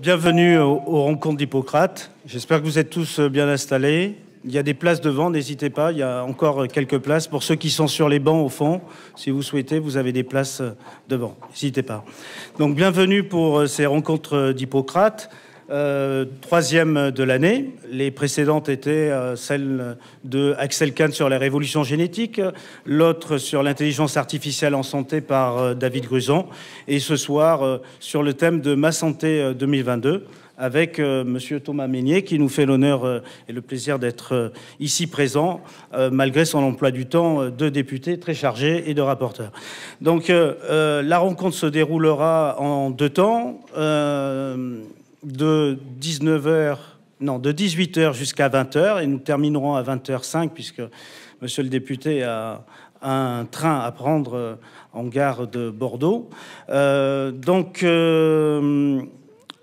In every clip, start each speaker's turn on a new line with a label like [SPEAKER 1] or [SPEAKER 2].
[SPEAKER 1] Bienvenue aux, rencontres d'Hippocrate. J'espère que vous êtes tous bien installés. Il y a des places devant, n'hésitez pas. Il y a encore quelques places. Pour ceux qui sont sur les bancs au fond, si vous souhaitez, vous avez des places devant. N'hésitez pas. Donc bienvenue pour ces rencontres d'Hippocrate. Euh, troisième de l'année. Les précédentes étaient euh, celles de Axel Kahn sur la révolution génétique, l'autre sur l'intelligence artificielle en santé par euh, David Gruson, et ce soir sur le thème de Ma santé 2022 avec Monsieur Thomas Meignet qui nous fait l'honneur et le plaisir d'être ici présent malgré son emploi du temps de député très chargé et de rapporteur. Donc la rencontre se déroulera en deux temps de 19h, non, de 18h jusqu'à 20h, et nous terminerons à 20h05, puisque monsieur le député a un train à prendre euh, en gare de Bordeaux. Euh, donc, euh,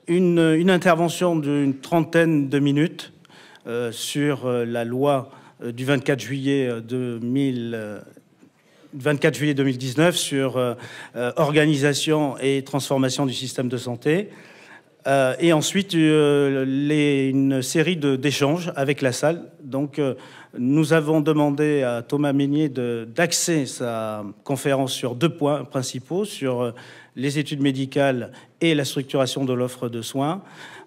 [SPEAKER 1] une, intervention d'une trentaine de minutes sur la loi du 24 juillet 24 juillet 2019 sur organisation et transformation du système de santé. Euh, et ensuite, euh, une série d'échanges avec la salle. Donc, euh, nous avons demandé à Thomas Meignet d'axer sa conférence sur deux points principaux, sur les études médicales et la structuration de l'offre de soins.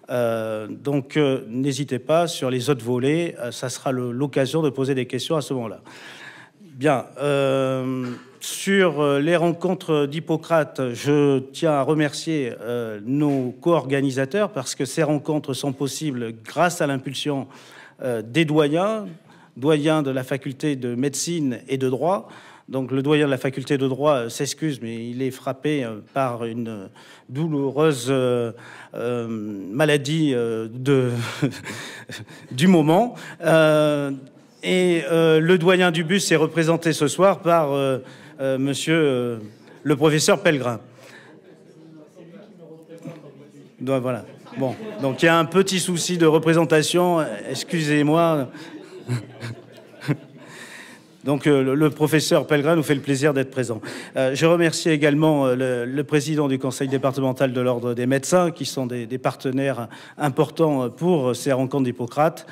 [SPEAKER 1] donc, n'hésitez pas, sur les autres volets, ça sera l'occasion de poser des questions à ce moment-là. Bien sur euh, les rencontres d'Hippocrate, je tiens à remercier euh, nos co-organisateurs parce que ces rencontres sont possibles grâce à l'impulsion euh, des doyens, doyens de la faculté de médecine et de droit. Donc le doyen de la faculté de droit s'excuse, mais il est frappé par une douloureuse maladie de, du moment. et le doyen du bus est représenté ce soir par monsieur euh, le professeur Pellegrin. Donc. Bon, donc il y a un petit souci de représentation. Excusez-moi. Donc euh, le, professeur Pellegrin nous fait le plaisir d'être présent. Euh, je remercie également euh, le, président du conseil départemental de l'ordre des médecins, qui sont des, partenaires importants pour ces rencontres d'Hippocrate,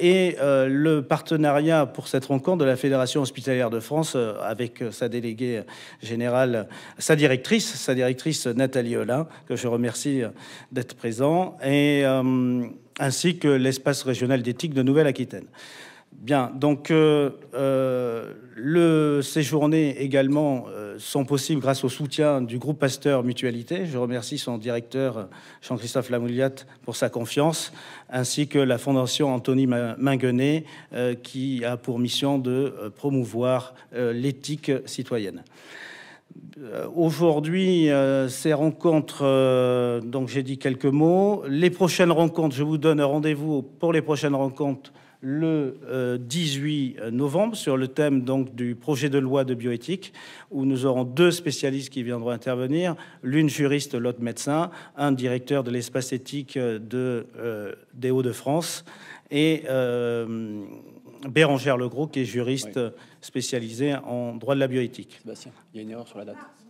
[SPEAKER 1] et le partenariat pour cette rencontre de la Fédération hospitalière de France avec sa déléguée générale, sa directrice, sa directrice Nathalie Olin, que je remercie d'être présent, ainsi que l'espace régional d'éthique de Nouvelle-Aquitaine. Bien, donc euh, euh, le, ces journées également euh, sont possibles grâce au soutien du groupe Pasteur Mutualité. Je remercie son directeur Jean-Christophe Lamouliat pour sa confiance, ainsi que la Fondation Anthony Minguenet qui a pour mission de promouvoir l'éthique citoyenne. Aujourd'hui, ces rencontres, donc j'ai dit quelques mots. Les prochaines rencontres, je vous donne rendez-vous pour les prochaines rencontres le 18 euh, novembre sur le thème donc du projet de loi de bioéthique où nous aurons deux spécialistes qui viendront intervenir, l'une juriste, l'autre médecin, un directeur de l'espace éthique de, euh, des Hauts-de-France et euh, Bérangère Legros qui est juriste spécialisé en droit de la bioéthique.
[SPEAKER 2] Sébastien, il y a une erreur sur la date.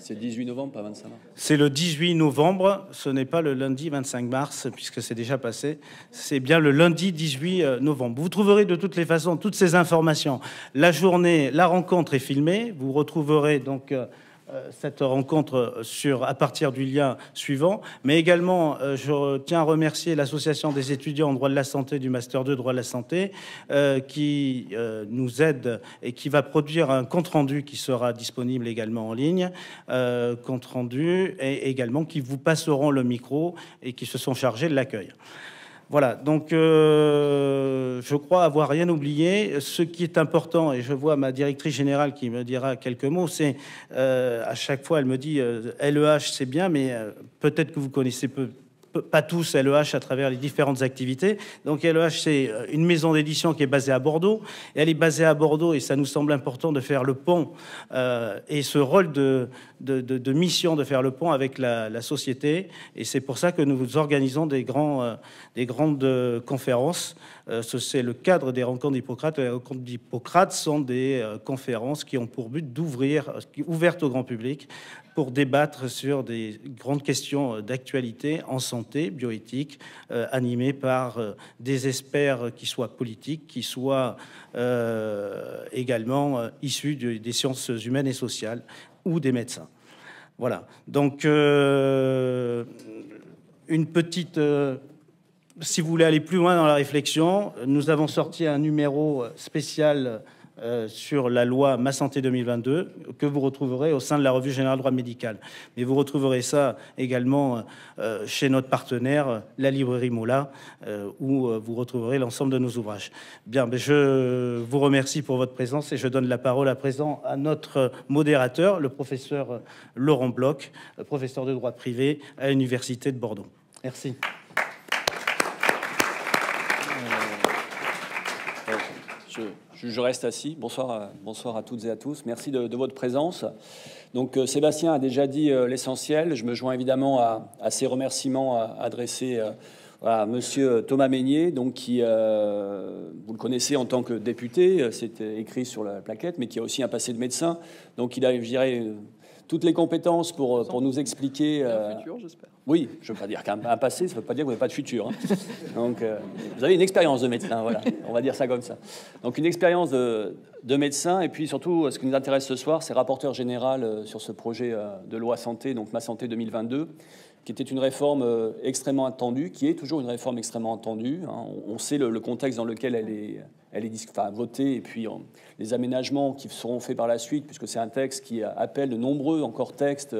[SPEAKER 2] C'est le 18 novembre, pas 25 mars.
[SPEAKER 1] C'est le 18 novembre, ce n'est pas le lundi 25 mars, puisque c'est déjà passé. C'est bien le lundi 18 euh, novembre. Vous trouverez de toutes les façons toutes ces informations. La journée, la rencontre est filmée. Vous retrouverez donc euh, cette rencontre sur, à partir du lien suivant. Mais également, euh, je tiens à remercier l'Association des étudiants en droit de la santé du Master 2 droit de la santé euh, qui nous aide et qui va produire un compte-rendu qui sera disponible également en ligne, compte-rendu et également qui vous passeront le micro et qui se sont chargés de l'accueil. Voilà, donc euh, je crois avoir rien oublié. Ce qui est important, et je vois ma directrice générale qui me dira quelques mots, c'est euh, à chaque fois, elle me dit LEH, c'est bien, mais euh, peut-être que vous connaissez peu pas tous LEH à travers les différentes activités. Donc LEH, c'est une maison d'édition qui est basée à Bordeaux. Et elle est basée à Bordeaux et ça nous semble important de faire le pont et ce rôle de, mission de faire le pont avec la, société. Et c'est pour ça que nous organisons des, grands, des grandes conférences. c'est le cadre des rencontres d'Hippocrate. Les rencontres d'Hippocrate sont des conférences qui ont pour but d'ouvrir, ouvertes au grand public, pour débattre sur des grandes questions d'actualité en santé, bioéthique, euh, animées par euh, des experts qui soient politiques, qui soient euh, également issus des sciences humaines et sociales ou des médecins. Voilà. Donc, une petite si vous voulez aller plus loin dans la réflexion, nous avons sorti un numéro spécial euh, sur la loi Ma Santé 2022 que vous retrouverez au sein de la Revue Générale Droit Médical. Mais vous retrouverez ça également euh, chez notre partenaire, la librairie Moula, euh, où vous retrouverez l'ensemble de nos ouvrages. Bien, mais je vous remercie pour votre présence et je donne la parole à présent à notre modérateur, le professeur Laurent Bloch, professeur de droit privé à l'Université de Bordeaux. Merci.
[SPEAKER 2] Je, reste assis. Bonsoir, à, bonsoir à toutes et à tous. Merci de, votre présence. Donc, euh, Sébastien a déjà dit euh, l'essentiel. Je me joins évidemment à, ces remerciements adressés euh, à Monsieur Thomas Meignier, donc qui, vous le connaissez en tant que député, c'est écrit sur la plaquette, mais qui a aussi un passé de médecin. Donc, il a, je dirais, toutes les compétences pour, pour nous expliquer.
[SPEAKER 3] Futur, j'espère.
[SPEAKER 2] Oui, je ne veux pas dire qu'un passé, ça ne veut pas dire que vous n'avez pas de futur. Hein. Donc, euh, vous avez une expérience de médecin, voilà, on va dire ça comme ça. Donc, une expérience de, de médecin, et puis surtout, ce qui nous intéresse ce soir, c'est rapporteur général euh, sur ce projet euh, de loi santé, donc Ma Santé 2022, qui était une réforme extrêmement attendue, qui est toujours une réforme extrêmement attendue. Hein. On sait le, contexte dans lequel elle est, elle est enfin, votée, et puis les aménagements qui seront faits par la suite, puisque c'est un texte qui appelle de nombreux encore textes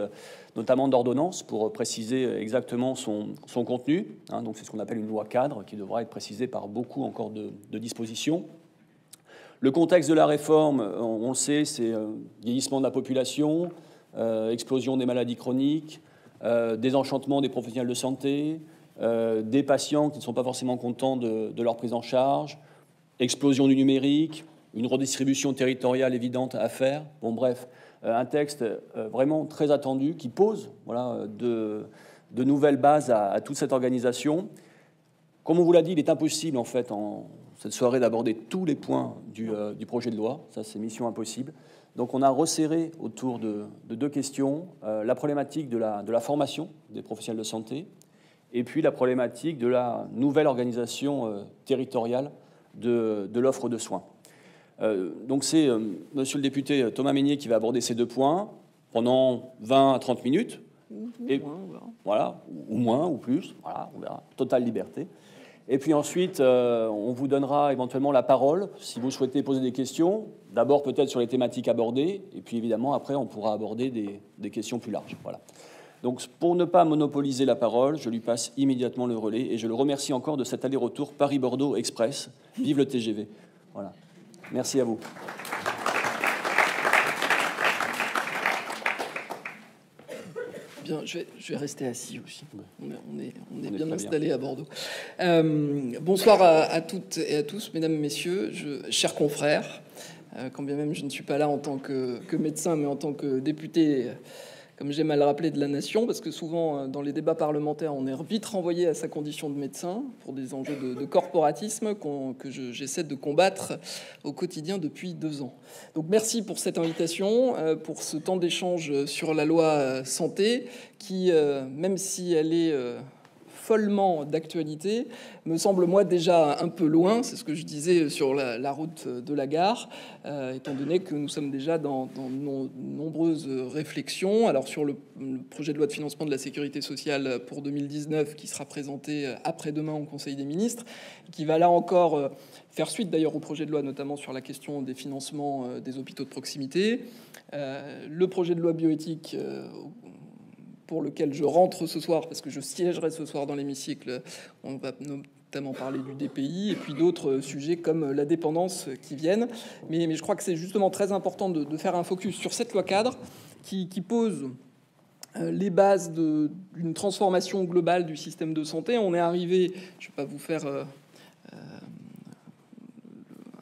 [SPEAKER 2] notamment d'ordonnance, pour préciser exactement son, contenu. Hein. donc c'est ce qu'on appelle une loi cadre qui devra être précisée par beaucoup encore de, dispositions. Le contexte de la réforme, on, le sait, c'est euh, vieillissement de la population, euh, explosion des maladies chroniques, euh, désenchantement des professionnels de santé, des patients qui ne sont pas forcément contents de, de, leur prise en charge, explosion du numérique, une redistribution territoriale évidente à faire. Bon, bref, euh, un texte euh, vraiment très attendu qui pose voilà, de, de nouvelles bases à, toute cette organisation. Comme on vous l'a dit, il est impossible en fait en cette soirée d'aborder tous les points du, euh, projet de loi. Ça, c'est mission impossible. Donc, on a resserré autour de, de deux questions la problématique de la, formation des professionnels de santé et puis la problématique de la nouvelle organisation territoriale de l'offre de soins. Euh, donc c'est euh, monsieur le député euh, Thomas Meignier qui va aborder ces deux points pendant 20 à 30 minutes.
[SPEAKER 3] Ou, et, moins,
[SPEAKER 2] Voilà, ou, moins, ou plus, voilà, on verra. Totale liberté. Et puis ensuite, on vous donnera éventuellement la parole si vous souhaitez poser des questions. D'abord peut-être sur les thématiques abordées, et puis évidemment après on pourra aborder des, des, questions plus larges. Voilà. Donc pour ne pas monopoliser la parole, je lui passe immédiatement le relais et je le remercie encore de cet aller-retour Paris-Bordeaux Express. Vive le TGV. Voilà. Merci à vous.
[SPEAKER 3] Bien, je vais, rester assis aussi. On est, bien installé à Bordeaux. Euh, bonsoir à, toutes et à tous, mesdames, messieurs, chers confrères. Euh, quand bien même je ne suis pas là en tant que, que médecin, mais en tant que député comme j'ai mal rappelé, de la nation, parce que souvent, euh, dans les débats parlementaires, on est vite renvoyé à sa condition de médecin pour des enjeux de, corporatisme que j'essaie de combattre au quotidien depuis deux ans. Donc merci pour cette invitation, euh, pour ce temps d'échange sur la loi euh, santé, qui, même si elle est follement d'actualité, me semble moi déjà un peu loin, c'est ce que je disais sur la, route de la gare, euh, étant donné que nous sommes déjà dans, de nombreuses réflexions. Alors sur le, projet de loi de financement de la sécurité sociale pour 2019, qui sera présenté après-demain au Conseil des ministres, qui va là encore euh, faire suite d'ailleurs au projet de loi, notamment sur la question des financements euh, des hôpitaux de proximité. le projet de loi bioéthique pour lequel je rentre ce soir, parce que je siégerai ce soir dans l'hémicycle. On va notamment parler du DPI et puis d'autres sujets comme la dépendance qui viennent. Mais, je crois que c'est justement très important de, faire un focus sur cette loi cadre qui, pose les bases d'une transformation globale du système de santé. On est arrivé, je ne vais pas vous faire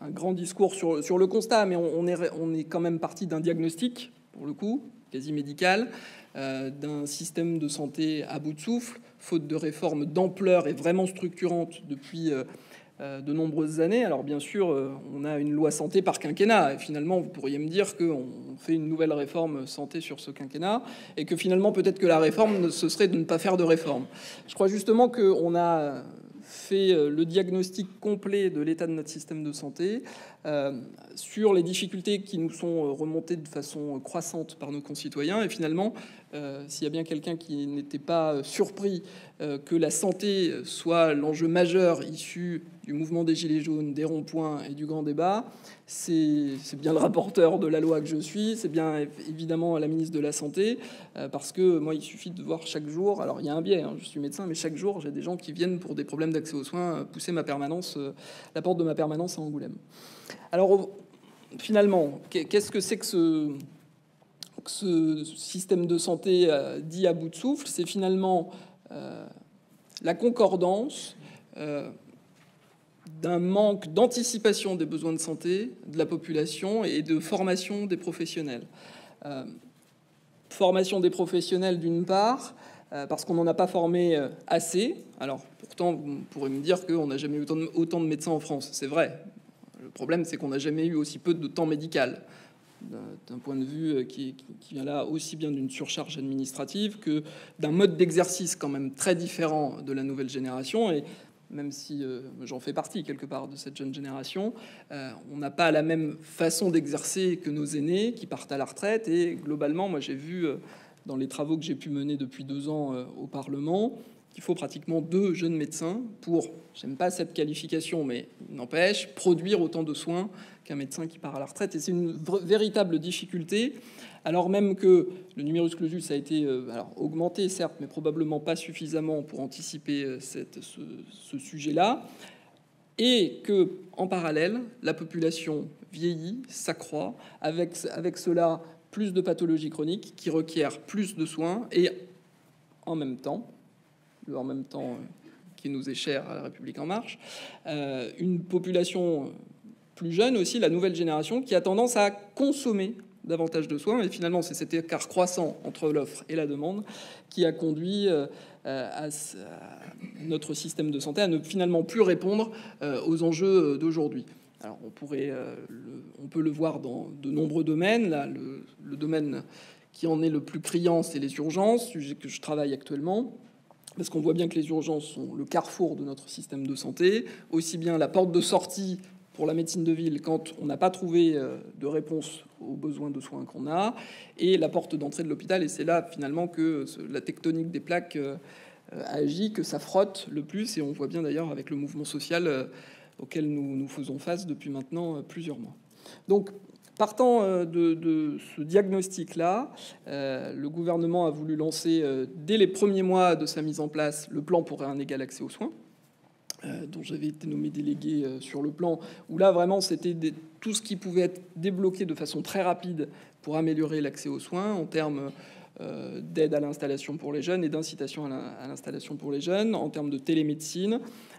[SPEAKER 3] un grand discours sur, sur le constat, mais on, est, on est quand même parti d'un diagnostic, pour le coup, quasi médical, d'un système de santé à bout de souffle, faute de réformes d'ampleur et vraiment structurantes depuis euh, de nombreuses années. Alors bien sûr, euh, on a une loi santé par quinquennat, et finalement, vous pourriez me dire qu'on fait une nouvelle réforme santé sur ce quinquennat, et que finalement, peut-être que la réforme, ce serait de ne pas faire de réforme. Je crois justement qu'on a fait euh, le diagnostic complet de l'état de notre système de santé, sur les difficultés qui nous sont remontées de façon croissante par nos concitoyens. Et finalement, s'il y a bien quelqu'un qui n'était pas surpris que la santé soit l'enjeu majeur issu du mouvement des Gilets jaunes, des ronds-points et du grand débat. C'est bien le rapporteur de la loi que je suis, c'est bien évidemment la ministre de la Santé, euh, parce que moi, il suffit de voir chaque jour, alors il y a un biais, hein, je suis médecin, mais chaque jour, j'ai des gens qui viennent pour des problèmes d'accès aux soins pousser ma permanence, euh, la porte de ma permanence à Angoulême. Alors finalement, qu'est-ce que c'est que ce, système de santé euh, dit à bout de souffle? C'est finalement la concordance d'un manque d'anticipation des besoins de santé de la population et de formation des professionnels. Euh, formation des professionnels d'une part, euh, parce qu'on n'en a pas formé euh, assez. Alors pourtant, vous pourrez me dire qu'on n'a jamais eu autant de, médecins en France. C'est vrai. Problème, c'est qu'on n'a jamais eu aussi peu de temps médical d'un point de vue qui, qui, vient là aussi bien d'une surcharge administrative que d'un mode d'exercice quand même très différent de la nouvelle génération. Et même si euh, j'en fais partie quelque part de cette jeune génération, euh, on n'a pas la même façon d'exercer que nos aînés qui partent à la retraite. Et globalement, moi j'ai vu euh, dans les travaux que j'ai pu mener depuis deux ans au Parlement qu'il faut pratiquement deux jeunes médecins pour, j'aime pas cette qualification, mais n'empêche, produire autant de soins qu'un médecin qui part à la retraite. Et c'est une véritable difficulté alors même que le numerus clausus a été euh, alors, augmenté, certes, mais probablement pas suffisamment pour anticiper euh, cette, ce, sujet-là, et que, en parallèle, la population vieillit, s'accroît, avec, avec cela plus de pathologies chroniques qui requièrent plus de soins, et en même temps, en même temps euh, qui nous est cher à la République en marche, une population plus jeune aussi, la nouvelle génération, qui a tendance à consommer davantage de soins. Et finalement, c'est cet écart croissant entre l'offre et la demande qui a conduit euh, à, notre système de santé à ne finalement plus répondre euh, aux enjeux d'aujourd'hui. Alors, on, pourrait, euh, on peut le voir dans de nombreux domaines. Le, le domaine qui en est le plus criant, c'est les urgences, sujet que je travaille actuellement parce qu'on voit bien que les urgences sont le carrefour de notre système de santé, aussi bien la porte de sortie pour la médecine de ville quand on n'a pas trouvé euh, de réponse aux besoins de soins qu'on a, et la porte d'entrée de l'hôpital. Et c'est là finalement que la tectonique des plaques euh, agit, que ça frotte le plus. Et on voit bien d'ailleurs avec le mouvement social euh, auquel nous, nous faisons face depuis maintenant plusieurs mois. Donc, Partant de, ce diagnostic-là, le gouvernement a voulu lancer, dès les premiers mois de sa mise en place, le plan pour un égal accès aux soins. Euh, dont j'avais été nommé délégué euh, sur le plan, où là vraiment c'était tout ce qui pouvait être débloqué de façon très rapide pour améliorer l'accès aux soins en termes euh, d'aide à l'installation pour les jeunes et d'incitation à l'installation pour les jeunes, en termes de télémédecine,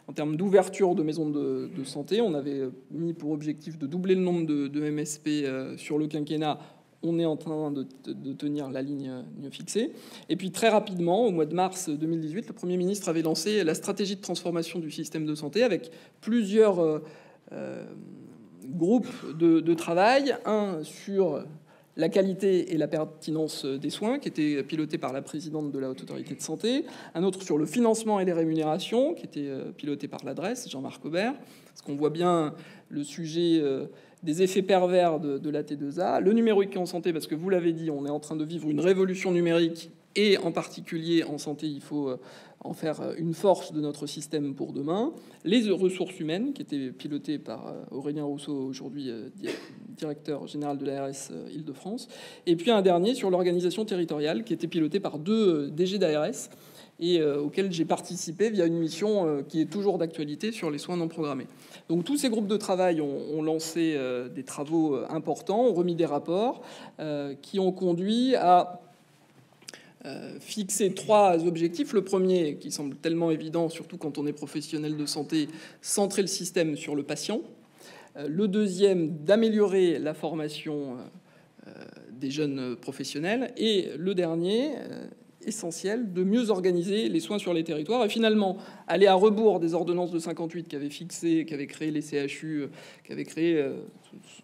[SPEAKER 3] en termes d'ouverture de maisons de, santé. On avait mis pour objectif de doubler le nombre de, MSP sur le quinquennat on est en train de, tenir la ligne fixée. Et puis très rapidement, au mois de mars 2018, le Premier ministre avait lancé la stratégie de transformation du système de santé avec plusieurs euh, euh, groupes de, travail. Un sur la qualité et la pertinence des soins, qui était piloté par la présidente de la Haute Autorité de Santé. Un autre sur le financement et les rémunérations, qui était euh, piloté par l'adresse, Jean-Marc Aubert. Parce qu'on voit bien le sujet des effets pervers de, la T2A, le numérique en santé, parce que vous l'avez dit, on est en train de vivre une révolution numérique, et en particulier en santé, il faut euh, en faire euh, une force de notre système pour demain, les ressources humaines, qui étaient pilotées par euh, Aurélien Rousseau, aujourd'hui directeur général de l'ARS Île-de-France, et puis un dernier sur l'organisation territoriale, qui était piloté par deux DG d'ARS, et auquel j'ai participé via une mission qui est toujours d'actualité sur les soins non programmés. Donc tous ces groupes de travail ont, lancé euh, des travaux euh, importants, ont remis des rapports euh, qui ont conduit à fixé trois objectifs. Le premier, qui semble tellement évident, surtout quand on est professionnel de santé, centrer le système sur le patient. Le deuxième, d'améliorer la formation des jeunes professionnels. Et le dernier, essentiel de mieux organiser les soins sur les territoires et finalement aller à rebours des ordonnances de 58 qui avaient fixé, qui avaient créé les CHU, qui avaient créé euh,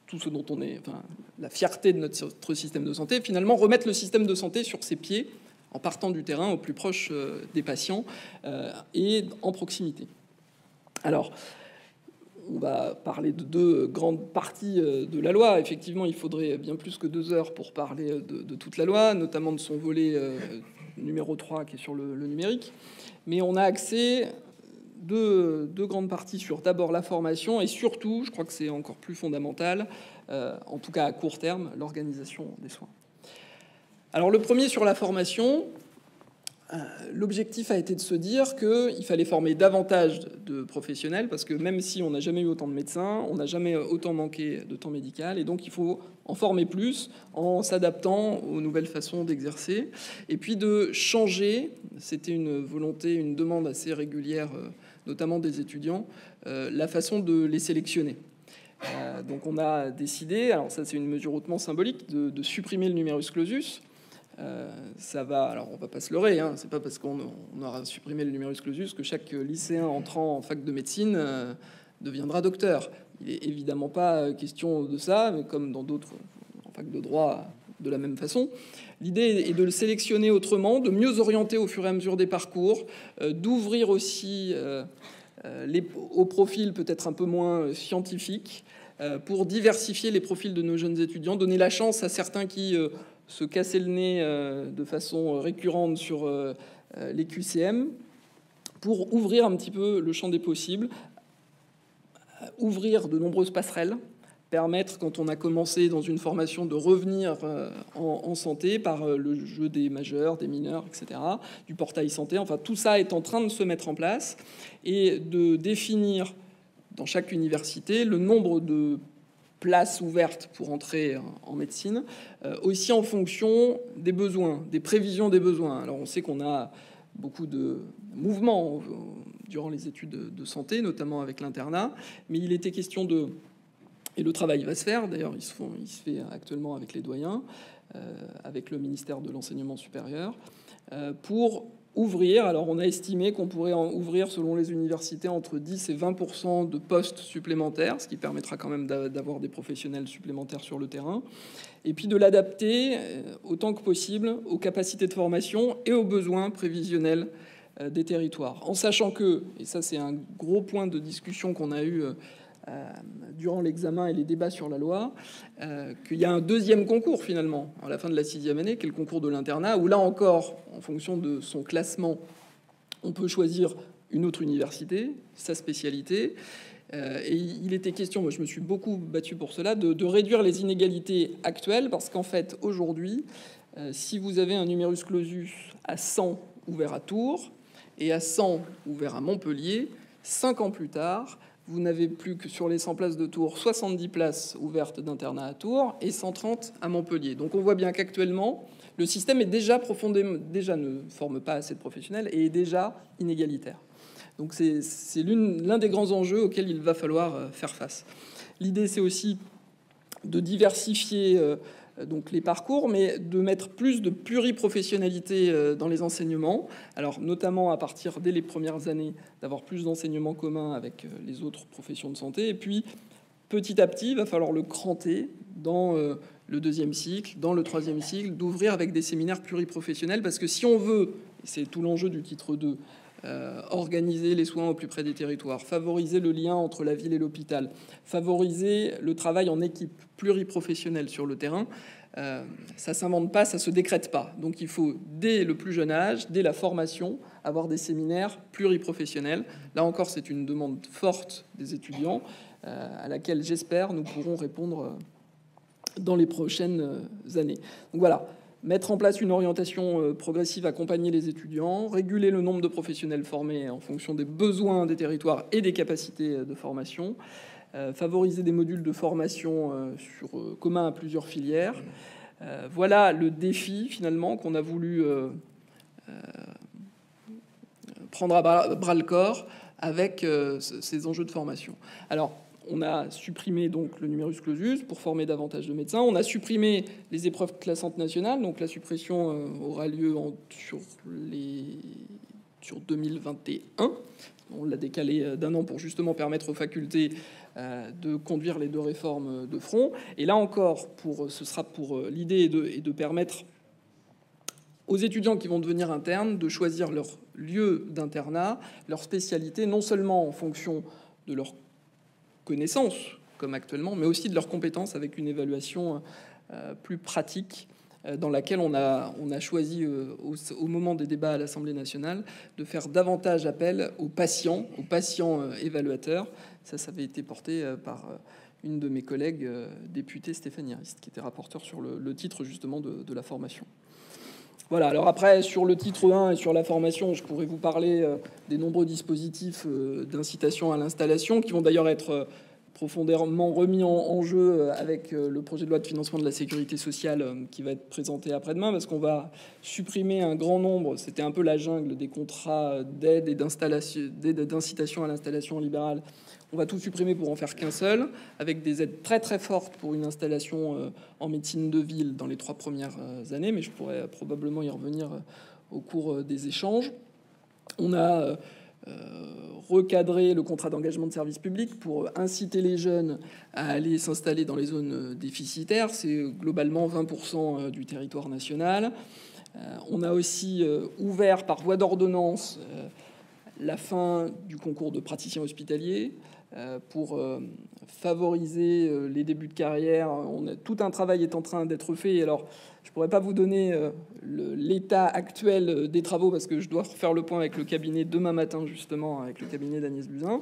[SPEAKER 3] tout ce dont on est, enfin, la fierté de notre système de santé, finalement remettre le système de santé sur ses pieds en partant du terrain au plus proche euh, des patients euh, et en proximité. Alors, on va parler de deux grandes parties de la loi. Effectivement, il faudrait bien plus que deux heures pour parler de, toute la loi, notamment de son volet numéro 3 qui est sur le, numérique. Mais on a accès deux, deux grandes parties sur d'abord la formation et surtout, je crois que c'est encore plus fondamental, euh, en tout cas à court terme, l'organisation des soins. Alors le premier sur la formation, euh, l'objectif a été de se dire qu'il fallait former davantage de professionnels, parce que même si on n'a jamais eu autant de médecins, on n'a jamais autant manqué de temps médical, et donc il faut en former plus en s'adaptant aux nouvelles façons d'exercer, et puis de changer, c'était une volonté, une demande assez régulière, euh, notamment des étudiants, euh, la façon de les sélectionner. donc on a décidé, alors ça c'est une mesure hautement symbolique, de, de supprimer le numerus clausus, euh, ça va, alors on va pas se leurrer, hein, c'est pas parce qu'on aura supprimé le numerus clausus que chaque lycéen entrant en fac de médecine euh, deviendra docteur. Il est évidemment pas question de ça, mais comme dans d'autres en fac de droit de la même façon. L'idée est de le sélectionner autrement, de mieux orienter au fur et à mesure des parcours, euh, d'ouvrir aussi les, au profil peut-être un peu moins scientifique, pour diversifier les profils de nos jeunes étudiants, donner la chance à certains qui se casser le nez euh, de façon récurrente sur euh, euh, les QCM pour ouvrir un petit peu le champ des possibles, ouvrir de nombreuses passerelles, permettre, quand on a commencé dans une formation, de revenir en, santé par le jeu des majeurs, des mineurs, etc., du portail santé. Enfin, tout ça est en train de se mettre en place et de définir dans chaque université le nombre de places ouvertes pour entrer en médecine, euh, aussi en fonction des besoins, des prévisions des besoins. Alors on sait qu'on a beaucoup de mouvements durant les études de santé, notamment avec l'internat, mais il était question de... Et le travail va se faire, d'ailleurs il, se fait actuellement avec les doyens, euh, avec le ministère de l'enseignement supérieur, euh, pour ouvrir. Alors on a estimé qu'on pourrait en ouvrir selon les universités entre 10 et 20 de postes supplémentaires, ce qui permettra quand même d'avoir des professionnels supplémentaires sur le terrain, et puis de l'adapter euh, autant que possible aux capacités de formation et aux besoins prévisionnels euh, des territoires. En sachant que, et ça c'est un gros point de discussion qu'on a eu euh, durant l'examen et les débats sur la loi, euh, qu'il y a un deuxième concours finalement à la fin de la sixième année, qui est le concours de l'internat, où là encore, en fonction de son classement, on peut choisir une autre université, sa spécialité. Euh, et il était question, moi je me suis beaucoup battu pour cela, de, de réduire les inégalités actuelles, parce qu'en fait, aujourd'hui, si vous avez un numerus clausus à 100 ouvert à Tours et à 100 ouvert à Montpellier, cinq ans plus tard, vous n'avez plus que sur les 100 places de Tours 70 places ouvertes d'internat à Tours et 130 à Montpellier. Donc on voit bien qu'actuellement, le système est déjà profondément, déjà ne forme pas assez de professionnels et est déjà inégalitaire. Donc c'est l'un des grands enjeux auxquels il va falloir euh, faire face. L'idée, c'est aussi de diversifier euh, donc les parcours, mais de mettre plus de pluriprofessionnalité euh, dans les enseignements. Alors notamment à partir dès les premières années d'avoir plus d'enseignements communs avec euh, les autres professions de santé. Et puis petit à petit, il va falloir le cranter dans le deuxième cycle, dans le troisième cycle, d'ouvrir avec des séminaires pluriprofessionnels, parce que si on veut, c'est tout l'enjeu du titre 2, euh, organiser les soins au plus près des territoires, favoriser le lien entre la ville et l'hôpital, favoriser le travail en équipe pluriprofessionnelle sur le terrain. Euh, ça s'invente pas, ça se décrète pas. Donc il faut dès le plus jeune âge, dès la formation, avoir des séminaires pluriprofessionnels. Là encore, c'est une demande forte des étudiants euh, à laquelle j'espère nous pourrons répondre dans les prochaines années. Donc voilà mettre en place une orientation euh, progressive, accompagner les étudiants, réguler le nombre de professionnels formés en fonction des besoins des territoires et des capacités euh, de formation, euh, favoriser des modules de formation communs à plusieurs filières, voilà le défi finalement qu'on a voulu prendre à bras, le corps avec ces enjeux de formation. Alors, on a supprimé donc le numerus clausus pour former davantage de médecins. On a supprimé les épreuves classantes nationales. Donc la suppression euh, aura lieu sur, les, sur 2021. On l'a décalé euh, d'un an pour justement permettre aux facultés euh, de conduire les deux réformes de front. Et là encore, pour, ce sera pour l'idée de, de permettre aux étudiants qui vont devenir internes de choisir leur lieu d'internat, leur spécialité, non seulement en fonction de leur connaissances, comme actuellement, mais aussi de leurs compétences avec une évaluation euh, plus pratique euh, dans laquelle on a, choisi euh, au, moment des débats à l'Assemblée nationale de faire davantage appel aux patients, aux patients évaluateurs. Ça, ça avait été porté par une de mes collègues députée, Stéphanie Arist, qui était rapporteur sur le, titre justement de, la formation. Voilà, alors après, sur le titre 1 et sur la formation, je pourrais vous parler des nombreux dispositifs d'incitation à l'installation qui vont d'ailleurs être profondément remis en, jeu euh, avec euh, le projet de loi de financement de la sécurité sociale euh, qui va être présenté après-demain, parce qu'on va supprimer un grand nombre, c'était un peu la jungle des contrats d'aide et d'incitation à l'installation libérale. On va tout supprimer pour en faire qu'un seul, avec des aides très très fortes pour une installation en médecine de ville dans les trois premières années, mais je pourrais probablement y revenir au cours des échanges. On a recadrer le contrat d'engagement de service public pour inciter les jeunes à aller s'installer dans les zones déficitaires. C'est globalement 20% euh, du territoire national. Euh, on a aussi ouvert par voie d'ordonnance la fin du concours de praticiens hospitaliers pour favoriser les débuts de carrière. On a, tout un travail est en train d'être fait. Alors, je ne pourrais pas vous donner euh, l'état actuel des travaux parce que je dois refaire le point avec le cabinet demain matin, justement, avec le cabinet d'Agnès Buzyn.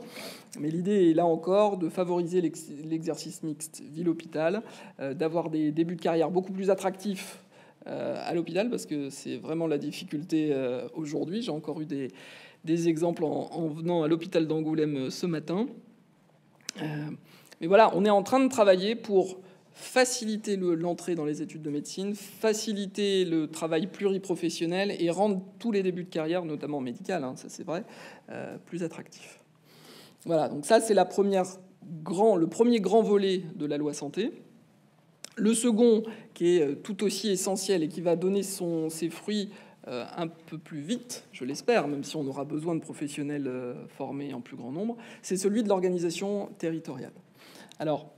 [SPEAKER 3] Mais l'idée est là encore de favoriser l'exercice mixte ville-hôpital, euh, d'avoir des débuts de carrière beaucoup plus attractifs euh, à l'hôpital parce que c'est vraiment la difficulté aujourd'hui. J'ai encore eu des, exemples en, venant à l'hôpital d'Angoulême ce matin. Mais voilà, on est en train de travailler pour faciliter l'entrée dans les études de médecine, faciliter le travail pluriprofessionnel et rendre tous les débuts de carrière, notamment médical, hein, ça c'est vrai, euh, plus attractifs. Voilà, donc ça c'est le premier grand volet de la loi santé. Le second, qui est euh, tout aussi essentiel et qui va donner ses fruits euh, un peu plus vite, je l'espère, même si on aura besoin de professionnels formés en plus grand nombre, c'est celui de l'organisation territoriale. Alors,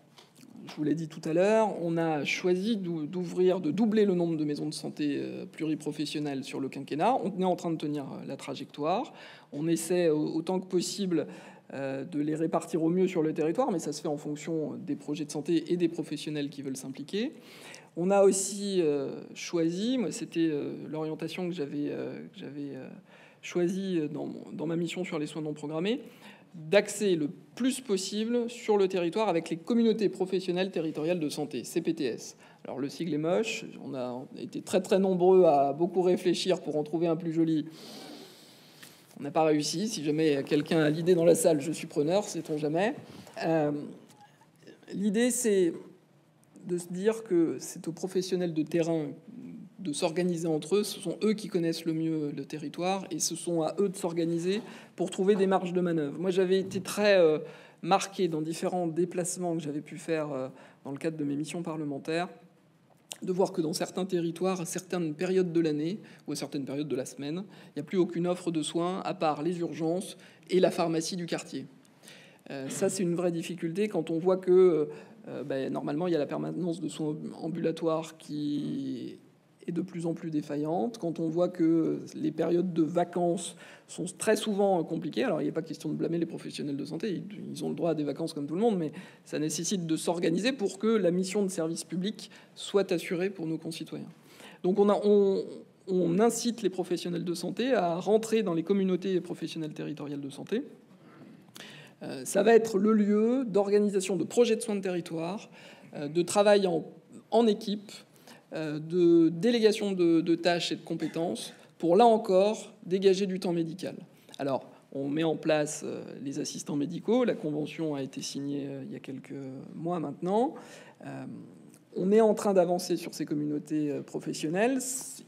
[SPEAKER 3] je vous l'ai dit tout à l'heure, on a choisi d'ouvrir, de doubler le nombre de maisons de santé euh, pluriprofessionnelles sur le quinquennat. On est en train de tenir euh, la trajectoire. On essaie autant que possible euh, de les répartir au mieux sur le territoire, mais ça se fait en fonction des projets de santé et des professionnels qui veulent s'impliquer. On a aussi choisi, moi c'était l'orientation que j'avais choisie dans, ma mission sur les soins non programmés, d'accès le plus possible sur le territoire avec les communautés professionnelles territoriales de santé, CPTS. Alors le sigle est moche, on a été très très nombreux à beaucoup réfléchir pour en trouver un plus joli. On n'a pas réussi. Si jamais quelqu'un a l'idée dans la salle, je suis preneur, sait-on jamais. Euh, l'idée, c'est de se dire que c'est aux professionnels de terrain de s'organiser entre eux. Ce sont eux qui connaissent le mieux le territoire et ce sont à eux de s'organiser pour trouver des marges de manœuvre. Moi, j'avais été très euh, marqué dans différents déplacements que j'avais pu faire euh, dans le cadre de mes missions parlementaires de voir que dans certains territoires, à certaines périodes de l'année ou à certaines périodes de la semaine, il n'y a plus aucune offre de soins à part les urgences et la pharmacie du quartier. Euh, ça, c'est une vraie difficulté quand on voit que ben, normalement, il y a la permanence de soins ambulatoires qui est de plus en plus défaillante, quand on voit que les périodes de vacances sont très souvent compliquées, alors il n'est pas question de blâmer les professionnels de santé, ils ont le droit à des vacances comme tout le monde, mais ça nécessite de s'organiser pour que la mission de service public soit assurée pour nos concitoyens. Donc on, on, incite les professionnels de santé à rentrer dans les communautés professionnelles territoriales de santé. Euh, ça va être le lieu d'organisation de projets de soins de territoire, euh, de travail en, équipe, euh, de délégation de, tâches et de compétences pour, là encore, dégager du temps médical. Alors, on met en place les assistants médicaux. La convention a été signée il y a quelques mois maintenant. On est en train d'avancer sur ces communautés euh, professionnelles.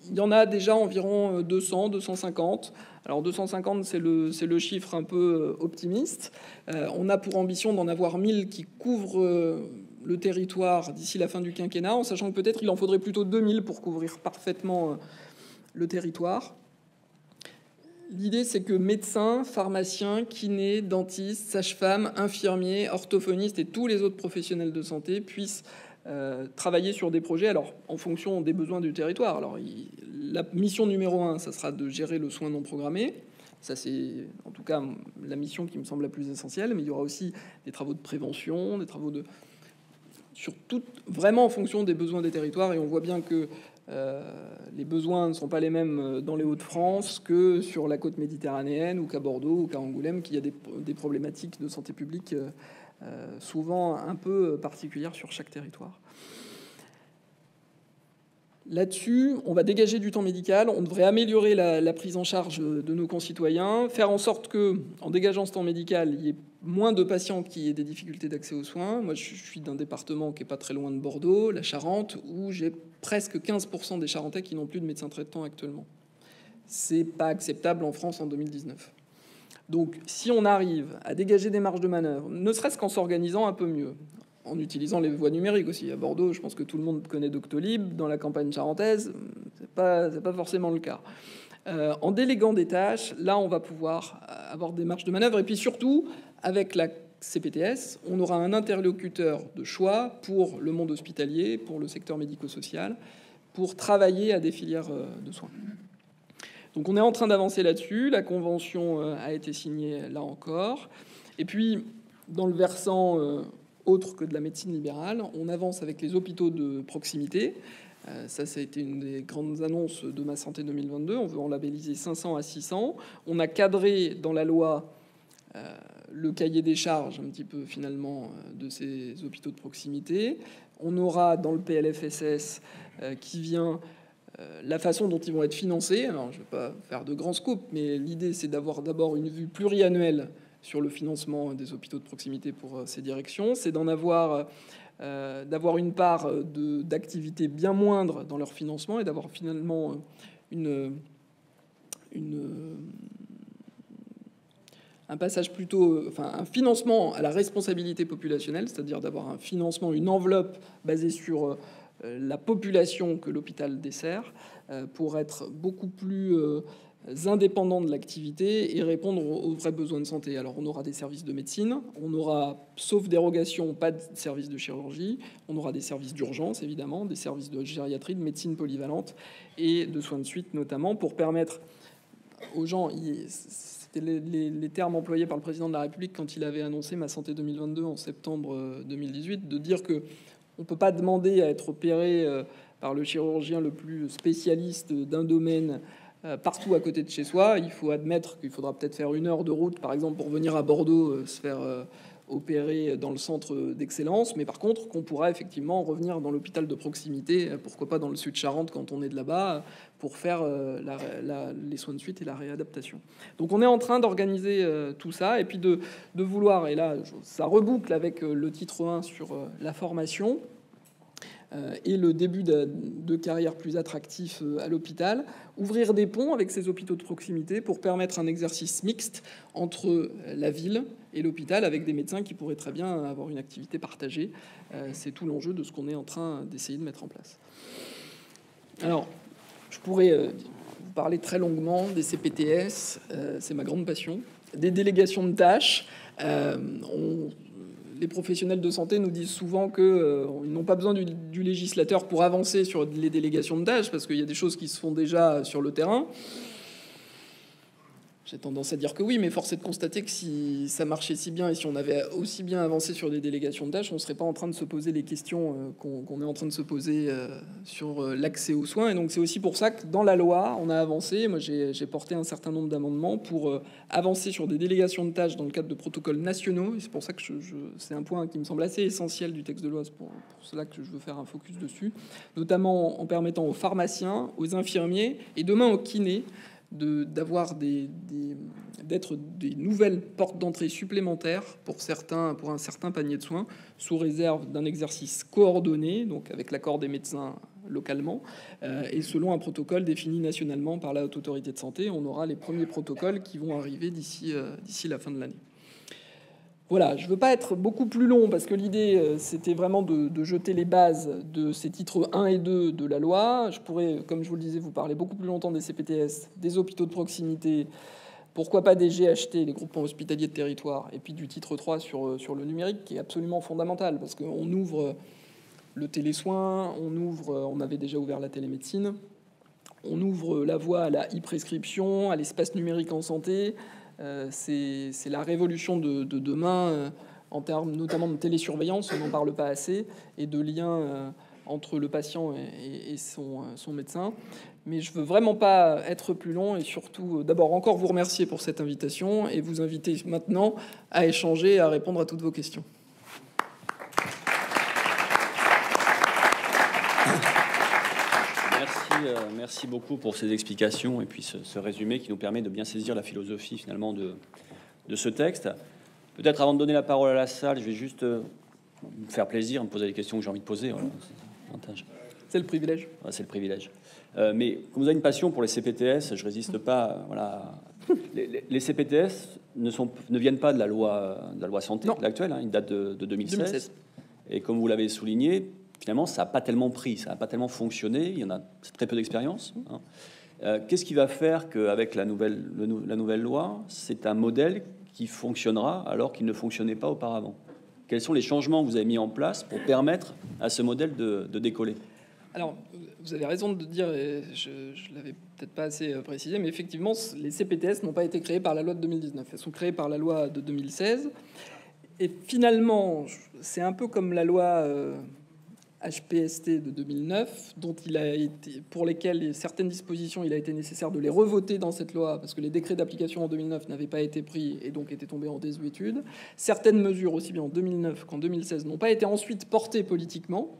[SPEAKER 3] Il y en a déjà environ 200, 250. Alors 250, c'est le, le, chiffre un peu optimiste. on a pour ambition d'en avoir 1000 qui couvrent le territoire d'ici la fin du quinquennat, en sachant que peut-être il en faudrait plutôt 2000 pour couvrir parfaitement le territoire. L'idée, c'est que médecins, pharmaciens, kinés, dentistes, sages-femmes, infirmiers, orthophonistes et tous les autres professionnels de santé puissent euh, travailler sur des projets, alors en fonction des besoins du territoire. Alors, la mission numéro un, ça sera de gérer le soin non programmé. Ça, c'est en tout cas la mission qui me semble la plus essentielle. Mais il y aura aussi des travaux de prévention, des travaux de sur tout, vraiment en fonction des besoins des territoires. Et on voit bien que euh, les besoins ne sont pas les mêmes euh, dans les Hauts-de-France que sur la côte méditerranéenne ou qu'à Bordeaux ou qu'à Angoulême, qu'il y a des, problématiques de santé publique souvent un peu particulières sur chaque territoire. Là-dessus, on va dégager du temps médical, on devrait améliorer la, prise en charge de nos concitoyens, faire en sorte que, en dégageant ce temps médical, il y ait moins de patients qui aient des difficultés d'accès aux soins. Moi, je suis d'un département qui est pas très loin de Bordeaux, la Charente, où j'ai presque 15% des Charentais qui n'ont plus de médecin traitant actuellement. C'est pas acceptable en France en 2019. Donc, si on arrive à dégager des marges de manœuvre, ne serait-ce qu'en s'organisant un peu mieux, en utilisant les voies numériques aussi. À Bordeaux, je pense que tout le monde connaît Doctolib. Dans la campagne charentaise, c'est pas, pas forcément le cas. Euh, en déléguant des tâches, là, on va pouvoir avoir des marges de manœuvre. Et puis surtout, avec la CPTS, on aura un interlocuteur de choix pour le monde hospitalier, pour le secteur médico-social, pour travailler à des filières euh, de soins. Donc on est en train d'avancer là-dessus. La convention euh, a été signée là encore. Et puis, dans le versant autre que de la médecine libérale. On avance avec les hôpitaux de proximité. Euh, ça, ça a été une des grandes annonces de Ma Santé 2022. On veut en labelliser 500 à 600. On a cadré dans la loi euh, le cahier des charges, un petit peu finalement, euh, de ces hôpitaux de proximité. On aura dans le PLFSS qui vient la façon dont ils vont être financés. Alors, je ne vais pas faire de grands scopes, mais l'idée, c'est d'avoir d'abord une vue pluriannuelle sur le financement des hôpitaux de proximité pour euh, ces directions, c'est d'en avoir euh, d'avoir une part d'activité bien moindre dans leur financement et d'avoir finalement un passage plutôt, enfin un financement à la responsabilité populationnelle, c'est-à-dire d'avoir un financement, une enveloppe basée sur euh, la population que l'hôpital dessert, pour être beaucoup plus indépendants de l'activité et répondre aux vrais besoins de santé. Alors on aura des services de médecine, on aura, sauf dérogation, pas de services de chirurgie, on aura des services d'urgence évidemment, des services de gériatrie, de médecine polyvalente et de soins de suite notamment pour permettre aux gens, c'était les, termes employés par le président de la République quand il avait annoncé Ma Santé 2022 en septembre 2018, euh, de dire que on peut pas demander à être opéré euh, par le chirurgien le plus spécialiste d'un domaine euh, partout à côté de chez soi. Il faut admettre qu'il faudra peut-être faire une heure de route, par exemple, pour venir à Bordeaux euh, se faire opérer dans le centre d'excellence, mais par contre qu'on pourra effectivement revenir dans l'hôpital de proximité, pourquoi pas dans le sud Charente quand on est de là-bas, pour faire les soins de suite et la réadaptation. Donc on est en train d'organiser tout ça et puis de, de, vouloir, et là ça reboucle avec le titre 1 sur la formation, euh, et le début de, carrière plus attractif euh, à l'hôpital, ouvrir des ponts avec ces hôpitaux de proximité pour permettre un exercice mixte entre la ville et l'hôpital avec des médecins qui pourraient très bien avoir une activité partagée. Euh, c'est tout l'enjeu de ce qu'on est en train d'essayer de mettre en place. Alors, je pourrais vous parler très longuement des CPTS, c'est ma grande passion, des délégations de tâches. on les professionnels de santé nous disent souvent qu'ils euh, n'ont pas besoin du, législateur pour avancer sur les délégations de tâches, parce qu'il y a des choses qui se font déjà sur le terrain. J'ai tendance à dire que oui, mais force est de constater que si ça marchait si bien et si on avait aussi bien avancé sur des délégations de tâches, on ne serait pas en train de se poser les questions euh, qu'on est en train de se poser euh, sur euh, l'accès aux soins. Et donc c'est aussi pour ça que dans la loi, on a avancé. Moi, j'ai porté un certain nombre d'amendements pour avancer sur des délégations de tâches dans le cadre de protocoles nationaux. Et c'est pour ça que c'est un point qui me semble assez essentiel du texte de loi. C'est pour, pour, cela que je veux faire un focus dessus, notamment en permettant aux pharmaciens, aux infirmiers et demain aux kinés d'avoir des, d'être des nouvelles portes d'entrée supplémentaires pour certains, pour un certain panier de soins, sous réserve d'un exercice coordonné, donc avec l'accord des médecins localement, euh, et selon un protocole défini nationalement par la haute autorité de santé. On aura les premiers protocoles qui vont arriver d'ici euh, d'ici la fin de l'année. Voilà, je ne veux pas être beaucoup plus long parce que l'idée, euh, c'était vraiment de, jeter les bases de ces titres 1 et 2 de la loi. Je pourrais, comme je vous le disais, vous parler beaucoup plus longtemps des CPTS, des hôpitaux de proximité, pourquoi pas des GHT, les groupements hospitaliers de territoire, et puis du titre 3 sur, euh, sur le numérique, qui est absolument fondamental parce qu'on ouvre le télésoin, on ouvre, euh, on avait déjà ouvert la télémédecine, on ouvre la voie à la e-prescription, à l'espace numérique en santé. Euh, c'est la révolution de, demain euh, en termes notamment de télésurveillance, on n'en parle pas assez, et de lien euh, entre le patient et, son, son, médecin. Mais je veux vraiment pas être plus long et surtout d'abord encore vous remercier pour cette invitation et vous inviter maintenant à échanger et à répondre à toutes vos questions.
[SPEAKER 2] Euh, merci beaucoup pour ces explications et puis ce, résumé qui nous permet de bien saisir la philosophie finalement de, de ce texte. Peut-être avant de donner la parole à la salle, je vais juste euh, me faire plaisir, me poser les questions que j'ai envie de poser.
[SPEAKER 3] C'est le privilège.
[SPEAKER 2] c'est le privilège. Euh, mais comme vous avez une passion pour les CPTS, je résiste pas. Voilà, les, CPTS ne, sont, ne viennent pas de la loi, de la loi santé actuelle, hein, ils datent de, de 2016. Et comme vous l'avez souligné, finalement, ça n'a pas tellement pris, ça n'a pas tellement fonctionné. Il y en a très peu d'expérience. Hein. Euh, qu'est-ce qui va faire qu'avec la nouvelle, la nouvelle loi, c'est un modèle qui fonctionnera alors qu'il ne fonctionnait pas auparavant? Quels sont les changements que vous avez mis en place pour permettre à ce modèle de, décoller?
[SPEAKER 3] Alors, vous avez raison de dire, et je ne l'avais peut-être pas assez euh, précisé, mais effectivement, les CPTS n'ont pas été créés par la loi de 2019. Elles sont créées par la loi de 2016. Et finalement, c'est un peu comme la loi euh, HPST de 2009, dont il a été, pour lesquels certaines dispositions, il a été nécessaire de les revoter dans cette loi, parce que les décrets d'application en 2009 n'avaient pas été pris et donc étaient tombés en désuétude. Certaines mesures, aussi bien en 2009 qu'en 2016, n'ont pas été ensuite portées politiquement,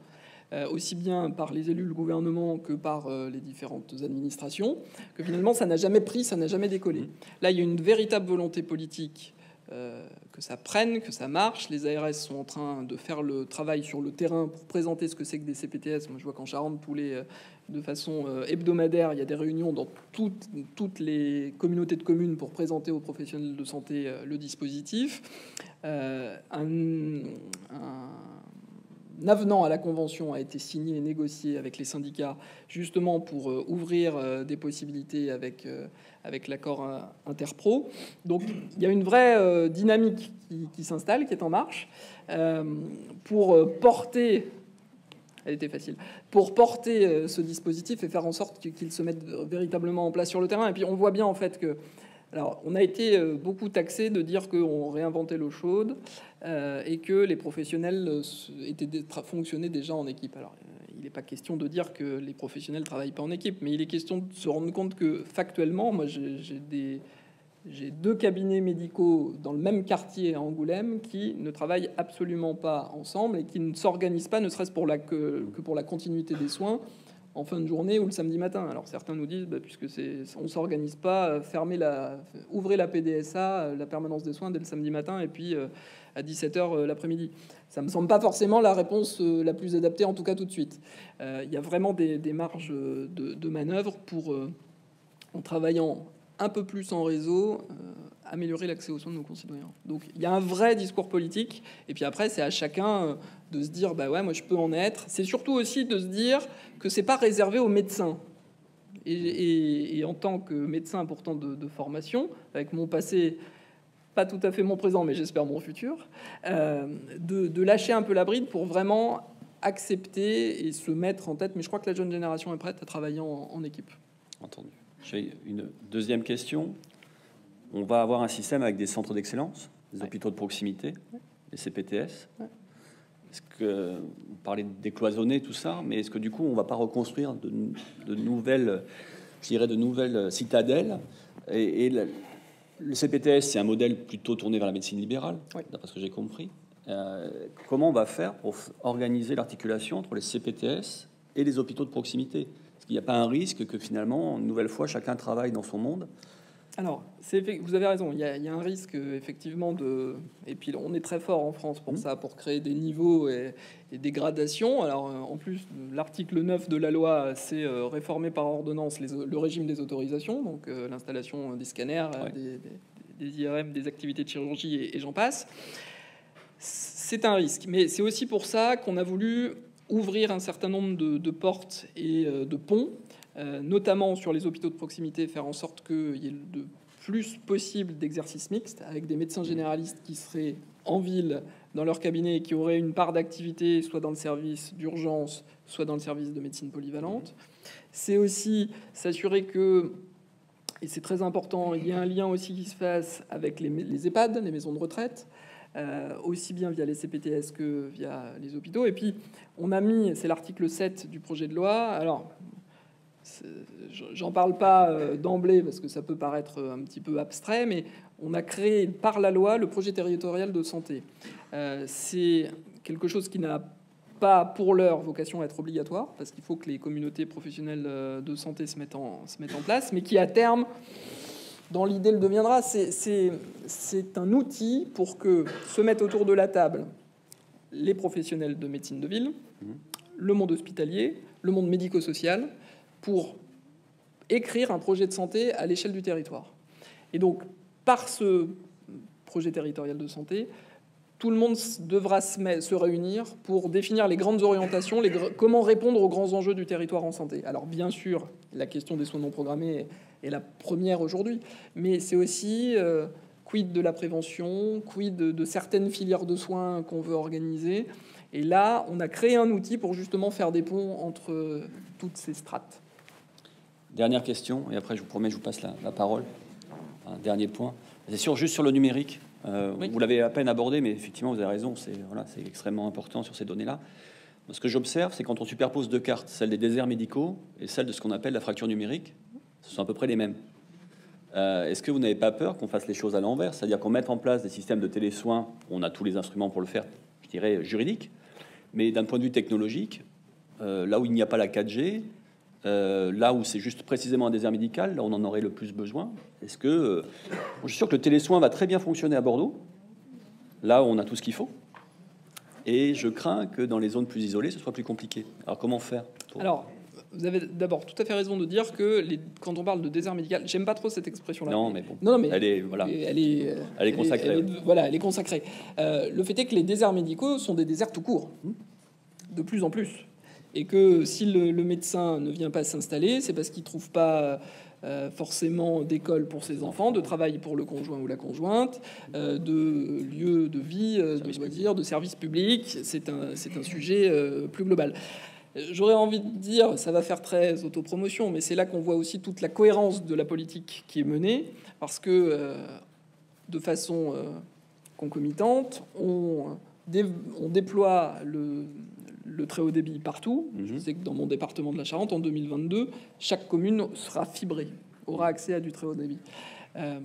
[SPEAKER 3] euh, aussi bien par les élus, le gouvernement, que par euh, les différentes administrations, que finalement, ça n'a jamais pris, ça n'a jamais décollé. Là, il y a une véritable volonté politique que ça prenne, que ça marche. Les ARS sont en train de faire le travail sur le terrain pour présenter ce que c'est que des CPTS. Moi, je vois qu'en Charente, tous les, euh, de façon euh, hebdomadaire, il y a des réunions dans toutes, toutes les communautés de communes pour présenter aux professionnels de santé le dispositif. un, avenant à la convention a été signé et négocié avec les syndicats justement pour ouvrir des possibilités avec avec l'accord euh, interpro. Donc il y a une vraie euh, dynamique qui, s'installe, qui est en marche, euh, pour porter elle était facile, pour porter ce dispositif et faire en sorte qu'il se mette véritablement en place sur le terrain. Et puis on voit bien en fait que, alors on a été beaucoup taxé de dire qu'on réinventait l'eau chaude et que les professionnels étaient fonctionnaient déjà en équipe. Alors il n'est pas question de dire que les professionnels ne travaillent pas en équipe, mais il est question de se rendre compte que factuellement, moi j'ai des deux cabinets médicaux dans le même quartier à Angoulême qui ne travaillent absolument pas ensemble et qui ne s'organisent pas, ne serait-ce que, pour la continuité des soins en fin de journée ou le samedi matin. Alors certains nous disent, bah, puisque c'est, on s'organise pas, fermer la, ouvrez la PDSA, la permanence des soins dès le samedi matin et puis euh, à 17h euh, l'après-midi. Ça me semble pas forcément la réponse euh, la plus adaptée, en tout cas tout de suite. Euh, il y a vraiment des, marges de, manœuvre pour, en travaillant un peu plus en réseau, améliorer l'accès aux soins de nos concitoyens. Donc il y a un vrai discours politique, et puis après c'est à chacun de se dire bah ouais moi je peux en être. C'est surtout aussi de se dire que c'est pas réservé aux médecins. Et, en tant que médecin pourtant de, de formation, avec mon passé pas tout à fait mon présent, mais j'espère mon futur, euh, de, lâcher un peu la bride pour vraiment accepter et se mettre en tête. Mais je crois que la jeune génération est prête à travailler en, équipe.
[SPEAKER 2] Entendu. J'ai une deuxième question. On va avoir un système avec des centres d'excellence, des hôpitaux de proximité, des CPTS. Est-ce que vous parlez de décloisonner tout ça, mais est-ce que du coup on va pas reconstruire de, nouvelles, je dirais de nouvelles citadelles et, et le CPTS, c'est un modèle plutôt tourné vers la médecine libérale, d'après ce que j'ai compris. Euh, comment on va faire pour organiser l'articulation entre les CPTS et les hôpitaux de proximité? Qu'il n'y a pas un risque que finalement, une nouvelle fois, chacun travaille dans son monde
[SPEAKER 3] alors, vous avez raison, il y, a, un risque effectivement de... Et puis on est très fort en France pour mmh. ça, pour créer des niveaux et, des gradations. Alors euh, en plus, l'article 9 de la loi, c'est euh, réformé par ordonnance le régime des autorisations, donc euh, l'installation des scanners, des, IRM, des activités de chirurgie et, j'en passe. C'est un risque, mais c'est aussi pour ça qu'on a voulu ouvrir un certain nombre de, de portes et de ponts euh, notamment sur les hôpitaux de proximité, faire en sorte qu'il y ait le plus possible d'exercices mixtes, avec des médecins généralistes qui seraient en ville, dans leur cabinet, et qui auraient une part d'activité, soit dans le service d'urgence, soit dans le service de médecine polyvalente. C'est aussi s'assurer que, et c'est très important, il y a un lien aussi qui se fasse avec les, EHPAD, les maisons de retraite, euh, aussi bien via les CPTS que via les hôpitaux. Et puis, on a mis, c'est l'article 7 du projet de loi, alors J'en parle pas euh, d'emblée parce que ça peut paraître un petit peu abstrait, mais on a créé par la loi le projet territorial de santé. Euh, c'est quelque chose qui n'a pas pour l'heure vocation à être obligatoire, parce qu'il faut que les communautés professionnelles euh, de santé se mettent en, se mettent en place, mais qui à terme, dans l'idée, le deviendra. C'est un outil pour que se mettent autour de la table les professionnels de médecine de ville, mmh. le monde hospitalier, le monde médico-social, pour écrire un projet de santé à l'échelle du territoire. Et donc, par ce projet territorial de santé, tout le monde devra se, réunir pour définir les grandes orientations, comment répondre aux grands enjeux du territoire en santé. Alors bien sûr, la question des soins non programmés est la première aujourd'hui, mais c'est aussi euh, quid de la prévention, quid de certaines filières de soins qu'on veut organiser. Et là, on a créé un outil pour justement faire des ponts entre toutes ces strates.
[SPEAKER 2] Dernière question, et après je vous promets, je vous passe la, parole. Un dernier point. C'est sûr, juste sur le numérique. Euh, vous l'avez à peine abordé, mais effectivement, vous avez raison, c'est voilà, extrêmement important sur ces données-là. Ce que j'observe, c'est quand on superpose deux cartes, celle des déserts médicaux et celle de ce qu'on appelle la fracture numérique, ce sont à peu près les mêmes. Euh, est-ce que vous n'avez pas peur qu'on fasse les choses à l'envers, c'est-à-dire qu'on mette en place des systèmes de télésoins, on a tous les instruments pour le faire, je dirais juridique, mais d'un point de vue technologique, euh, là où il n'y a pas la 4G, euh, là où c'est juste précisément un désert médical, là où on en aurait le plus besoin. Est-ce que euh, je suis sûr que le télésoin va très bien fonctionner à Bordeaux, là où on a tout ce qu'il faut, et je crains que dans les zones plus isolées, ce soit plus compliqué. Alors comment faire
[SPEAKER 3] Alors, vous avez d'abord tout à fait raison de dire que les, quand on parle de désert médical, j'aime pas trop cette expression-là.
[SPEAKER 2] Non, mais bon. Non, mais elle est voilà.
[SPEAKER 3] Elle est, elle est consacrée. voilà, elle est consacrée. Euh, le fait est que les déserts médicaux sont des déserts tout court, de plus en plus et que si le, médecin ne vient pas s'installer, c'est parce qu'il trouve pas euh, forcément d'école pour ses enfants, de travail pour le conjoint ou la conjointe, euh, de lieu de vie, euh, de loisirs, de services publics. C'est un, un sujet plus global. J'aurais envie de dire, ça va faire très autopromotion, mais c'est là qu'on voit aussi toute la cohérence de la politique qui est menée, parce que de façon concomitante, on, on déploie le, le très haut débit partout. Je mhm. sais que dans mon département de la Charente, en 2022, chaque commune sera fibrée, aura accès à du très haut débit. Euh,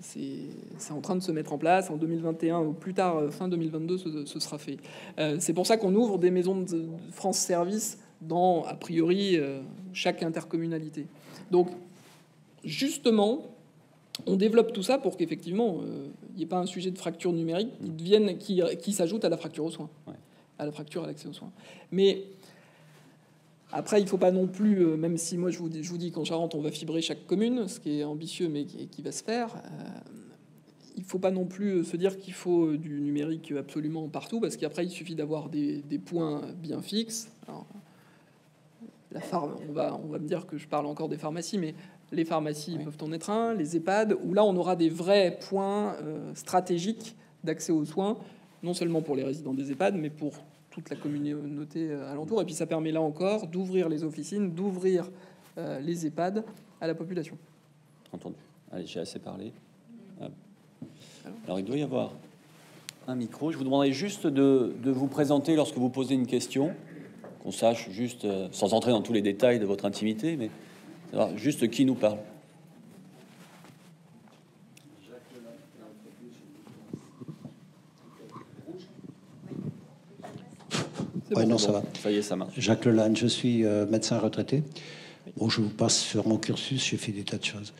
[SPEAKER 3] c'est en train de se mettre en place. En 2021 ou plus tard, euh, fin 2022, ce, sera fait. Euh, c'est pour ça qu'on ouvre des maisons de France Service dans, a priori, chaque intercommunalité. Donc, justement, on développe tout ça pour qu'effectivement, il n'y ait pas un sujet de fracture numérique qui, devienne, qui, qui s'ajoute à la fracture aux soins à la fracture, à l'accès aux soins. Mais après, il ne faut pas non plus, euh, même si moi je vous, dis, je vous dis qu'en Charente, on va fibrer chaque commune, ce qui est ambitieux mais qui, va se faire, euh, il ne faut pas non plus se dire qu'il faut du numérique absolument partout, parce qu'après, il suffit d'avoir des, points bien fixes. la on, va, on va me dire que je parle encore des pharmacies, mais les pharmacies peuvent en être un, les EHPAD, où là, on aura des vrais points euh, stratégiques d'accès aux soins, non seulement pour les résidents des EHPAD, mais pour toute la communauté euh, alentour. Et puis ça permet là encore d'ouvrir les officines, d'ouvrir euh, les EHPAD à la population.
[SPEAKER 2] Entendu. Allez, j'ai assez parlé. Alors il doit y avoir un micro. Je vous demanderai juste de, vous présenter lorsque vous posez une question, qu'on sache juste, euh, sans entrer dans tous les détails de votre intimité, mais juste qui nous parle.
[SPEAKER 4] Ouais, non, ça va.
[SPEAKER 2] Ça y est, ça marche.
[SPEAKER 4] Jacques Lelanne, je suis euh, médecin retraité. Bon, je vous passe sur mon cursus, j'ai fait des tas de choses.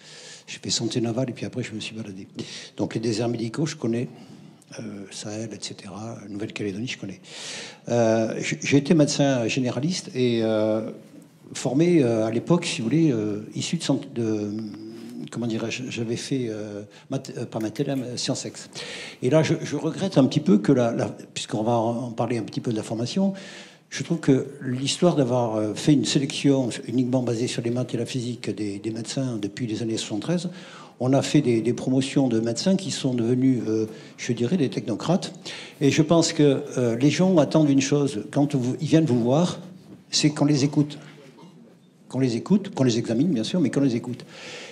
[SPEAKER 4] J'ai fait santé navale et puis après, je me suis baladé. Donc, les déserts médicaux, je connais. Euh, Sahel, etc. Nouvelle-Calédonie, je connais. Euh, j'ai été médecin généraliste et euh, formé à l'époque, si vous voulez, issu de, de comment dirais-je, j'avais fait, euh, mat, euh, euh, Sciences Ex. Et là, je, regrette un petit peu que, puisqu'on va en parler un petit peu de la formation, je trouve que l'histoire d'avoir euh, fait une sélection uniquement basée sur les maths et la physique des, médecins depuis les années 73, on a fait des, promotions de médecins qui sont devenus, euh, je dirais, des technocrates. Et je pense que les gens attendent une chose quand ils viennent vous voir, c'est qu'on les écoute. Qu'on les écoute, qu'on les examine, bien sûr, mais qu'on les écoute.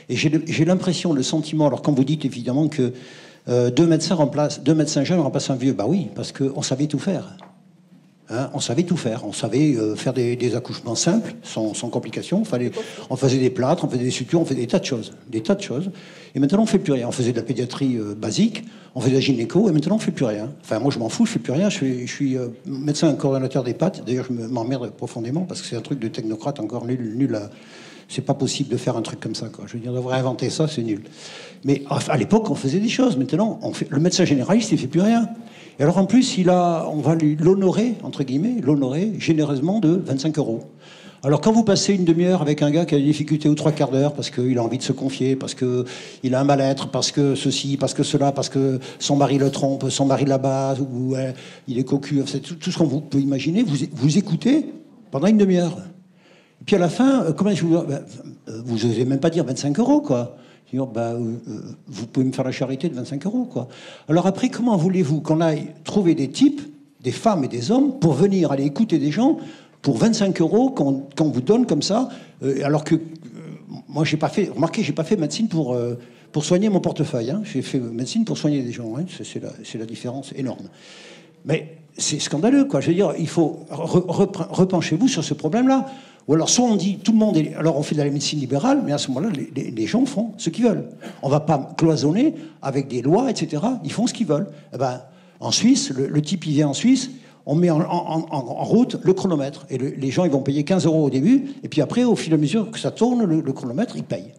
[SPEAKER 4] Et j'ai l'impression, le sentiment, alors quand vous dites évidemment que euh, deux médecins remplacent, deux médecins jeunes remplacent un vieux, bah oui, parce qu'on savait tout faire. Hein, on savait tout faire. On savait euh, faire des, accouchements simples, sans, complications. On faisait des plâtres, on faisait des sutures, on faisait des tas de choses. Des tas de choses. Et maintenant, on fait plus rien. On faisait de la pédiatrie euh, basique, on faisait de la gynéco, et maintenant, on fait plus rien. Enfin, moi, je m'en fous, je fais plus rien. Je suis, médecin coordonnateur des pattes. D'ailleurs, je m'emmerde profondément parce que c'est un truc de technocrate encore nul, nul à. C'est pas possible de faire un truc comme ça. Quoi. Je veux dire, d'avoir inventé ça, c'est nul. Mais à l'époque, on faisait des choses. Maintenant, on fait, le médecin généraliste, il fait plus rien. Et alors en plus, il a, on va l'honorer, entre guillemets, l'honorer généreusement de 25 euros. Alors quand vous passez une demi-heure avec un gars qui a des difficultés ou trois quarts d'heure parce qu'il a envie de se confier, parce qu'il a un mal-être, parce que ceci, parce que cela, parce que son mari le trompe, son mari là-bas, ou ouais, il est cocu, tout, ce qu'on peut imaginer, vous, vous écoutez pendant une demi-heure. Puis à la fin, comment je vous... Ben, vous n'osez même pas dire 25 euros, quoi. Dire, bah, euh, vous pouvez me faire la charité de 25 euros, quoi. Alors après, comment voulez-vous qu'on aille trouver des types, des femmes et des hommes, pour venir aller écouter des gens pour 25 euros qu'on qu vous donne comme ça, euh, alors que euh, moi, j'ai pas fait, remarquez, j'ai pas fait médecine pour, euh, pour soigner mon portefeuille. Hein. J'ai fait médecine pour soigner des gens. Hein. C'est la, différence énorme. Mais c'est scandaleux, quoi. Je veux dire, il faut re, repenchez-vous sur ce problème-là. Ou alors, soit on dit tout le monde. Alors, on fait de la médecine libérale, mais à ce moment-là, les, gens font ce qu'ils veulent. On va pas cloisonner avec des lois, etc. Ils font ce qu'ils veulent. Eh ben, en Suisse, le, type, il vient en Suisse, on met en, route le chronomètre. Et le, les gens, ils vont payer 15 euros au début, et puis après, au fur et à mesure que ça tourne, le, le chronomètre, ils payent.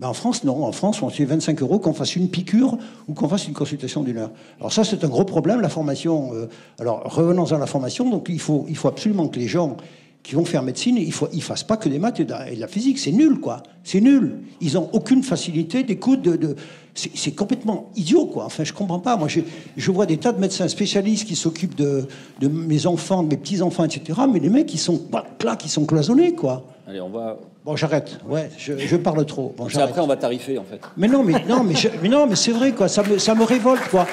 [SPEAKER 4] Mais en France, non. En France, on fait 25 euros qu'on fasse une piqûre ou qu'on fasse une consultation d'une heure. Alors ça, c'est un gros problème, la formation. Euh, alors, revenons à la formation. Donc, il faut, il faut absolument que les gens qui vont faire médecine, il faut, ils fassent pas que des maths et de la, et de la physique. C'est nul, quoi. C'est nul. Ils ont aucune facilité d'écoute. De, de... C'est complètement idiot, quoi. Enfin, je comprends pas. Moi, je, je vois des tas de médecins spécialistes qui s'occupent de, de, mes enfants, de mes petits-enfants, etc. Mais les mecs, ils sont là, qui sont cloisonnés, quoi.
[SPEAKER 2] Allez, on va...
[SPEAKER 4] Bon, j'arrête. Ouais, je, je, parle trop. Bon,
[SPEAKER 2] après, on va tarifer, en fait.
[SPEAKER 4] Mais non, mais, non, mais, je, mais, non, mais c'est vrai, quoi. Ça me, ça me révolte, quoi.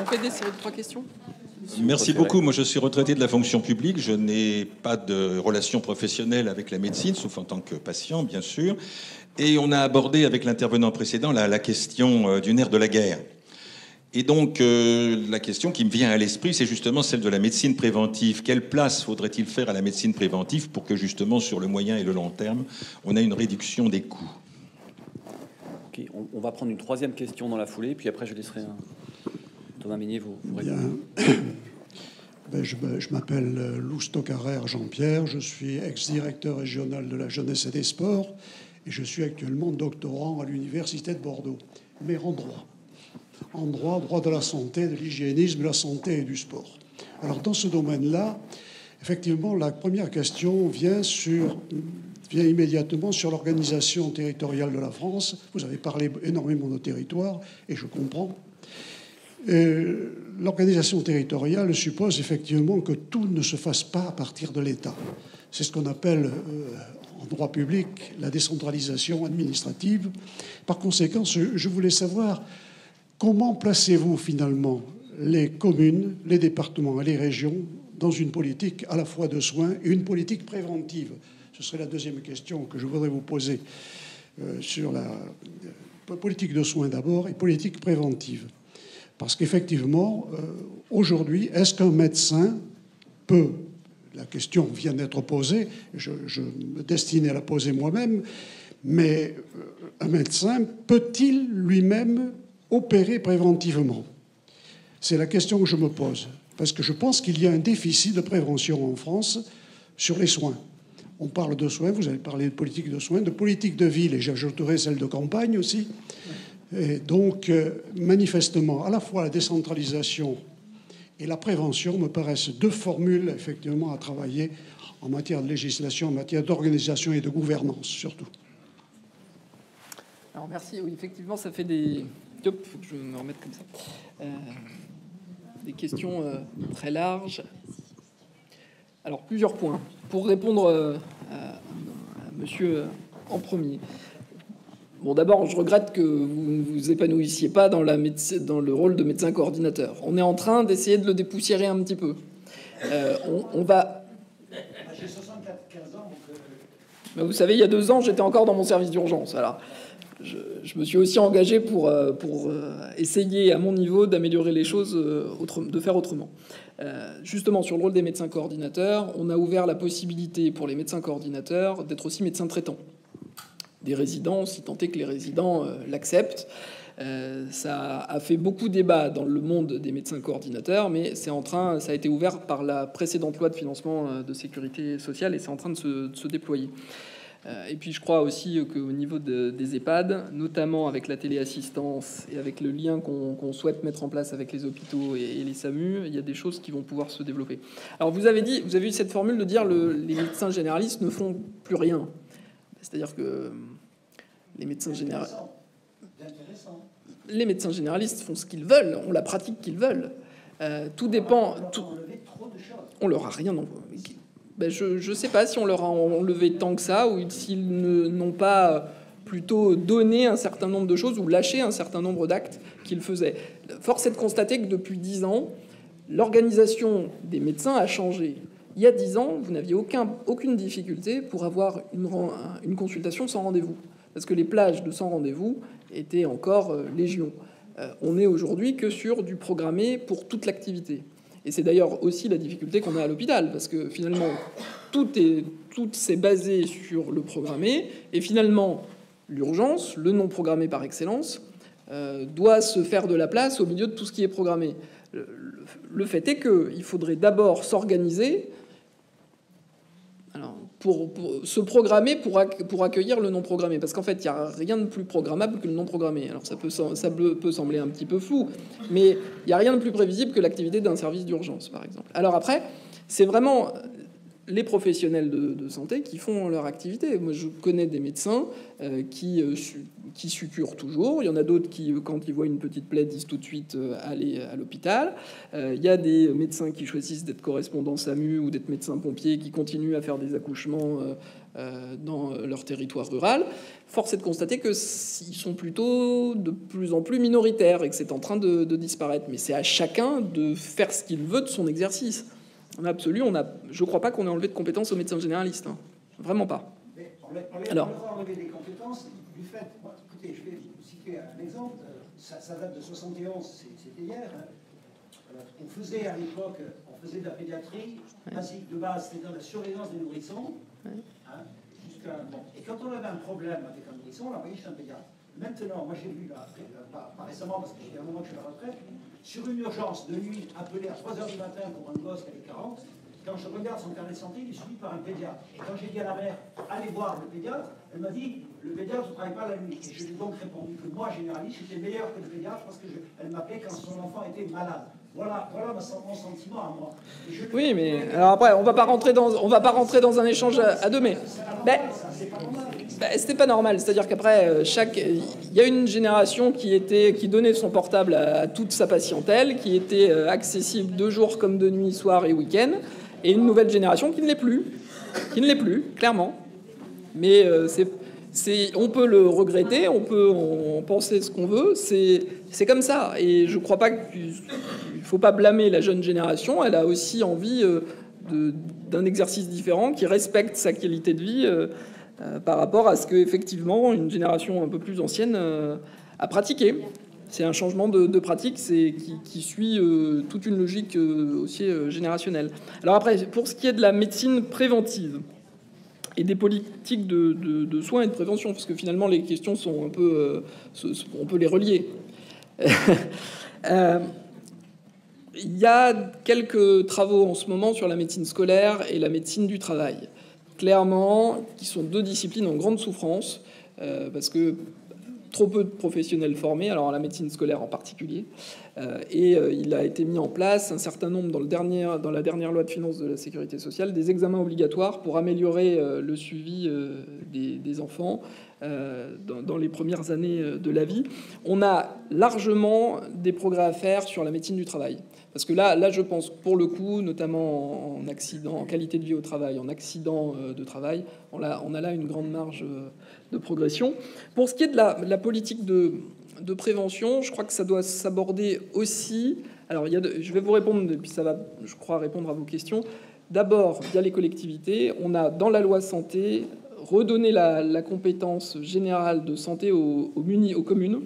[SPEAKER 3] On fait des séries de trois questions?
[SPEAKER 5] Merci beaucoup. Moi, je suis retraité de la fonction publique. Je n'ai pas de relation professionnelle avec la médecine, sauf en tant que patient, bien sûr. Et on a abordé avec l'intervenant précédent la, la question euh, du nerf de la guerre. Et donc, euh, la question qui me vient à l'esprit, c'est justement celle de la médecine préventive. Quelle place faudrait-il faire à la médecine préventive pour que, justement, sur le moyen et le long terme, on ait une réduction des coûts?
[SPEAKER 2] On, on, va prendre une troisième question dans la foulée, puis après, je laisserai un... Thomas Minier vous.
[SPEAKER 6] Ben, je, je m'appelle Lousto Carrère Jean-Pierre, je suis ex-directeur régional de la jeunesse et des sports et je suis actuellement doctorant à l'Université de Bordeaux, mais en droit. En droit, droit de la santé, de l'hygiénisme, de la santé et du sport. Alors dans ce domaine-là, effectivement, la première question vient, sur, vient immédiatement sur l'organisation territoriale de la France. Vous avez parlé énormément de territoire et je comprends. L'organisation territoriale suppose effectivement que tout ne se fasse pas à partir de l'État. C'est ce qu'on appelle euh, en droit public la décentralisation administrative. Par conséquent, je voulais savoir comment placez-vous finalement les communes, les départements et les régions dans une politique à la fois de soins et une politique préventive. Ce serait la deuxième question que je voudrais vous poser euh, sur la euh, politique de soins d'abord et politique préventive. Parce qu'effectivement, euh, aujourd'hui, est-ce qu'un médecin peut, la question vient d'être posée, je, me destinais à la poser moi-même, mais euh, un médecin peut-il lui-même opérer préventivement? C'est la question que je me pose. parce que je pense qu'il y a un déficit de prévention en France sur les soins. On parle de soins, vous avez parlé de politique de soins, de politique de ville, et j'ajouterai celle de campagne aussi. Et donc, euh, manifestement, à la fois la décentralisation et la prévention me paraissent deux formules, effectivement, à travailler en matière de législation, en matière d'organisation et de gouvernance, surtout.
[SPEAKER 3] Alors, merci. Oui, effectivement, ça fait des. Hop, faut que je me remette comme ça. Euh, des questions euh, très larges. Alors, plusieurs points. Pour répondre à, monsieur en premier. Bon, d'abord, je regrette que vous ne vous épanouissiez pas dans, la dans le rôle de médecin coordinateur. On est en train d'essayer de le dépoussiérer un petit peu. on, va. J'ai 64, 15 ans. Donc vous savez, il y a deux ans, j'étais encore dans mon service d'urgence. Alors, je, me suis aussi engagé pour, euh, pour euh, essayer à mon niveau d'améliorer les choses, euh, de faire autrement. justement, sur le rôle des médecins coordinateurs, on a ouvert la possibilité pour les médecins coordinateurs d'être aussi médecins traitants. Des résidents, si tant est que les résidents l'acceptent. ça a fait beaucoup débat dans le monde des médecins coordinateurs, mais c'est en train, ça a été ouvert par la précédente loi de financement de sécurité sociale et c'est en train de se déployer. Euh, et puis je crois aussi qu'au niveau des EHPAD, notamment avec la téléassistance et avec le lien qu'on souhaite mettre en place avec les hôpitaux et, les SAMU, il y a des choses qui vont pouvoir se développer. Alors vous avez dit, vous avez eu cette formule de dire le, les médecins généralistes ne font plus rien. C'est-à-dire que les médecins généralistes, les médecins généralistes font ce qu'ils veulent, ont la pratique qu'ils veulent. Euh, tout dépend. Tout... On leur a rien ben, je ne sais pas si on leur a enlevé tant que ça, ou s'ils n'ont pas plutôt donné un certain nombre de choses ou lâché un certain nombre d'actes qu'ils faisaient. Force est de constater que depuis dix ans, l'organisation des médecins a changé. Il y a dix ans, vous n'aviez aucun, aucune difficulté pour avoir une, une consultation sans rendez-vous, parce que les plages de sans rendez-vous étaient encore euh, légion. Euh, on est aujourd'hui que sur du programmé pour toute l'activité. Et c'est d'ailleurs aussi la difficulté qu'on a à l'hôpital, parce que finalement, tout est tout s'est basé sur le programmé, et finalement, l'urgence, le non programmé par excellence, euh, doit se faire de la place au milieu de tout ce qui est programmé. Le, fait est qu'il faudrait d'abord s'organiser pour, se programmer pour, pour, accueillir le non programmé. Parce qu'en fait, il n'y a rien de plus programmable que le non programmé. Alors ça peut, ça peut sembler un petit peu flou, mais il n'y a rien de plus prévisible que l'activité d'un service d'urgence, par exemple. Alors après, c'est vraiment les professionnels de, santé qui font leur activité. Moi, je connais des médecins euh, qui, euh, qui succurent toujours. Il y en a d'autres qui, quand ils voient une petite plaie, disent tout de suite euh, aller à l'hôpital. il y a des médecins qui choisissent d'être correspondants SAMU ou d'être médecins pompiers qui continuent à faire des accouchements dans leur territoire rural. Force est de constater que sont plutôt de plus en plus minoritaires et que c'est en train de disparaître. Mais c'est à chacun de faire ce qu'il veut de son exercice. En absolu, on a, je ne crois pas qu'on ait enlevé de compétences aux médecins généralistes. Hein. Vraiment pas.
[SPEAKER 7] Mais on, on, Alors, on enlevé des compétences du fait. écoutez, je vais vous citer un exemple. Ça, date de 71, c'était hier. Hein. On faisait à l'époque, on faisait de la pédiatrie basique de base, c'est-à-dire la surveillance des nourrissons. Hein, et quand on avait un problème avec un nourrisson, on l'envoyait chez un pédiatre. Maintenant, moi j'ai vu, là, pas, récemment, parce que j'ai un moment que je suis à la retraite, sur une urgence de nuit appelée à 3h du matin pour un gosse qui avait 40, quand je regarde son carnet de santé, il est suivi par un pédiatre. Et quand j'ai dit à la mère, allez voir le pédiatre, elle m'a dit, le pédiatre ne travaille pas la nuit. Et je lui ai donc répondu que moi, généraliste, j'étais meilleur que le pédiatre parce qu'elle m'appelait quand son enfant était malade. Voilà, voilà mon sentiment à moi.
[SPEAKER 3] Oui, mais alors après, on va pas rentrer dans, on va pas rentrer dans un échange à, deux, mais, mais bah, c'était pas normal. C'est-à-dire qu'après, euh, chaque, il y a une génération qui était, qui donnait son portable à, toute sa patientèle, qui était euh, accessible de jour comme de nuit, soir et week-end, et une nouvelle génération qui ne l'est plus, qui ne l'est plus, clairement. Mais euh, c'est, on peut le regretter, on peut en penser ce qu'on veut, c'est, c'est comme ça. Et je crois pas qu'il faut pas blâmer la jeune génération. Elle a aussi envie d'un exercice différent qui respecte sa qualité de vie. Par rapport à ce que effectivement une génération un peu plus ancienne euh, a pratiqué. C'est un changement de, pratique qui, qui, suit euh, toute une logique aussi générationnelle. Alors après, pour ce qui est de la médecine préventive et des politiques de, soins et de prévention, parce que finalement les questions sont un peu, on peut les relier. il y a quelques travaux en ce moment sur la médecine scolaire et la médecine du travail. Clairement, qui sont deux disciplines en grande souffrance, euh, parce que trop peu de professionnels formés, alors la médecine scolaire en particulier. Euh, et euh, il a été mis en place un certain nombre dans, le dernier, dans la dernière loi de finances de la sécurité sociale des examens obligatoires pour améliorer le suivi des, enfants dans, les premières années de la vie. On a largement des progrès à faire sur la médecine du travail. Parce que là, là, je pense, pour le coup, notamment en accident, en qualité de vie au travail, en accident euh, de travail, on a, là une grande marge euh, de progression. Pour ce qui est de la, politique de, prévention, je crois que ça doit s'aborder aussi. Alors, je vais vous répondre, et puis ça va, je crois, répondre à vos questions. D'abord, via les collectivités, on a dans la loi santé redonné la, compétence générale de santé aux, aux communes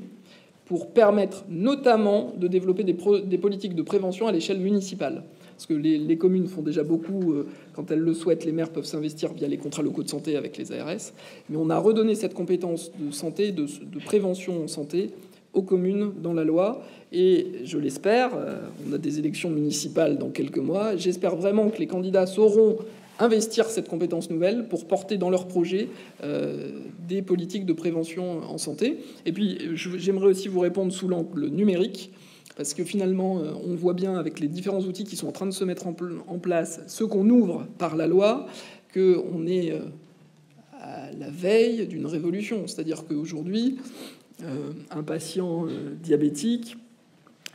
[SPEAKER 3] pour permettre notamment de développer des, politiques de prévention à l'échelle municipale. Parce que les, communes font déjà beaucoup, euh, quand elles le souhaitent, les maires peuvent s'investir via les contrats locaux de santé avec les ARS. Mais on a redonné cette compétence de santé, de, prévention en santé aux communes dans la loi. Et je l'espère, euh, on a des élections municipales dans quelques mois, j'espère vraiment que les candidats sauront investir cette compétence nouvelle pour porter dans leur projet euh, des politiques de prévention en santé. Et puis, j'aimerais aussi vous répondre sous l'angle numérique, parce que finalement, euh, on voit bien avec les différents outils qui sont en train de se mettre en, place, ceux qu'on ouvre par la loi, qu'on est euh, à la veille d'une révolution. C'est-à-dire qu'aujourd'hui, un patient diabétique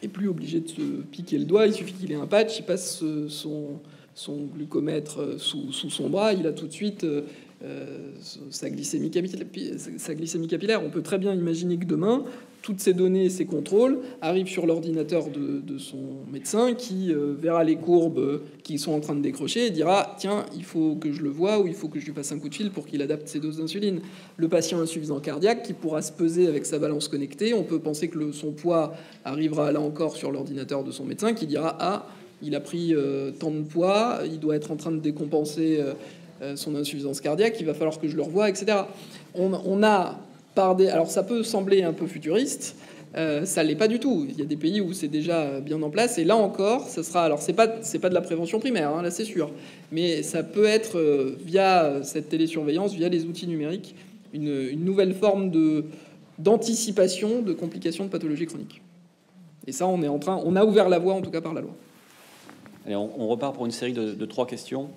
[SPEAKER 3] est plus obligé de se piquer le doigt, il suffit qu'il ait un patch, il passe son son glucomètre euh, sous, son bras, il a tout de suite euh, euh, sa, glycémie capillaire, On peut très bien imaginer que demain, toutes ces données, ces contrôles arrivent sur l'ordinateur de, son médecin qui verra les courbes qui sont en train de décrocher et dira tiens, il faut que je le voie ou il faut que je lui passe un coup de fil pour qu'il adapte ses doses d'insuline. Le patient insuffisant cardiaque qui pourra se peser avec sa balance connectée, on peut penser que son poids arrivera là encore sur l'ordinateur de son médecin qui dira ah il a pris euh, tant de poids, il doit être en train de décompenser euh, euh, son insuffisance cardiaque, il va falloir que je le revoie, etc. On, a par des... Alors ça peut sembler un peu futuriste, ça l'est pas du tout. Il y a des pays où c'est déjà bien en place, et là encore, ça sera. Alors c'est pas pas de la prévention primaire, hein, là c'est sûr, mais ça peut être via cette télésurveillance, via les outils numériques, une, nouvelle forme d'anticipation de complications de pathologies chroniques. Et ça, on est en train, on a ouvert la voie en tout cas par la loi
[SPEAKER 2] on, repart pour une série de, trois questions.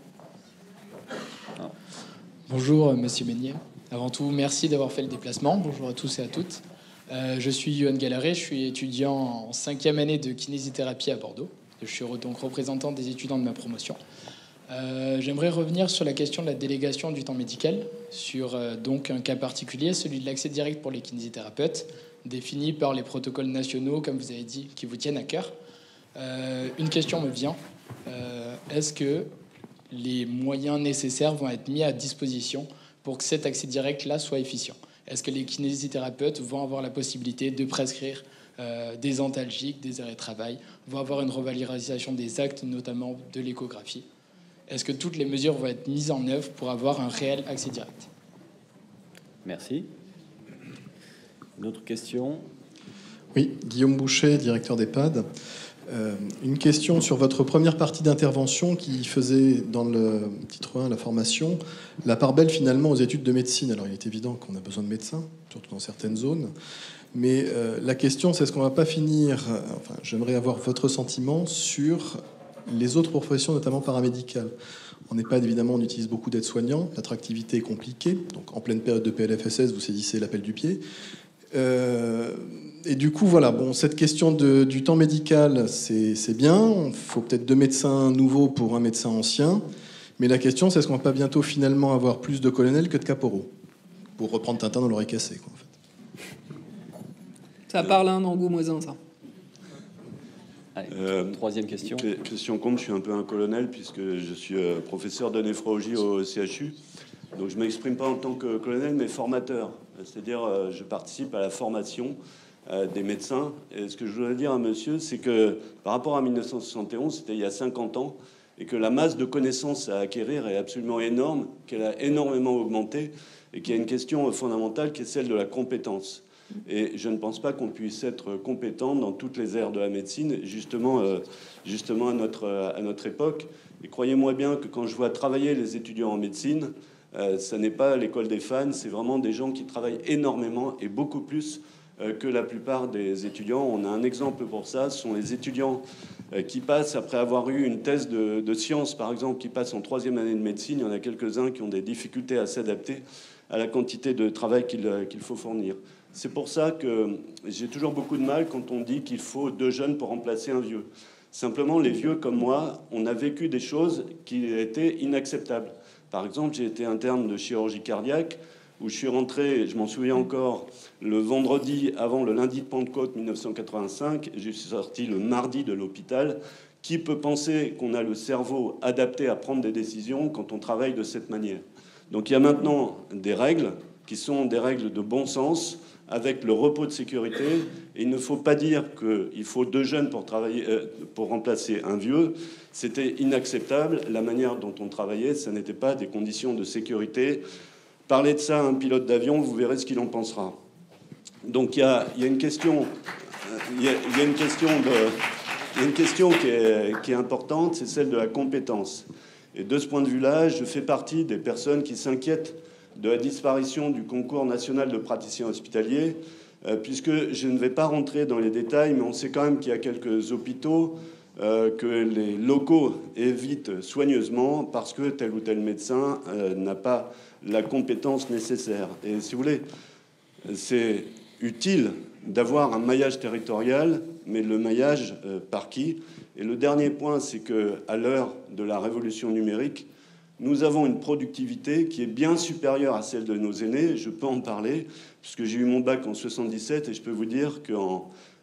[SPEAKER 8] Bonjour, monsieur Meunier. Avant tout, merci d'avoir fait le déplacement. Bonjour à tous et à toutes. Euh, je suis Yohan Galaré, je suis étudiant en cinquième année de kinésithérapie à Bordeaux. Je suis donc représentant des étudiants de ma promotion. Euh, j'aimerais revenir sur la question de la délégation du temps médical, sur euh, donc un cas particulier, celui de l'accès direct pour les kinésithérapeutes, défini par les protocoles nationaux, comme vous avez dit, qui vous tiennent à cœur. une question me vient. Euh, est-ce que les moyens nécessaires vont être mis à disposition pour que cet accès direct-là soit efficient? Est-ce que les kinésithérapeutes vont avoir la possibilité de prescrire euh, des antalgiques, des arrêts de travail, vont avoir une revalorisation des actes, notamment de l'échographie? Est-ce que toutes les mesures vont être mises en œuvre pour avoir un réel accès direct?
[SPEAKER 2] Merci. Une autre question?
[SPEAKER 9] Oui, Guillaume Boucher, directeur d'EHPAD. Euh, une question sur votre première partie d'intervention qui faisait dans le titre 1 la formation la part belle finalement aux études de médecine. Alors il est évident qu'on a besoin de médecins, surtout dans certaines zones. Mais euh, la question c'est est-ce qu'on va pas finir, euh, enfin j'aimerais avoir votre sentiment sur les autres professions, notamment paramédicales. N'est pas évidemment, on utilise beaucoup d'aides-soignants, l'attractivité est compliquée, donc en pleine période de PLFSS, vous saisissez l'appel du pied. Et du coup, voilà, bon, cette question du temps médical, c'est bien. Il faut peut-être deux médecins nouveaux pour un médecin ancien. Mais la question, c'est est-ce qu'on va pas bientôt finalement avoir plus de colonels que de caporaux? Pour reprendre Tintin dans l'oreille cassée, quoi, en fait.
[SPEAKER 3] Ça parle un angoumoisin, ça.
[SPEAKER 2] Euh, troisième question.
[SPEAKER 10] Question compte, je suis un peu un colonel puisque je suis euh, professeur de néphrologie au CHU. Donc je ne m'exprime pas en tant que colonel, mais formateur. C'est-à-dire, euh, je participe à la formation euh, des médecins. Et ce que je voudrais dire à monsieur, c'est que par rapport à 1971, c'était il y a 50 ans, et que la masse de connaissances à acquérir est absolument énorme, qu'elle a énormément augmenté, et qu'il y a une question fondamentale qui est celle de la compétence. Et je ne pense pas qu'on puisse être compétent dans toutes les aires de la médecine, justement, euh, justement à, notre, à notre époque. Et croyez-moi bien que quand je vois travailler les étudiants en médecine, euh, ce n'est pas l'école des fans, c'est vraiment des gens qui travaillent énormément et beaucoup plus euh, que la plupart des étudiants. On a un exemple pour ça, ce sont les étudiants euh, qui passent, après avoir eu une thèse de, de sciences, par exemple, qui passent en troisième année de médecine, il y en a quelques-uns qui ont des difficultés à s'adapter à la quantité de travail qu'il faut fournir. C'est pour ça que j'ai toujours beaucoup de mal quand on dit qu'il faut deux jeunes pour remplacer un vieux. Simplement, les vieux comme moi, on a vécu des choses qui étaient inacceptables. Par exemple, j'ai été interne de chirurgie cardiaque, où je suis rentré, je m'en souviens encore, le vendredi avant le lundi de Pentecôte 1985, je suis sorti le mardi de l'hôpital. Qui peut penser qu'on a le cerveau adapté à prendre des décisions quand on travaille de cette manière? Donc il y a maintenant des règles qui sont des règles de bon sens avec le repos de sécurité. Et il ne faut pas dire qu'il faut deux jeunes pour, euh, remplacer un vieux. C'était inacceptable. La manière dont on travaillait, ce n'était pas des conditions de sécurité. Parlez de ça à un pilote d'avion, vous verrez ce qu'il en pensera. Donc il y a, une question, il y a, une question, qui est importante, c'est celle de la compétence. Et de ce point de vue-là, je fais partie des personnes qui s'inquiètent de la disparition du concours national de praticiens hospitaliers, euh, puisque je ne vais pas rentrer dans les détails, mais on sait quand même qu'il y a quelques hôpitaux euh, que les locaux évitent soigneusement parce que tel ou tel médecin euh, n'a pas la compétence nécessaire. Et si vous voulez, c'est utile d'avoir un maillage territorial, mais le maillage par qui? Et le dernier point, c'est que à l'heure de la révolution numérique, nous avons une productivité qui est bien supérieure à celle de nos aînés. Je peux en parler, puisque j'ai eu mon bac en 77 et je peux vous dire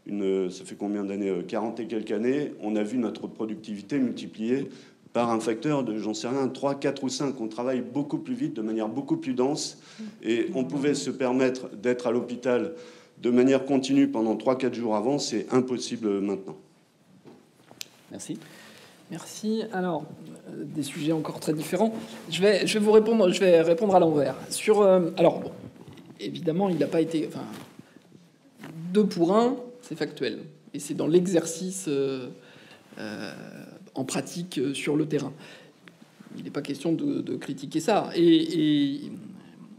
[SPEAKER 10] une, ça fait combien d'années? 40 euh, et quelques années, on a vu notre productivité multipliée par un facteur de, j'en sais rien, 3, 4 ou 5. On travaille beaucoup plus vite, de manière beaucoup plus dense, et on pouvait se permettre d'être à l'hôpital de manière continue pendant 3-4 jours avant. C'est impossible maintenant.
[SPEAKER 2] Merci.
[SPEAKER 3] Merci. Alors, euh, des sujets encore très différents. Je vais, je vais vous répondre, je vais répondre à l'envers. Sur, euh, alors, bon, évidemment, il n'a pas été, enfin, deux pour un, c'est factuel, et c'est dans l'exercice euh, euh en pratique euh, sur le terrain. Il n'est pas question de, critiquer ça, et,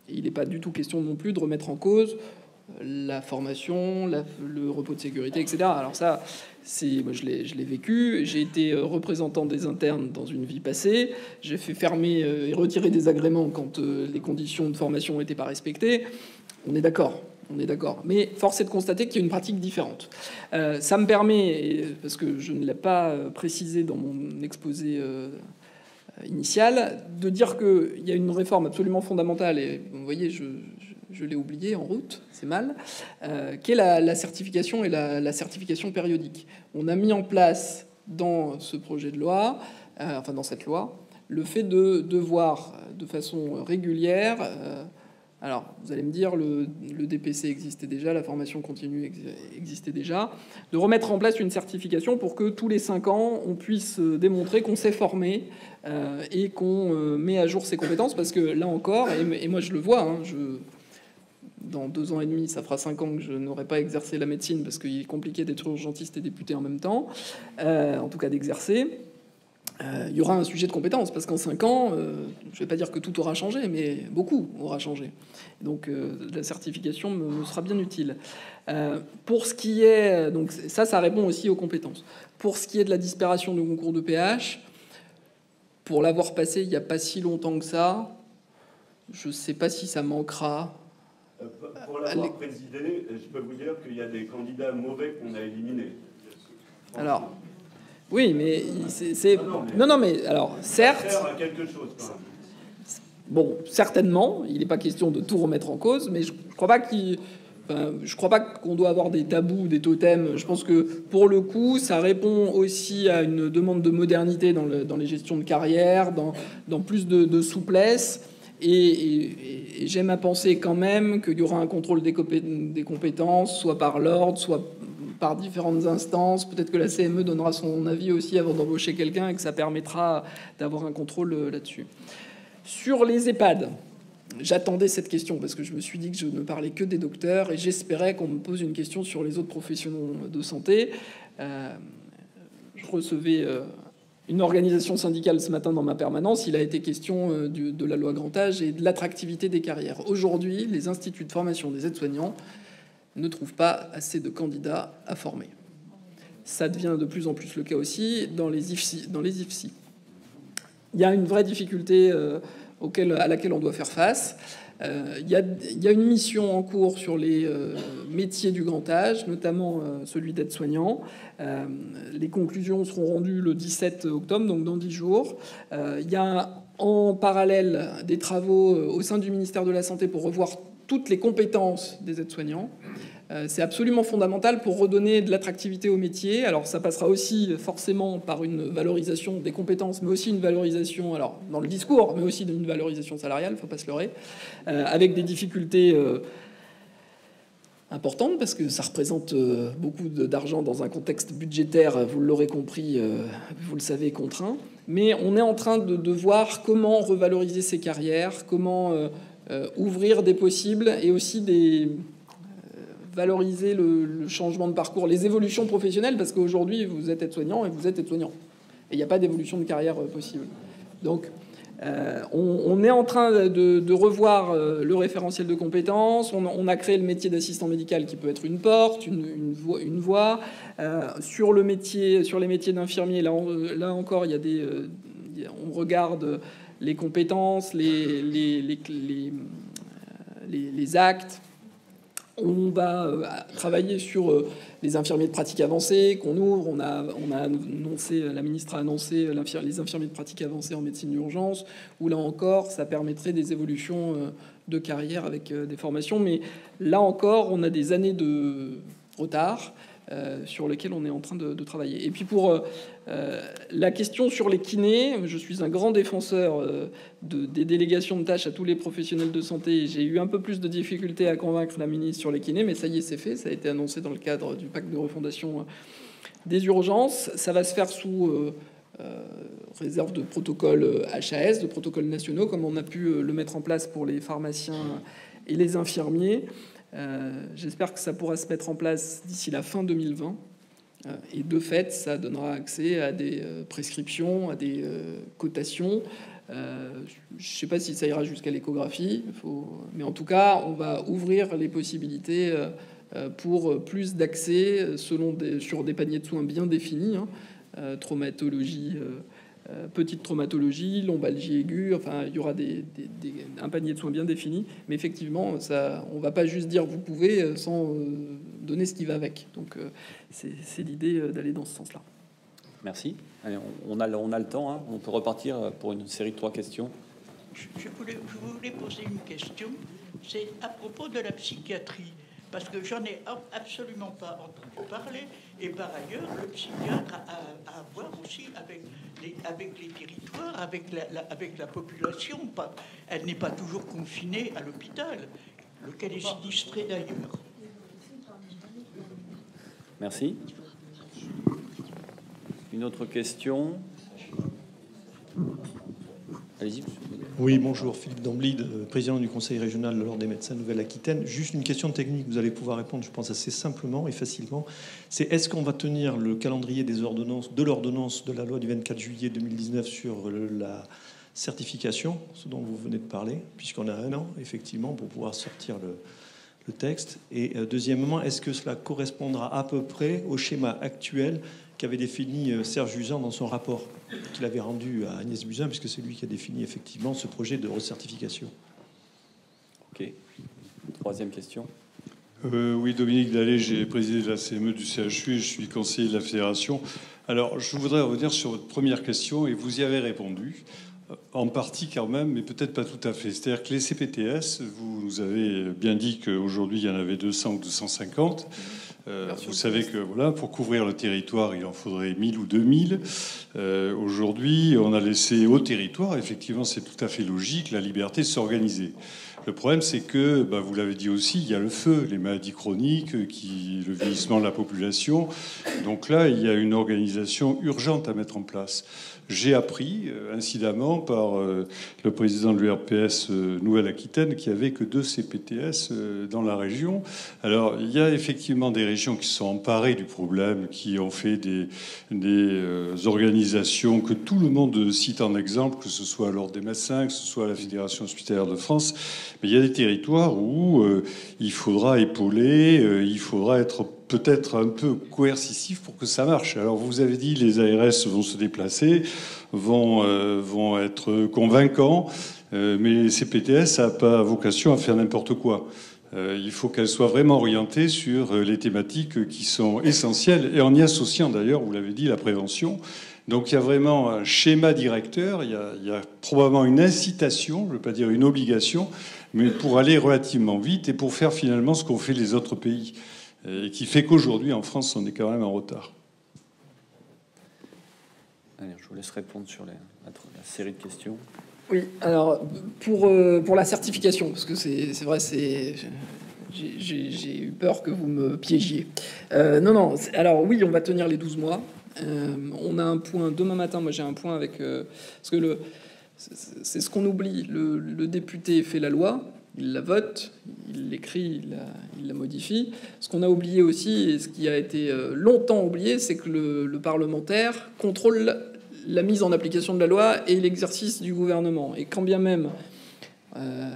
[SPEAKER 3] il n'est pas du tout question non plus de remettre en cause la formation, le repos de sécurité, etc. Alors ça, c'est, moi je l'ai, vécu. J'ai été euh, représentant des internes dans une vie passée. J'ai fait fermer euh, et retirer des agréments quand euh, les conditions de formation n'étaient pas respectées. On est d'accord. On est d'accord. Mais force est de constater qu'il y a une pratique différente. Euh, ça me permet, parce que je ne l'ai pas précisé dans mon exposé euh, initial, de dire qu'il y a une réforme absolument fondamentale. Et vous voyez, je, l'ai oublié en route, c'est mal, euh, qui est la, certification et la, certification périodique. On a mis en place dans ce projet de loi, euh, enfin dans cette loi, le fait de devoir de façon régulière, euh, alors vous allez me dire le, DPC existait déjà, la formation continue existait déjà, de remettre en place une certification pour que tous les cinq ans on puisse démontrer qu'on s'est formé euh, et qu'on euh, met à jour ses compétences, parce que là encore, et, moi je le vois, hein, dans deux ans et demi, ça fera cinq ans que je n'aurai pas exercé la médecine parce qu'il est compliqué d'être urgentiste et député en même temps, euh, en tout cas d'exercer. Euh, il y aura un sujet de compétence parce qu'en cinq ans, euh, je ne vais pas dire que tout aura changé, mais beaucoup aura changé. Donc euh, la certification me, me, sera bien utile. Pour ce qui est, donc ça, ça répond aussi aux compétences. Pour ce qui est de la disparition du concours de PH, pour l'avoir passé il n'y a pas si longtemps que ça, je ne sais pas si ça manquera
[SPEAKER 10] euh, pour l'avoir présidé, je peux vous dire qu'il y a des candidats mauvais qu'on a éliminés.
[SPEAKER 3] Alors, oui, mais c'est. Non, non, mais alors, certes.
[SPEAKER 10] À quelque chose,
[SPEAKER 3] bon, certainement, il n'est pas question de tout remettre en cause, mais je ne crois pas qu'il. Enfin, je crois pas qu'on doit avoir des tabous, des totems. Je pense que pour le coup, ça répond aussi à une demande de modernité dans, le, dans les gestions de carrière, dans, dans plus de, de souplesse. Et, et, et j'aime à penser quand même qu'il y aura un contrôle des, des compétences, soit par l'ordre, soit par différentes instances. Peut-être que la CME donnera son avis aussi avant d'embaucher quelqu'un et que ça permettra d'avoir un contrôle là-dessus. Sur les EHPAD, j'attendais cette question parce que je me suis dit que je ne parlais que des docteurs et j'espérais qu'on me pose une question sur les autres professionnels de santé. je recevais une organisation syndicale ce matin dans ma permanence, il a été question euh, de la loi grand âge et de l'attractivité des carrières. Aujourd'hui, les instituts de formation des aides-soignants ne trouvent pas assez de candidats à former. Ça devient de plus en plus le cas aussi dans les IFSI. Il y a une vraie difficulté euh, à laquelle on doit faire face. Euh, il y, a, une mission en cours sur les euh, métiers du grand âge, notamment celui d'aide-soignant. les conclusions seront rendues le 17 octobre, donc dans 10 jours. Il y a en parallèle des travaux au sein du ministère de la Santé pour revoir toutes les compétences des aides-soignants. Euh, c'est absolument fondamental pour redonner de l'attractivité au métier. Alors ça passera aussi forcément par une valorisation des compétences, mais aussi une valorisation, alors dans le discours, mais aussi d'une valorisation salariale, il ne faut pas se leurrer, euh, avec des difficultés euh, importantes parce que ça représente beaucoup d'argent dans un contexte budgétaire, vous l'aurez compris, vous le savez, contraint. Mais on est en train de, de voir comment revaloriser ces carrières, comment ouvrir des possibles et aussi des valoriser le, changement de parcours, les évolutions professionnelles, parce qu'aujourd'hui, vous êtes aide-soignant et vous êtes aide-soignant. Et il n'y a pas d'évolution de carrière euh, possible. Donc, euh, on, est en train de, revoir euh, le référentiel de compétences. On, a créé le métier d'assistant médical qui peut être une porte, une, une voie. sur le métier, sur les métiers d'infirmier, là, là, encore, il y a des, on regarde les compétences, les, les, les, les actes, on va euh, travailler sur euh, les infirmiers de pratique avancée qu'on ouvre. On a, on a annoncé, la ministre a annoncé les infirmiers de pratique avancée en médecine d'urgence, où là encore, ça permettrait des évolutions euh, de carrière avec des formations. Mais là encore, on a des années de retard. Euh, sur lesquels on est en train de, travailler. Et puis pour euh, euh, la question sur les kinés, je suis un grand défenseur de, des délégations de tâches à tous les professionnels de santé. J'ai eu un peu plus de difficultés à convaincre la ministre sur les kinés, mais ça y est, c'est fait. Ça a été annoncé dans le cadre du pacte de refondation des urgences. Ça va se faire sous réserve de protocoles HAS, de protocoles nationaux, comme on a pu le mettre en place pour les pharmaciens et les infirmiers. Euh, j'espère que ça pourra se mettre en place d'ici la fin 2020. Euh, et de fait, ça donnera accès à des euh, prescriptions, à des cotations. je ne sais pas si ça ira jusqu'à l'échographie, mais en tout cas, on va ouvrir les possibilités pour plus d'accès selon sur des paniers de soins bien définis, hein. traumatologie euh, petite traumatologie, lombalgie aiguë, enfin il y aura des, un panier de soins bien défini, mais effectivement ça, on va pas juste dire vous pouvez euh, sans euh, donner ce qui va avec. Donc c'est l'idée d'aller dans ce sens-là.
[SPEAKER 2] Merci. on, a, on a le temps, hein. on peut repartir pour une série de trois questions.
[SPEAKER 11] Je, voulais, je voulais poser une question, c'est à propos de la psychiatrie parce que j'en ai absolument pas entendu parler. Et par ailleurs, le psychiatre a, à voir aussi avec les, territoires, avec la, population. Elle n'est pas toujours confinée à l'hôpital, lequel est si distrait d'ailleurs.
[SPEAKER 2] Merci. Une autre question?
[SPEAKER 12] Oui, bonjour, Philippe Damblide, président du Conseil régional de l'Ordre des médecins Nouvelle-Aquitaine. Juste une question technique, vous allez pouvoir répondre, je pense, assez simplement et facilement. C'est est-ce qu'on va tenir le calendrier des ordonnances, de l'ordonnance de la loi du 24 juillet 2019 sur la certification, ce dont vous venez de parler, puisqu'on a un an, effectivement, pour pouvoir sortir le, le texte? Et euh, deuxièmement, est-ce que cela correspondra à peu près au schéma actuel qu'avait défini euh, Serge Usan dans son rapport qu'il avait rendu à Agnès Buzyn, puisque c'est lui qui a défini effectivement ce projet de recertification.
[SPEAKER 2] Ok. Troisième question.
[SPEAKER 13] Euh, oui, Dominique Dallet, j'ai présidé la CME du CHU et je suis conseiller de la fédération. Alors, je voudrais revenir sur votre première question et vous y avez répondu. En partie quand même, mais peut-être pas tout à fait. C'est-à-dire que les CPTS, vous nous avez bien dit qu'aujourd'hui il y en avait 200 ou 250. Euh, vous savez que voilà, pour couvrir le territoire, il en faudrait 1000 ou 2000. Euh, aujourd'hui, on a laissé au territoire, effectivement, c'est tout à fait logique, la liberté de s'organiser. Le problème, c'est que, bah, vous l'avez dit aussi, il y a le feu, les maladies chroniques, qui, le vieillissement de la population. Donc là, il y a une organisation urgente à mettre en place. J'ai appris, euh, incidemment, par euh, le président de l'URPS euh, Nouvelle-Aquitaine, qu'il n'y avait que deux CPTS dans la région. Alors, il y a effectivement des régions qui sont emparées du problème, qui ont fait des, organisations que tout le monde cite en exemple, que ce soit l'Ordre des médecins, que ce soit la Fédération hospitalière de France. Mais il y a des territoires où il faudra épauler, il faudra être peut-être un peu coercitif pour que ça marche. Alors vous avez dit les ARS vont se déplacer, vont, euh, vont être convaincants, euh, mais les CPTS n'a pas vocation à faire n'importe quoi. Euh, il faut qu'elles soient vraiment orientées sur les thématiques qui sont essentielles, et en y associant d'ailleurs, vous l'avez dit, la prévention. Donc il y a vraiment un schéma directeur, il y a, il y a probablement une incitation, je ne veux pas dire une obligation, mais pour aller relativement vite et pour faire finalement ce qu'ont fait les autres pays et qui fait qu'aujourd'hui, en France, on est quand même en retard.
[SPEAKER 2] je vous laisse répondre sur la, série de questions.
[SPEAKER 3] Oui, alors pour, euh, pour la certification, parce que c'est vrai, c'est j'ai eu peur que vous me piégiez. Euh, non, non, alors oui, on va tenir les 12 mois. Euh, on a un point demain matin, moi j'ai un point avec... parce que le c'est ce qu'on oublie. le, député fait la loi, il la vote, il l'écrit, il, la, modifie. Ce qu'on a oublié aussi, et ce qui a été euh, longtemps oublié, c'est que le, parlementaire contrôle la mise en application de la loi et l'exercice du gouvernement. Et quand bien même, euh,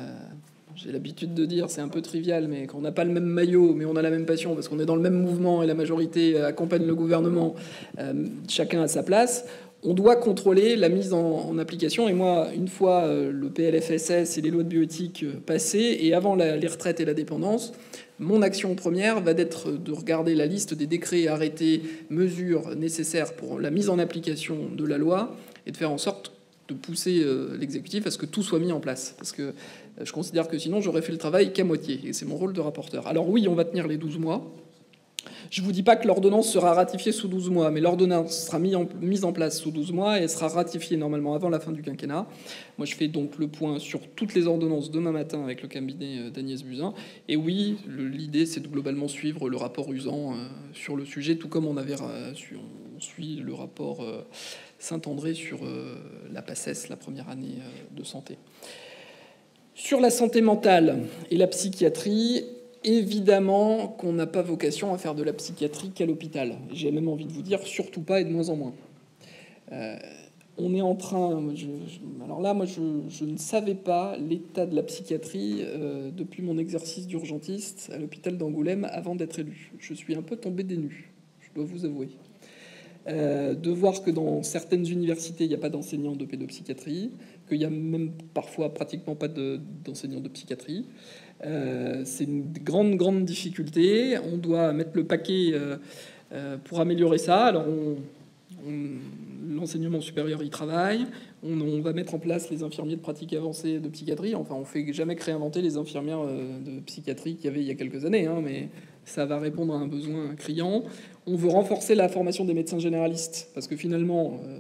[SPEAKER 3] j'ai l'habitude de dire, c'est un peu trivial, mais qu'on n'a pas le même maillot, mais on a la même passion, parce qu'on est dans le même mouvement et la majorité accompagne le gouvernement, euh, chacun à sa place, on doit contrôler la mise en, application. Et moi, une fois euh, le PLFSS et les lois de bioéthique euh, passées, et avant les retraites et la dépendance, mon action première va être de regarder la liste des décrets, arrêtés, mesures nécessaires pour la mise en application de la loi, et de faire en sorte de pousser euh, l'exécutif à ce que tout soit mis en place. Parce que je considère que sinon, j'aurais fait le travail qu'à moitié. Et c'est mon rôle de rapporteur. Alors oui, on va tenir les 12 mois. Je ne vous dis pas que l'ordonnance sera ratifiée sous 12 mois, mais l'ordonnance sera mise en, place sous 12 mois et sera ratifiée normalement avant la fin du quinquennat. Moi, je fais donc le point sur toutes les ordonnances demain matin avec le cabinet euh, d'Agnès Buzyn. Et oui, l'idée, c'est de globalement suivre le rapport usant euh, sur le sujet, tout comme on avait on suit le rapport euh, Saint-André sur la PACES, la première année de santé. Sur la santé mentale et la psychiatrie, Évidemment qu'on n'a pas vocation à faire de la psychiatrie qu'à l'hôpital. J'ai même envie de vous dire surtout pas et de moins en moins. Euh, on est en train. alors là, moi, je, ne savais pas l'état de la psychiatrie euh, depuis mon exercice d'urgentiste à l'hôpital d'Angoulême avant d'être élu. Je suis un peu tombé des nues, je dois vous avouer. Euh, de voir que dans certaines universités, il n'y a pas d'enseignants de pédopsychiatrie, qu'il n'y a même parfois pratiquement pas d'enseignants de psychiatrie. Euh, c'est une grande, grande difficulté. On doit mettre le paquet euh, euh, pour améliorer ça. Alors, l'enseignement supérieur y travaille. On, va mettre en place les infirmiers de pratique avancée de psychiatrie. Enfin, on fait jamais que réinventer les infirmières de psychiatrie qu'il y avait il y a quelques années, hein, mais ça va répondre à un besoin criant. On veut renforcer la formation des médecins généralistes, parce que finalement, euh,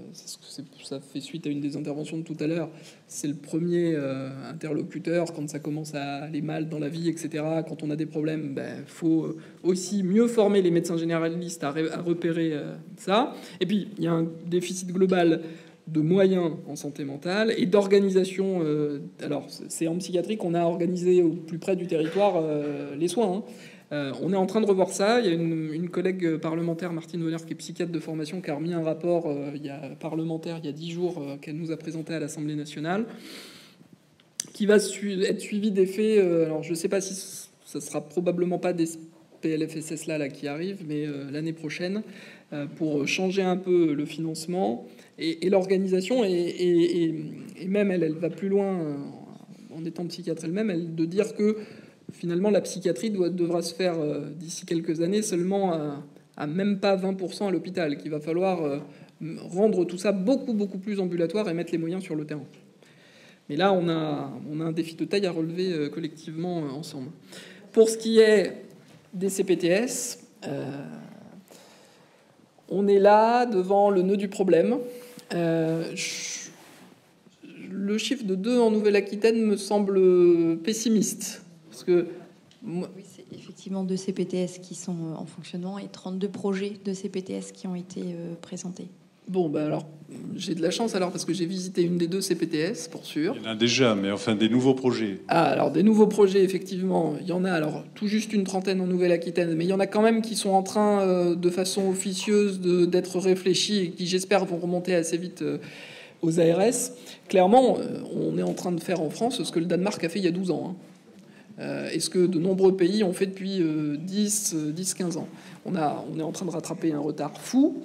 [SPEAKER 3] ça fait suite à une des interventions de tout à l'heure, c'est le premier euh, interlocuteur quand ça commence à aller mal dans la vie, etc. Quand on a des problèmes, il ben, faut aussi mieux former les médecins généralistes à, repérer euh, ça. Et puis, il y a un déficit global de moyens en santé mentale et d'organisation. alors, c'est en psychiatrie qu'on a organisé au plus près du territoire les soins. Hein. Euh, on est en train de revoir ça. Il y a une, collègue parlementaire, Martine Weller, qui est psychiatre de formation, qui a remis un rapport euh, il y a, parlementaire il y a dix jours euh, qu'elle nous a présenté à l'Assemblée nationale, qui va être suivi des faits. alors je ne sais pas si ce sera probablement pas des PLFSS là, là qui arrivent, mais l'année prochaine, pour changer un peu le financement et, l'organisation. Et, même elle, elle va plus loin en étant psychiatre elle-même, elle, de dire que finalement, la psychiatrie devra se faire euh, d'ici quelques années seulement à, même pas 20% à l'hôpital, qu'il va falloir euh, rendre tout ça beaucoup, beaucoup plus ambulatoire et mettre les moyens sur le terrain. Mais là, on a, on a un défi de taille à relever euh, collectivement ensemble. Pour ce qui est des CPTS, on est là devant le nœud du problème. le chiffre de 2 en Nouvelle-Aquitaine me semble pessimiste. Parce que.
[SPEAKER 14] Oui, c'est effectivement deux CPTS qui sont en fonctionnement et 32 projets de CPTS qui ont été présentés.
[SPEAKER 3] Bon, ben alors, j'ai de la chance alors parce que j'ai visité une des deux CPTS, pour sûr.
[SPEAKER 13] Il y en a déjà, mais enfin des nouveaux projets.
[SPEAKER 3] Ah, alors des nouveaux projets, effectivement, il y en a alors tout juste une trentaine en Nouvelle-Aquitaine, mais il y en a quand même qui sont en train, euh, de façon officieuse, d'être réfléchis et qui, j'espère, vont remonter assez vite euh, aux ARS. Clairement, euh, on est en train de faire en France ce que le Danemark a fait il y a 12 ans. Hein. Et ce que de nombreux pays ont fait depuis 10, 10, 15 ans? On, a, est en train de rattraper un retard fou,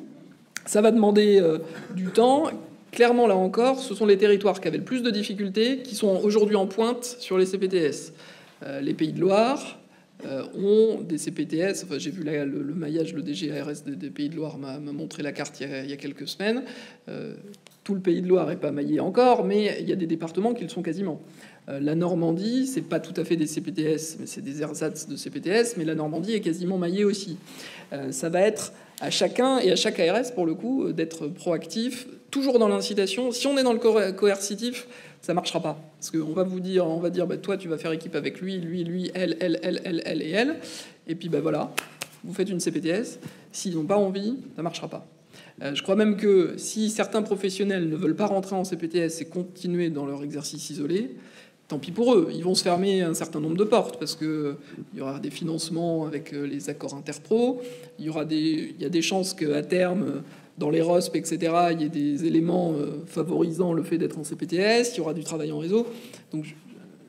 [SPEAKER 3] ça va demander euh, du temps. Clairement, là encore, ce sont les territoires qui avaient le plus de difficultés qui sont aujourd'hui en pointe sur les CPTS. Euh, les Pays de Loire euh, ont des CPTS. J'ai vu le, maillage, le DGARS des, Pays de Loire m'a montré la carte il y a, quelques semaines. tout le Pays de Loire n'est pas maillé encore, mais il y a des départements qui le sont quasiment. La Normandie, c'est pas tout à fait des CPTS, mais c'est des ersatz de CPTS, mais la Normandie est quasiment maillée aussi. ça va être à chacun et à chaque ARS, pour le coup, euh, d'être proactif, toujours dans l'incitation. Si on est dans le coercitif, ça marchera pas. Parce qu'on va vous dire, on va dire, bah, toi, tu vas faire équipe avec lui, lui, lui, elle, elle, elle, elle, elle et elle. Et puis, bah, voilà, vous faites une CPTS. S'ils n'ont pas envie, ça marchera pas. Euh, je crois même que si certains professionnels ne veulent pas rentrer en CPTS et continuer dans leur exercice isolé, tant pis pour eux. Ils vont se fermer un certain nombre de portes parce qu'il y aura des financements avec euh, les accords interpro. Il y, aura des, il y a des chances qu'à terme, dans les ROSP, etc., il y ait des éléments euh, favorisant le fait d'être en CPTS. Il y aura du travail en réseau. Donc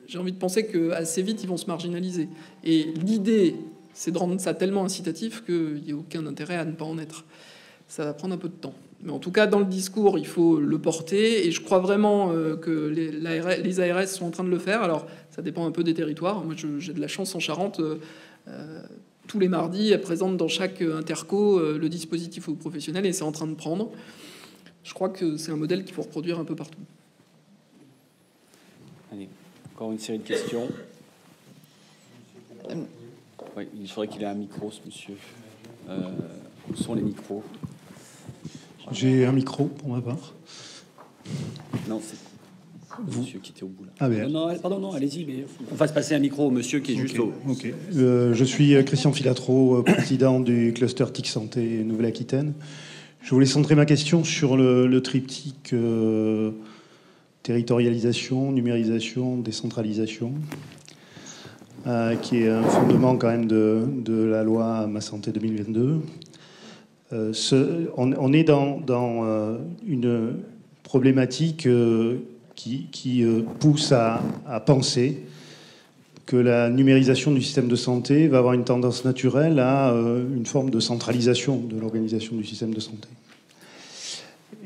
[SPEAKER 3] j'ai envie de penser qu'assez vite, ils vont se marginaliser. Et l'idée, c'est de rendre ça tellement incitatif qu'il n'y a aucun intérêt à ne pas en être. Ça va prendre un peu de temps. Mais en tout cas, dans le discours, il faut le porter. Et je crois vraiment euh, que les, ARS sont en train de le faire. Alors, ça dépend un peu des territoires. Moi, j'ai de la chance en Charente. Euh, euh, tous les mardis, elle présente dans chaque interco le dispositif aux professionnels et c'est en train de prendre. Je crois que c'est un modèle qu'il faut reproduire un peu partout.
[SPEAKER 2] Allez, encore une série de questions. il faudrait qu'il ait un micro, ce monsieur. où sont les micros?
[SPEAKER 15] J'ai un micro pour ma part.
[SPEAKER 2] Non, c'est vous monsieur qui était au bout là. Ah, non, pardon, non, allez-y, mais on fasse passer un micro au monsieur qui est juste au.
[SPEAKER 15] Ok. Euh, je suis euh, Christian Filatro, euh, président du cluster TIC Santé Nouvelle-Aquitaine. Je voulais centrer ma question sur le, triptyque territorialisation, numérisation, décentralisation, qui est un fondement quand même de, de la loi Ma Santé 2022. Euh, on, est dans, euh, une problématique euh, qui, pousse à, penser que la numérisation du système de santé va avoir une tendance naturelle à une forme de centralisation de l'organisation du système de santé.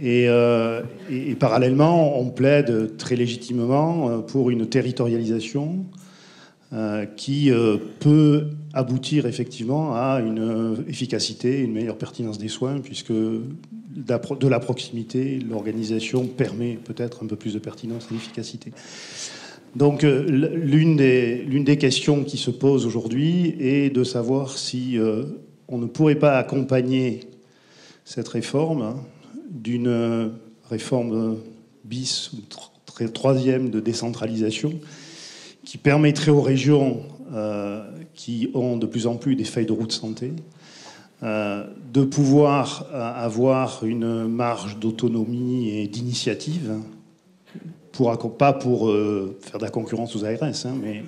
[SPEAKER 15] Et, parallèlement, on plaide très légitimement pour une territorialisation qui peut aboutir effectivement à une euh, efficacité, une meilleure pertinence des soins, puisque de la proximité, l'organisation permet peut-être un peu plus de pertinence et d'efficacité. Donc l'une des, des, questions qui se pose aujourd'hui est de savoir si on ne pourrait pas accompagner cette réforme hein, d'une réforme bis ou troisième de décentralisation qui permettrait aux régions euh, qui ont de plus en plus des feuilles de route santé euh, de pouvoir euh, avoir une marge d'autonomie et d'initiative, pour, pas pour faire de la concurrence aux ARS, hein, mais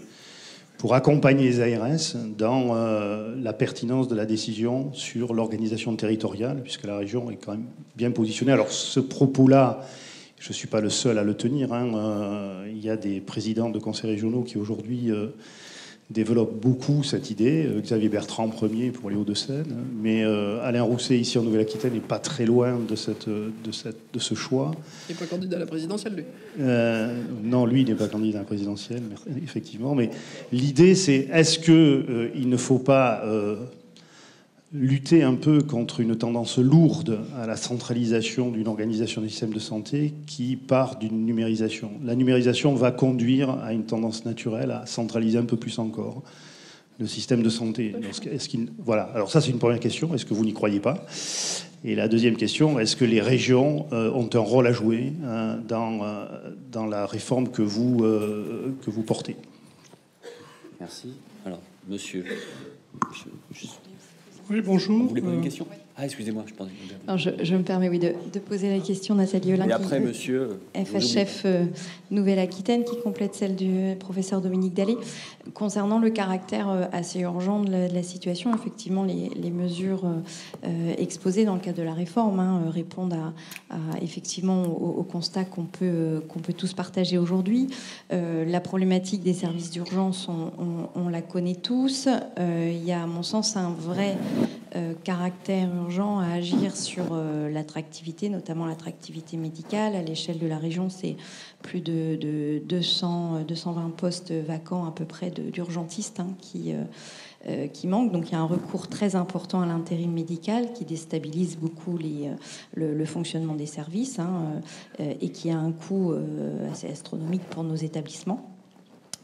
[SPEAKER 15] pour accompagner les ARS dans la pertinence de la décision sur l'organisation territoriale, puisque la région est quand même bien positionnée. Alors ce propos-là, je ne suis pas le seul à le tenir. Hein. Euh, il y a des présidents de conseils régionaux qui aujourd'hui euh, développent beaucoup cette idée. Euh, Xavier Bertrand premier pour les Hauts-de-Seine, mais Alain Rousset ici en Nouvelle-Aquitaine n'est pas très loin de, cette, de, cette, de ce choix.
[SPEAKER 3] Il n'est pas candidat à la présidentielle, lui
[SPEAKER 15] Non, lui n'est pas candidat à la présidentielle, effectivement. Mais l'idée, c'est est-ce qu'il ne faut pas lutter un peu contre une tendance lourde à la centralisation d'une organisation du système de santé qui part d'une numérisation. La numérisation va conduire à une tendance naturelle à centraliser un peu plus encore le système de santé. Est-ce qu'il, voilà. Alors ça, c'est une première question. Est-ce que vous n'y croyez pas? Et la deuxième question, est-ce que les régions ont un rôle à jouer dans, dans la réforme que vous, que vous portez?
[SPEAKER 2] Merci. Alors, monsieur.
[SPEAKER 16] Oui, bonjour. Vous
[SPEAKER 2] voulez poser une question? Ah, excusez-moi, je pense.
[SPEAKER 14] je, me permets, oui, de, poser la question Nathalie Olin.
[SPEAKER 2] Et après, monsieur.
[SPEAKER 14] FHF euh, Nouvelle-Aquitaine, qui complète celle du professeur Dominique Dallet. Concernant le caractère euh, assez urgent de la, situation, effectivement, les, mesures euh, exposées dans le cadre de la réforme hein, répondent à, effectivement au, constat qu'on peut, qu'on peut tous partager aujourd'hui. la problématique des services d'urgence, on, la connaît tous. il y a, à mon sens, un vrai caractère urgent à agir sur euh, l'attractivité, notamment l'attractivité médicale. À l'échelle de la région, plus de, 200, 220 postes vacants à peu près d'urgentistes hein, qui, euh, euh, qui manquent. Donc il y a un recours très important à l'intérim médical qui déstabilise beaucoup les, le, fonctionnement des services hein, et qui a un coût assez astronomique pour nos établissements.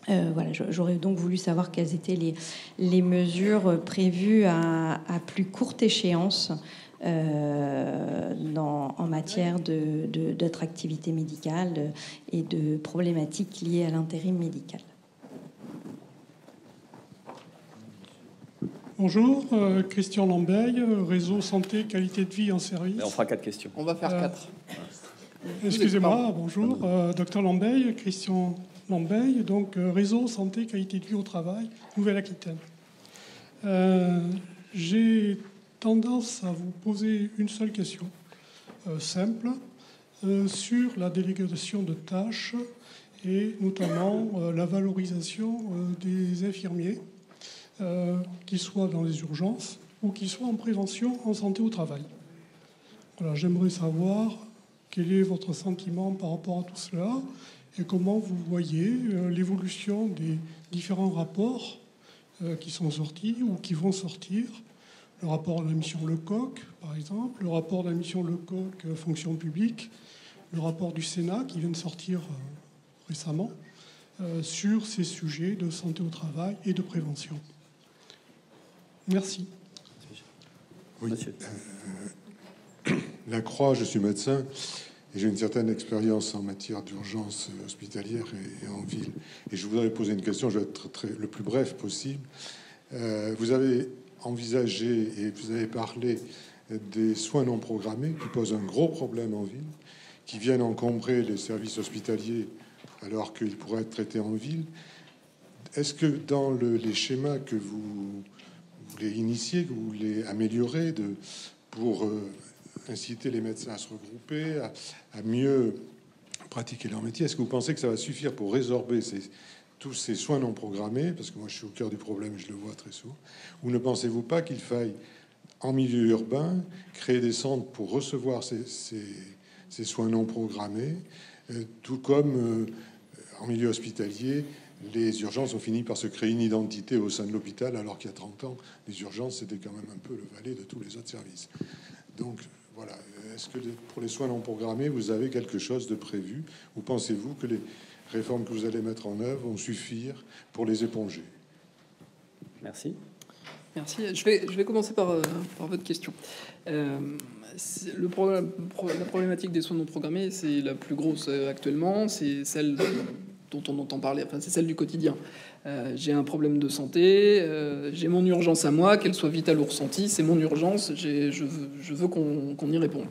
[SPEAKER 14] Euh, voilà, j'aurais donc voulu savoir quelles étaient les mesures prévues à, plus courte échéance euh, dans, en matière d'attractivité de, médicale et de problématiques liées à l'intérim médical.
[SPEAKER 16] Bonjour, euh, Christian Lambeille, réseau santé, qualité de vie en service.
[SPEAKER 2] on fera quatre questions.
[SPEAKER 3] On va faire quatre.
[SPEAKER 16] Excusez-moi, bonjour, docteur Lambeille, Christian Lambeille, donc euh, réseau santé qualité de vie au travail, Nouvelle-Aquitaine. Euh, j'ai tendance à vous poser une seule question, euh, simple, sur la délégation de tâches et notamment la valorisation des infirmiers, qu'ils soient dans les urgences ou qu'ils soient en prévention en santé au travail. Voilà, j'aimerais savoir quel est votre sentiment par rapport à tout cela et comment vous voyez euh, l'évolution des différents rapports euh, qui sont sortis ou qui vont sortir. Le rapport de la mission Lecoq, par exemple, le rapport de la mission Lecoq euh, fonction publique, le rapport du Sénat qui vient de sortir récemment sur ces sujets de santé au travail et de prévention. Merci.
[SPEAKER 17] Oui. la Croix, je suis médecin j'ai une certaine expérience en matière d'urgence hospitalière et, en ville. Et je voudrais poser une question, je vais être très, le plus bref possible. Euh, vous avez envisagé et vous avez parlé des soins non programmés qui posent un gros problème en ville, qui viennent encombrer les services hospitaliers alors qu'ils pourraient être traités en ville. Est-ce que dans les schémas que vous voulez initier, que vous voulez améliorer pour euh, inciter les médecins à se regrouper, à, mieux pratiquer leur métier. Est-ce que vous pensez que ça va suffire pour résorber tous ces soins non programmés Parce que moi, je suis au cœur du problème, je le vois très souvent. Ou ne pensez-vous pas qu'il faille, en milieu urbain, créer des centres pour recevoir ces, soins non programmés, euh, tout comme euh, en milieu hospitalier, les urgences ont fini par se créer une identité au sein de l'hôpital, alors qu'il y a 30 ans, les urgences, c'était quand même un peu le valet de tous les autres services. Donc, voilà. Est-ce que pour les soins non programmés, vous avez quelque chose de prévu? Ou pensez-vous que les réformes que vous allez mettre en œuvre vont suffire pour les éponger
[SPEAKER 2] Merci.
[SPEAKER 3] Merci. Je vais, je vais commencer par, euh, par votre question. Euh, le problème, la problématique des soins non programmés, c'est la plus grosse euh, actuellement. C'est celle dont on entend parler, enfin, c'est celle du quotidien. Euh, j'ai un problème de santé, euh, j'ai mon urgence à moi, qu'elle soit vitale ou ressentie, c'est mon urgence, je veux, je veux qu'on y réponde.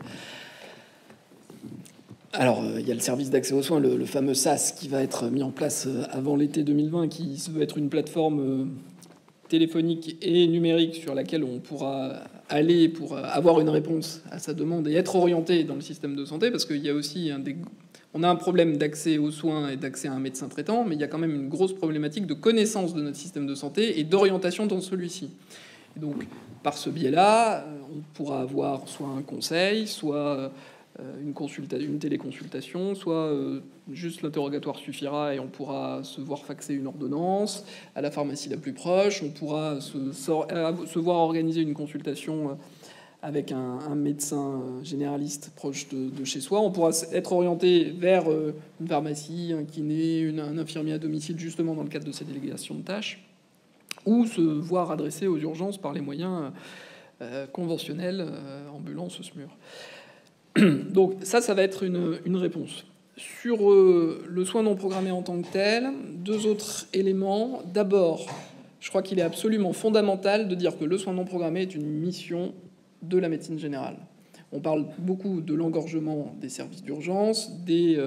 [SPEAKER 3] Alors, euh, il y a le service d'accès aux soins, le, fameux SAS, qui va être mis en place avant l'été 2020, qui veut être une plateforme téléphonique et numérique sur laquelle on pourra aller pour avoir une réponse à sa demande et être orienté dans le système de santé, parce qu'il y a aussi un on a un problème d'accès aux soins et d'accès à un médecin traitant, mais il y a quand même une grosse problématique de connaissance de notre système de santé et d'orientation dans celui-ci. Donc, par ce biais-là, euh, on pourra avoir soit un conseil, soit euh, une, une téléconsultation, soit euh, juste l'interrogatoire suffira et on pourra se voir faxer une ordonnance à la pharmacie la plus proche, on pourra se, se voir organiser une consultation avec un, médecin euh, généraliste proche de, chez soi. On pourra être orienté vers euh, une pharmacie, un kiné, un infirmier à domicile, justement dans le cadre de ces délégations de tâches, ou se voir adressé aux urgences par les moyens conventionnelle, ambulance, SMUR. Donc ça, ça va être une, réponse. Sur le soin non programmé en tant que tel, deux autres éléments. D'abord, je crois qu'il est absolument fondamental de dire que le soin non programmé est une mission de la médecine générale. On parle beaucoup de l'engorgement des services d'urgence, des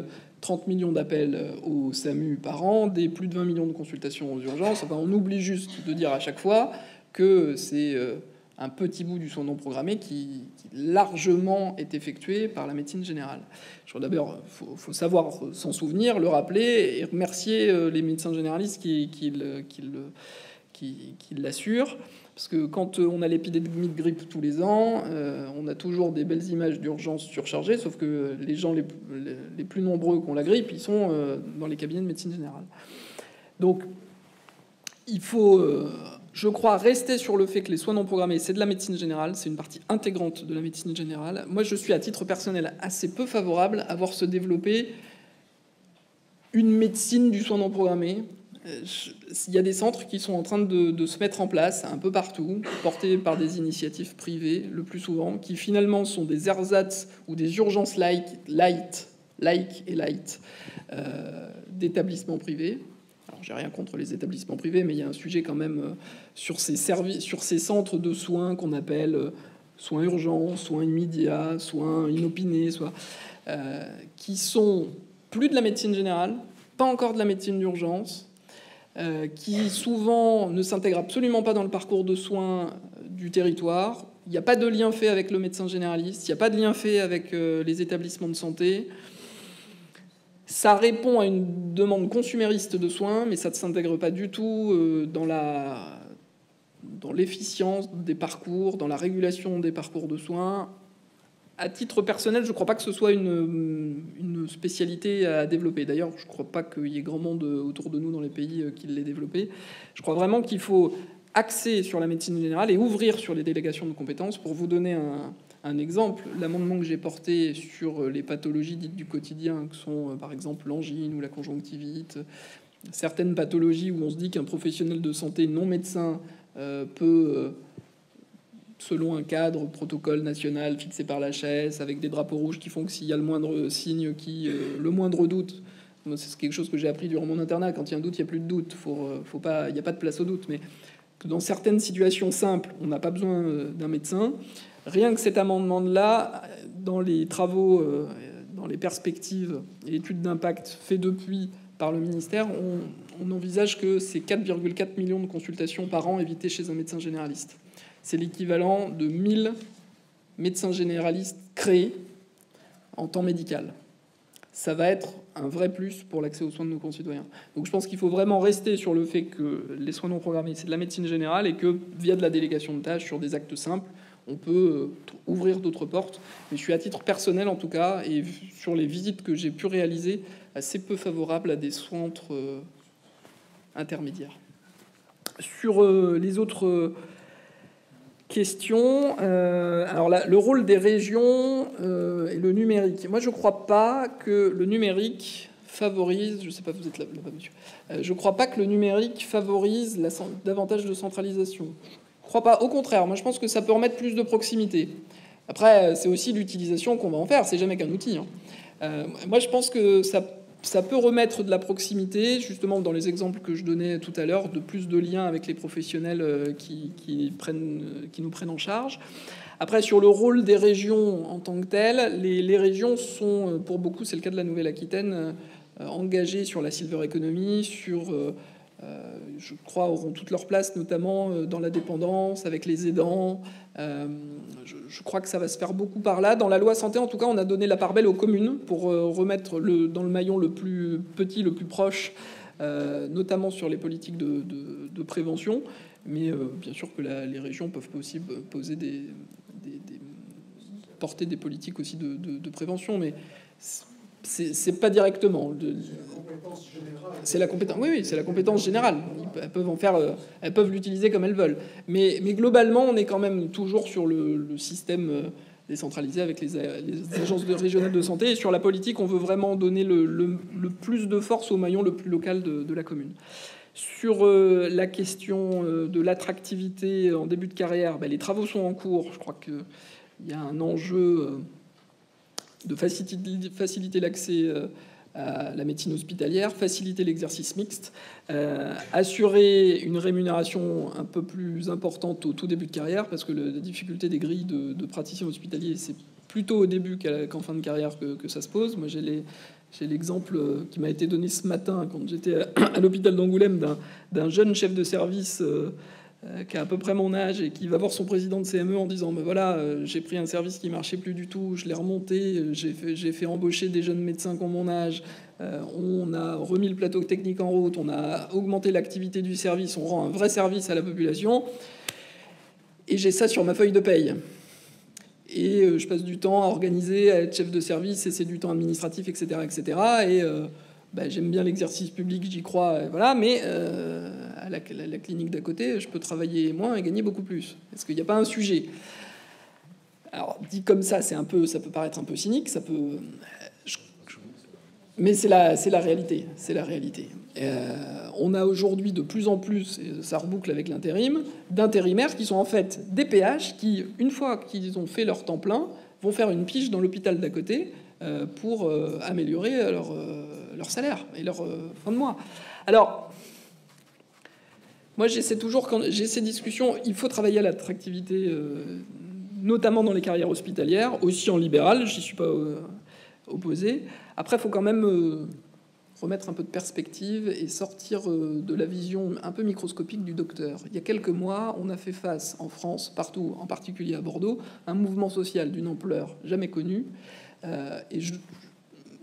[SPEAKER 3] 30 euh, millions d'appels euh, au SAMU par an, des plus de 20 millions de consultations aux urgences. Enfin, on oublie juste de dire à chaque fois que c'est euh, un petit bout du soin non programmé qui, largement est effectué par la médecine générale. D'abord, il faut, savoir s'en souvenir, le rappeler et remercier les médecins généralistes qui, l'assurent. Parce que quand euh, on a l'épidémie de grippe tous les ans, euh, on a toujours des belles images d'urgence surchargées, sauf que les gens les, plus nombreux qui ont la grippe, ils sont euh, dans les cabinets de médecine générale. Donc, il faut, je crois, rester sur le fait que les soins non programmés, c'est de la médecine générale, c'est une partie intégrante de la médecine générale. Moi, je suis à titre personnel assez peu favorable à voir se développer une médecine du soin non programmé il y a des centres qui sont en train de, se mettre en place un peu partout, portés par des initiatives privées le plus souvent, qui finalement sont des ersatz ou des urgences light, light, et light euh, d'établissements privés. J'ai rien contre les établissements privés, mais il y a un sujet quand même euh, sur ces services, sur ces centres de soins qu'on appelle euh, soins urgents, soins immédiats, soins inopinés, soit qui sont plus de la médecine générale, pas encore de la médecine d'urgence, euh, qui souvent ne s'intègre absolument pas dans le parcours de soins du territoire. Il n'y a pas de lien fait avec le médecin généraliste, il n'y a pas de lien fait avec euh, les établissements de santé. Ça répond à une demande consumériste de soins, mais ça ne s'intègre pas du tout euh, dans l'efficience des parcours, dans la régulation des parcours de soins, à titre personnel, je ne crois pas que ce soit une, spécialité à développer. D'ailleurs, je ne crois pas qu'il y ait grand monde autour de nous dans les pays euh, qui l'ait développé. Je crois vraiment qu'il faut axer sur la médecine générale et ouvrir sur les délégations de compétences. Pour vous donner un, exemple, l'amendement que j'ai porté sur les pathologies dites du quotidien, que sont euh, par exemple l'angine ou la conjonctivite, certaines pathologies où on se dit qu'un professionnel de santé non médecin euh, peut selon un cadre protocole national fixé par la chaise, avec des drapeaux rouges qui font que s'il y a le moindre signe, qui, euh, le moindre doute, c'est quelque chose que j'ai appris durant mon internat, quand il y a un doute, il n'y a plus de doute, euh, il n'y a pas de place au doute, mais que dans certaines situations simples, on n'a pas besoin euh, d'un médecin. Rien que cet amendement-là, dans les travaux, dans les perspectives et études d'impact fait depuis par le ministère, on, on envisage que c'est 4,4 millions de consultations par an évitées chez un médecin généraliste c'est l'équivalent de 1000 médecins généralistes créés en temps médical. Ça va être un vrai plus pour l'accès aux soins de nos concitoyens. Donc je pense qu'il faut vraiment rester sur le fait que les soins non programmés, c'est de la médecine générale et que via de la délégation de tâches sur des actes simples, on peut euh, ouvrir d'autres portes. Mais je suis à titre personnel en tout cas, et sur les visites que j'ai pu réaliser, assez peu favorable à des centres euh, intermédiaires. Sur euh, les autres Question. Alors le rôle des régions et le numérique. Moi, je ne crois pas que le numérique favorise. Je sais pas, vous êtes là, je crois pas que le numérique favorise davantage de centralisation. Je crois pas. Au contraire, moi, je pense que ça peut remettre plus de proximité. Après, c'est aussi l'utilisation qu'on va en faire. C'est jamais qu'un outil. Hein. moi, je pense que ça peut remettre de la proximité, justement dans les exemples que je donnais tout à l'heure, de plus de liens avec les professionnels euh, qui, prennent, euh, nous prennent en charge. Après, sur le rôle des régions en tant que telles, les, régions sont, euh, pour beaucoup, c'est le cas de la Nouvelle-Aquitaine, engagées sur la silver economy, sur euh, je crois, auront toute leur place, notamment euh, dans la dépendance, avec les aidants. Euh, je, crois que ça va se faire beaucoup par là. Dans la loi santé, en tout cas, on a donné la part belle aux communes pour remettre le, dans le maillon le plus petit, le plus proche, notamment sur les politiques de, prévention. Mais bien sûr que les régions peuvent aussi poser des, porter des politiques aussi de, prévention, mais c'est pas directement. C'est la compétence. Oui, oui, c'est la compétence générale. Elles peuvent en faire, euh, elles peuvent l'utiliser comme elles veulent. Mais, mais, globalement, on est quand même toujours sur le, système euh, décentralisé avec les, agences régionales de santé. Et sur la politique, on veut vraiment donner le, plus de force au maillon le plus local de, la commune. Sur la question de l'attractivité en début de carrière, ben, les travaux sont en cours. Je crois qu'il y a un enjeu de faciliter l'accès la médecine hospitalière, faciliter l'exercice mixte, euh, assurer une rémunération un peu plus importante au tout début de carrière, parce que la difficulté des grilles de, praticiens hospitaliers, c'est plutôt au début qu'en fin de carrière que, ça se pose. Moi, j'ai l'exemple qui m'a été donné ce matin quand j'étais à, l'hôpital d'Angoulême d'un jeune chef de service euh, euh, qui a à peu près mon âge et qui va voir son président de CME en disant ben voilà euh, j'ai pris un service qui marchait plus du tout je l'ai remonté euh, j'ai fait, embaucher des jeunes médecins qui ont mon âge. On a remis le plateau technique en route on a augmenté l'activité du service on rend un vrai service à la population. Et j'ai ça sur ma feuille de paye. Et je passe du temps à organiser à être chef de service et c'est du temps administratif etc etc et ben, j'aime bien l'exercice public, j'y crois, voilà, mais euh, à la, clinique d'à côté, je peux travailler moins et gagner beaucoup plus. Est-ce qu'il n'y a pas un sujet Alors, dit comme ça, c'est un peu, ça peut paraître un peu cynique, ça peut, mais c'est la, c'est la réalité, c'est la réalité. Euh, on a aujourd'hui de plus en plus, et ça reboucle avec l'intérim, d'intérimaires qui sont en fait des PH qui, une fois qu'ils ont fait leur temps plein, vont faire une pige dans l'hôpital d'à côté euh, pour améliorer leur leur salaire et leur euh, fin de mois. Alors, moi, j'essaie toujours, quand j'ai ces discussions, il faut travailler à l'attractivité, euh, notamment dans les carrières hospitalières, aussi en libéral, j'y suis pas euh, opposé. Après, il faut quand même remettre un peu de perspective et sortir de la vision un peu microscopique du docteur. Il y a quelques mois, on a fait face en France, partout, en particulier à Bordeaux, à un mouvement social d'une ampleur jamais connue. et je,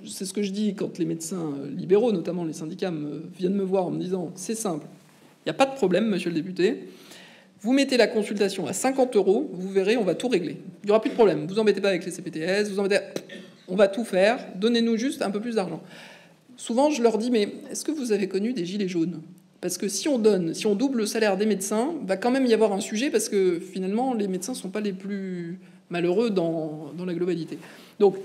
[SPEAKER 3] c'est ce que je dis quand les médecins libéraux, notamment les syndicats, viennent me voir en me disant c'est simple, il n'y a pas de problème, monsieur le député. Vous mettez la consultation à 50 euros, vous verrez, on va tout régler. Il n'y aura plus de problème. Vous embêtez pas avec les CPTS, vous embêtez. On va tout faire. Donnez-nous juste un peu plus d'argent. Souvent, je leur dis mais est-ce que vous avez connu des gilets jaunes? Parce que si on donne, si on double le salaire des médecins, va quand même y avoir un sujet parce que finalement, les médecins ne sont pas les plus malheureux dans, dans la globalité. Donc,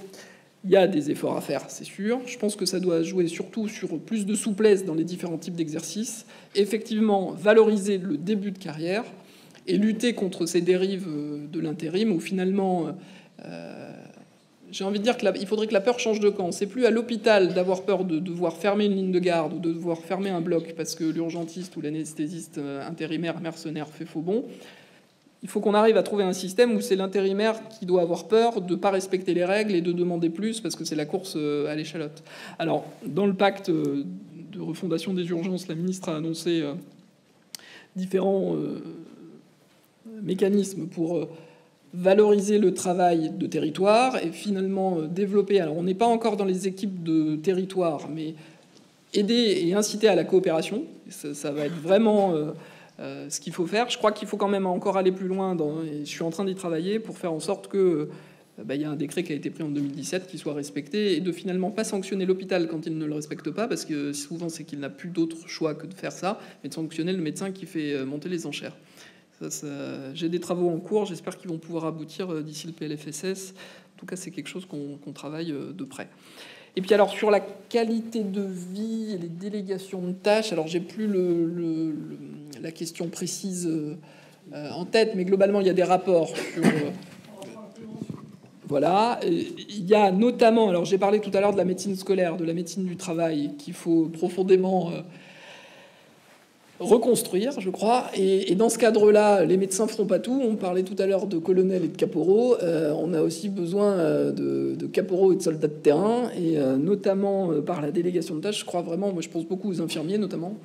[SPEAKER 3] il y a des efforts à faire, c'est sûr. Je pense que ça doit jouer surtout sur plus de souplesse dans les différents types d'exercices. Effectivement, valoriser le début de carrière et lutter contre ces dérives euh, de l'intérim où finalement, euh, j'ai envie de dire qu'il faudrait que la peur change de camp. C'est plus à l'hôpital d'avoir peur de devoir fermer une ligne de garde ou de devoir fermer un bloc parce que l'urgentiste ou l'anesthésiste euh, intérimaire mercenaire fait faux bon il faut qu'on arrive à trouver un système où c'est l'intérimaire qui doit avoir peur de ne pas respecter les règles et de demander plus parce que c'est la course euh, à l'échalote. Alors, dans le pacte euh, de refondation des urgences, la ministre a annoncé euh, différents mécanismes pour valoriser le travail de territoire et finalement développer. Alors, on n'est pas encore dans les équipes de territoire, mais aider et inciter à la coopération. Ça, va être vraiment euh, ce qu'il faut faire. Je crois qu'il faut quand même encore aller plus loin, je suis en train d'y travailler pour faire en sorte que euh, bah, il y a un décret qui a été pris en 2017 qui soit respecté et de finalement pas sanctionner l'hôpital quand il ne le respecte pas, parce que souvent c'est qu'il n'a plus d'autre choix que de faire ça, mais de sanctionner le médecin qui fait euh, monter les enchères. J'ai des travaux en cours, j'espère qu'ils vont pouvoir aboutir d'ici le PLFSS. En tout cas, c'est quelque chose qu'on travaille de près. Et puis alors sur la qualité de vie et les délégations de tâches, alors j'ai plus la question précise euh, en tête, mais globalement il y a des rapports. Euh, voilà, il y a notamment, alors j'ai parlé tout à l'heure de la médecine scolaire, de la médecine du travail, qu'il faut profondément euh, reconstruire, je crois. Et, dans ce cadre-là, les médecins feront pas tout. On parlait tout à l'heure de colonels et de caporaux. Euh, on a aussi besoin euh, de, caporaux et de soldats de terrain, et euh, notamment par la délégation de tâches. Je crois vraiment, moi je pense beaucoup aux infirmiers notamment,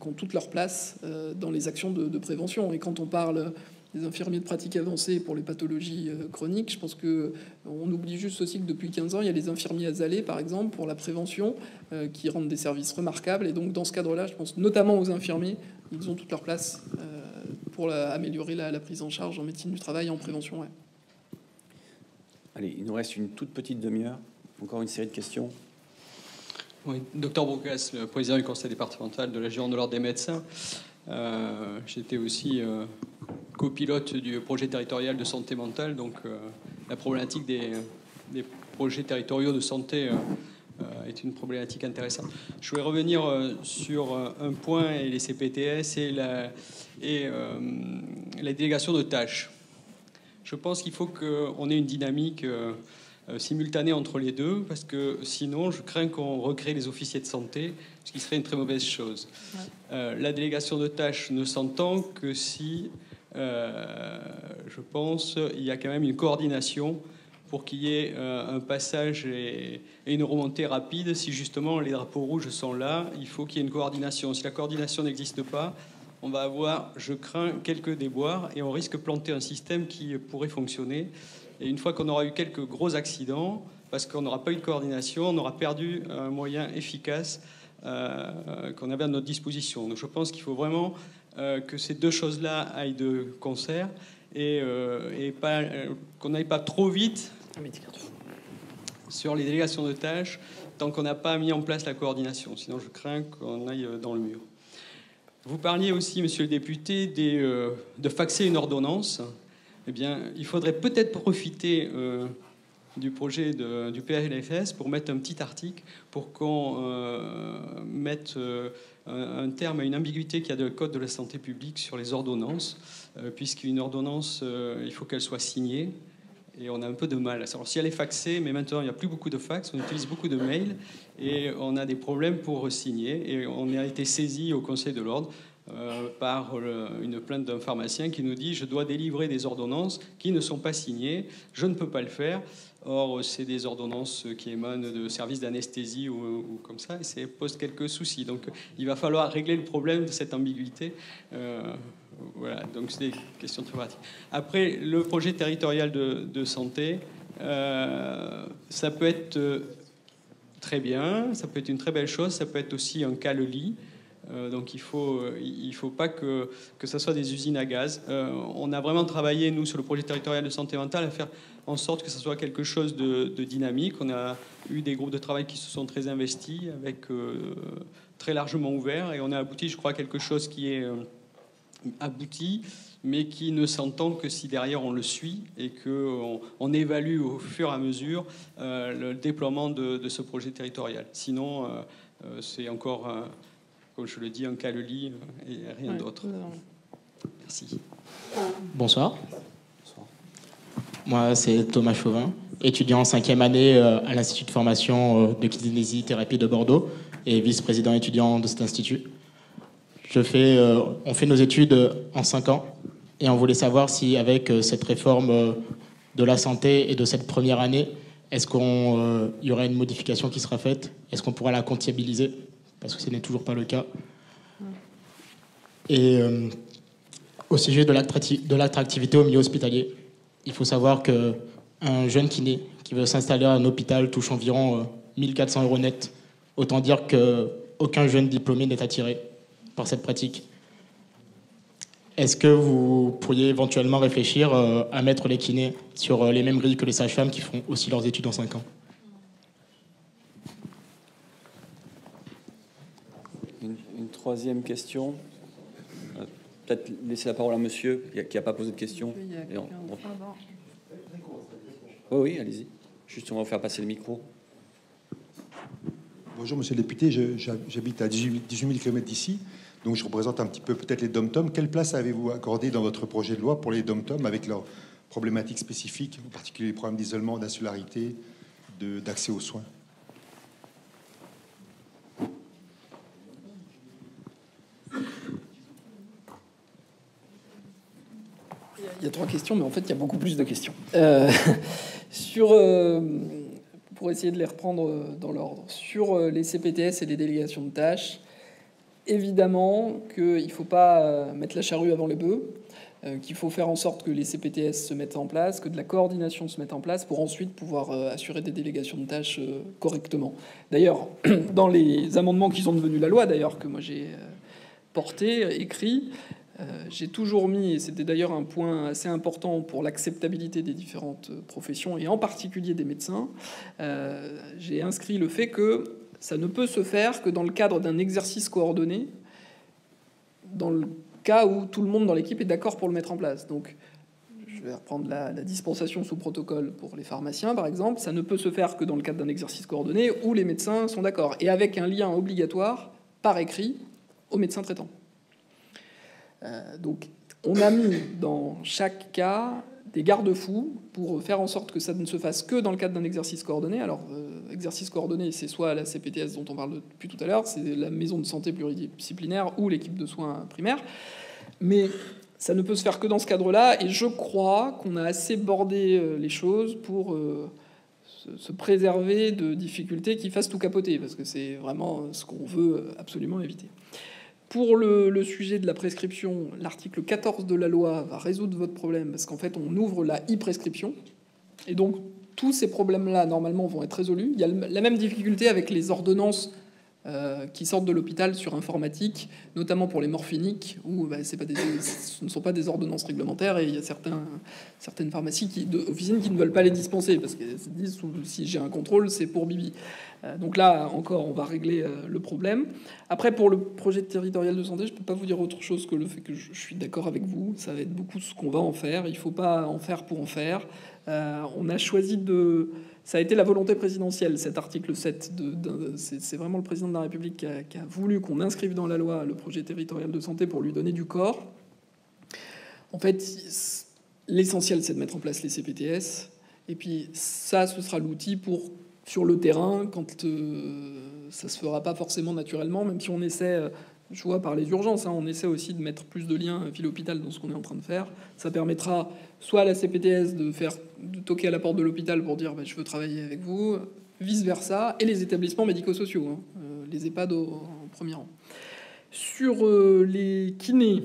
[SPEAKER 3] qui ont toute leur place dans les actions de, de, prévention. Et quand on parle des infirmiers de pratique avancée pour les pathologies chroniques, je pense que on oublie juste aussi que depuis 15 ans, il y a les infirmiers azalés, par exemple, pour la prévention, qui rendent des services remarquables. Et donc, dans ce cadre-là, je pense notamment aux infirmiers ils ont toute leur place euh, pour améliorer la, prise en charge en médecine du travail et en prévention.
[SPEAKER 2] Allez, il nous reste une toute petite demi-heure. Encore une série de questions.
[SPEAKER 18] Oui, docteur Boucas, le président du conseil départemental de la Gironde de l'Ordre des médecins. Euh, j'étais aussi euh, copilote du projet territorial de santé mentale, donc la problématique des, des, projets territoriaux de santé est une problématique intéressante. Je voulais revenir sur un point et les CPTS et la, et, la délégation de tâches. Je pense qu'il faut qu'on ait une dynamique simultanée entre les deux, parce que sinon, je crains qu'on recrée les officiers de santé, ce qui serait une très mauvaise chose. la délégation de tâches ne s'entend que si euh, je pense, il y a quand même une coordination pour qu'il y ait euh, un passage et, une remontée rapide. Si justement les drapeaux rouges sont là, il faut qu'il y ait une coordination. Si la coordination n'existe pas, on va avoir, je crains, quelques déboires et on risque de planter un système qui pourrait fonctionner. Et une fois qu'on aura eu quelques gros accidents, parce qu'on n'aura pas eu de coordination, on aura perdu un moyen efficace euh, qu'on avait à notre disposition. Donc je pense qu'il faut vraiment euh, que ces deux choses-là aillent de concert et, euh, pas euh, qu'on n'aille pas trop vite sur les délégations de tâches tant qu'on n'a pas mis en place la coordination. Sinon, je crains qu'on aille dans le mur. Vous parliez aussi, monsieur le député, des, de faxer une ordonnance. Eh bien, il faudrait peut-être profiter du projet de, du PLFS pour mettre un petit article pour qu'on mette un, terme à une ambiguïté qu'il y a dans le Code de la santé publique sur les ordonnances, euh, puisqu'une ordonnance, euh, il faut qu'elle soit signée. Et on a un peu de mal. Alors, si elle est faxée, mais maintenant il n'y a plus beaucoup de fax, on utilise beaucoup de mails et on a des problèmes pour signer. Et on a été saisi au Conseil de l'ordre euh, par une plainte d'un pharmacien qui nous dit je dois délivrer des ordonnances qui ne sont pas signées, je ne peux pas le faire. Or, c'est des ordonnances qui émanent de services d'anesthésie ou, comme ça, et ça pose quelques soucis. Donc, il va falloir régler le problème de cette ambiguïté. Euh, voilà, donc c'est des questions très pratiques. Après, le projet territorial de, santé, euh, ça peut être euh, très bien, ça peut être une très belle chose, ça peut être aussi un cas le lit. Donc il faut, il faut pas que, que ce soit des usines à gaz. on a vraiment travaillé, nous, sur le projet territorial de santé mentale, à faire en sorte que ce soit quelque chose de, dynamique. On a eu des groupes de travail qui se sont très investis, avec euh, très largement ouverts, et on a abouti, je crois, à quelque chose qui est euh, abouti, mais qui ne s'entend que si derrière on le suit et qu'on on évalue au fur et à mesure euh, le déploiement de, ce projet territorial. Sinon, c'est encore, comme je le dis, un cas le lit et rien d'autre. Merci.
[SPEAKER 19] Bonsoir. Moi, c'est Thomas Chauvin, étudiant en cinquième année euh, à l'Institut de formation euh, de kinésithérapie de Bordeaux et vice-président étudiant de cet institut. Je fais, euh, on fait nos études en cinq ans et on voulait savoir si, avec cette réforme de la santé et de cette première année, est-ce qu'il y aurait une modification qui sera faite? Est-ce qu'on pourra la comptabiliser? Parce que ce n'est toujours pas le cas. Et au sujet de l'attractivité au milieu hospitalier, il faut savoir qu'un jeune kiné qui veut s'installer à un hôpital touche environ 1400 euh, euros net. Autant dire qu'aucun jeune diplômé n'est attiré par cette pratique. Est-ce que vous pourriez éventuellement réfléchir euh, à mettre les kinés sur euh, les mêmes grilles que les sages-femmes qui font aussi leurs études en 5 ans
[SPEAKER 2] une, troisième question peut-être laisser la parole à monsieur qui n'a pas posé de question. Oui, oui, allez-y. Juste, on va vous faire passer le micro.
[SPEAKER 20] Bonjour, monsieur le député. J'habite à 18 000 km d'ici. Donc, je représente un petit peu peut-être les dom-toms. Quelle place avez-vous accordé dans votre projet de loi pour les dom-toms avec leurs problématiques spécifiques, en particulier les problèmes d'isolement, d'insularité, d'accès aux soins?
[SPEAKER 3] Il y a trois questions, mais en fait, il y a beaucoup plus de questions. Euh, sur, euh, pour essayer de les reprendre euh, dans l'ordre. Sur les CPTS et les délégations de tâches, évidemment qu'il ne faut pas mettre la charrue avant les bœufs, qu'il faut faire en sorte que les CPTS se mettent en place, que de la coordination se mette en place pour ensuite pouvoir assurer des délégations de tâches correctement. D'ailleurs, dans les amendements qui sont devenus la loi, d'ailleurs, que moi j'ai porté, écrit, j'ai toujours mis, et c'était d'ailleurs un point assez important pour l'acceptabilité des différentes professions, et en particulier des médecins, euh, j'ai inscrit le fait que ça ne peut se faire que dans le cadre d'un exercice coordonné, dans le cas où tout le monde dans l'équipe est d'accord pour le mettre en place. Donc, je vais reprendre la, dispensation sous protocole pour les pharmaciens, par exemple. Ça ne peut se faire que dans le cadre d'un exercice coordonné où les médecins sont d'accord et avec un lien obligatoire par écrit au médecin traitant. Euh, donc, on a mis dans chaque cas des garde-fous pour faire en sorte que ça ne se fasse que dans le cadre d'un exercice coordonné. Alors, euh, exercice coordonné, c'est soit la CPTS dont on parle depuis tout à l'heure, c'est la maison de santé pluridisciplinaire ou l'équipe de soins primaires. Mais ça ne peut se faire que dans ce cadre-là, et je crois qu'on a assez bordé euh, les choses pour se préserver de difficultés qui fassent tout capoter, parce que c'est vraiment ce qu'on veut absolument éviter. Pour le, sujet de la prescription, l'article 14 de la loi va résoudre votre problème parce qu'en fait, on ouvre la e-prescription. Et donc, tous ces problèmes-là, normalement, vont être résolus. Il y a la même difficulté avec les ordonnances euh, qui sortent de l'hôpital sur informatique, notamment pour les morphiniques, où bah, ce ne sont pas des ordonnances réglementaires et il y a certaines pharmacies, qui, officines qui ne veulent pas les dispenser parce qu'elles se disent si j'ai un contrôle, c'est pour Bibi. Euh, donc là encore, on va régler euh, le problème. Après, pour le projet territorial de santé, je ne peux pas vous dire autre chose que le fait que je, suis d'accord avec vous. Ça va être beaucoup ce qu'on va en faire. Il ne faut pas en faire pour en faire. on a choisi de ça a été la volonté présidentielle, cet article 7. c'est vraiment le président de la République qui a, voulu qu'on inscrive dans la loi le projet territorial de santé pour lui donner du corps. En fait, l'essentiel, c'est de mettre en place les CPTS. Et puis ça, ce sera l'outil pour, sur le terrain, quand euh, ça se fera pas forcément naturellement, même si on essaie euh, je vois par les urgences, hein, on essaie aussi de mettre plus de liens ville-hôpital dans ce qu'on est en train de faire. Ça permettra soit à la CPTS de faire toquer à la porte de l'hôpital pour dire bah, je veux travailler avec vous, vice versa, et les établissements médico-sociaux, hein, euh, les EHPAD au, en premier rang. Sur euh, les kinés,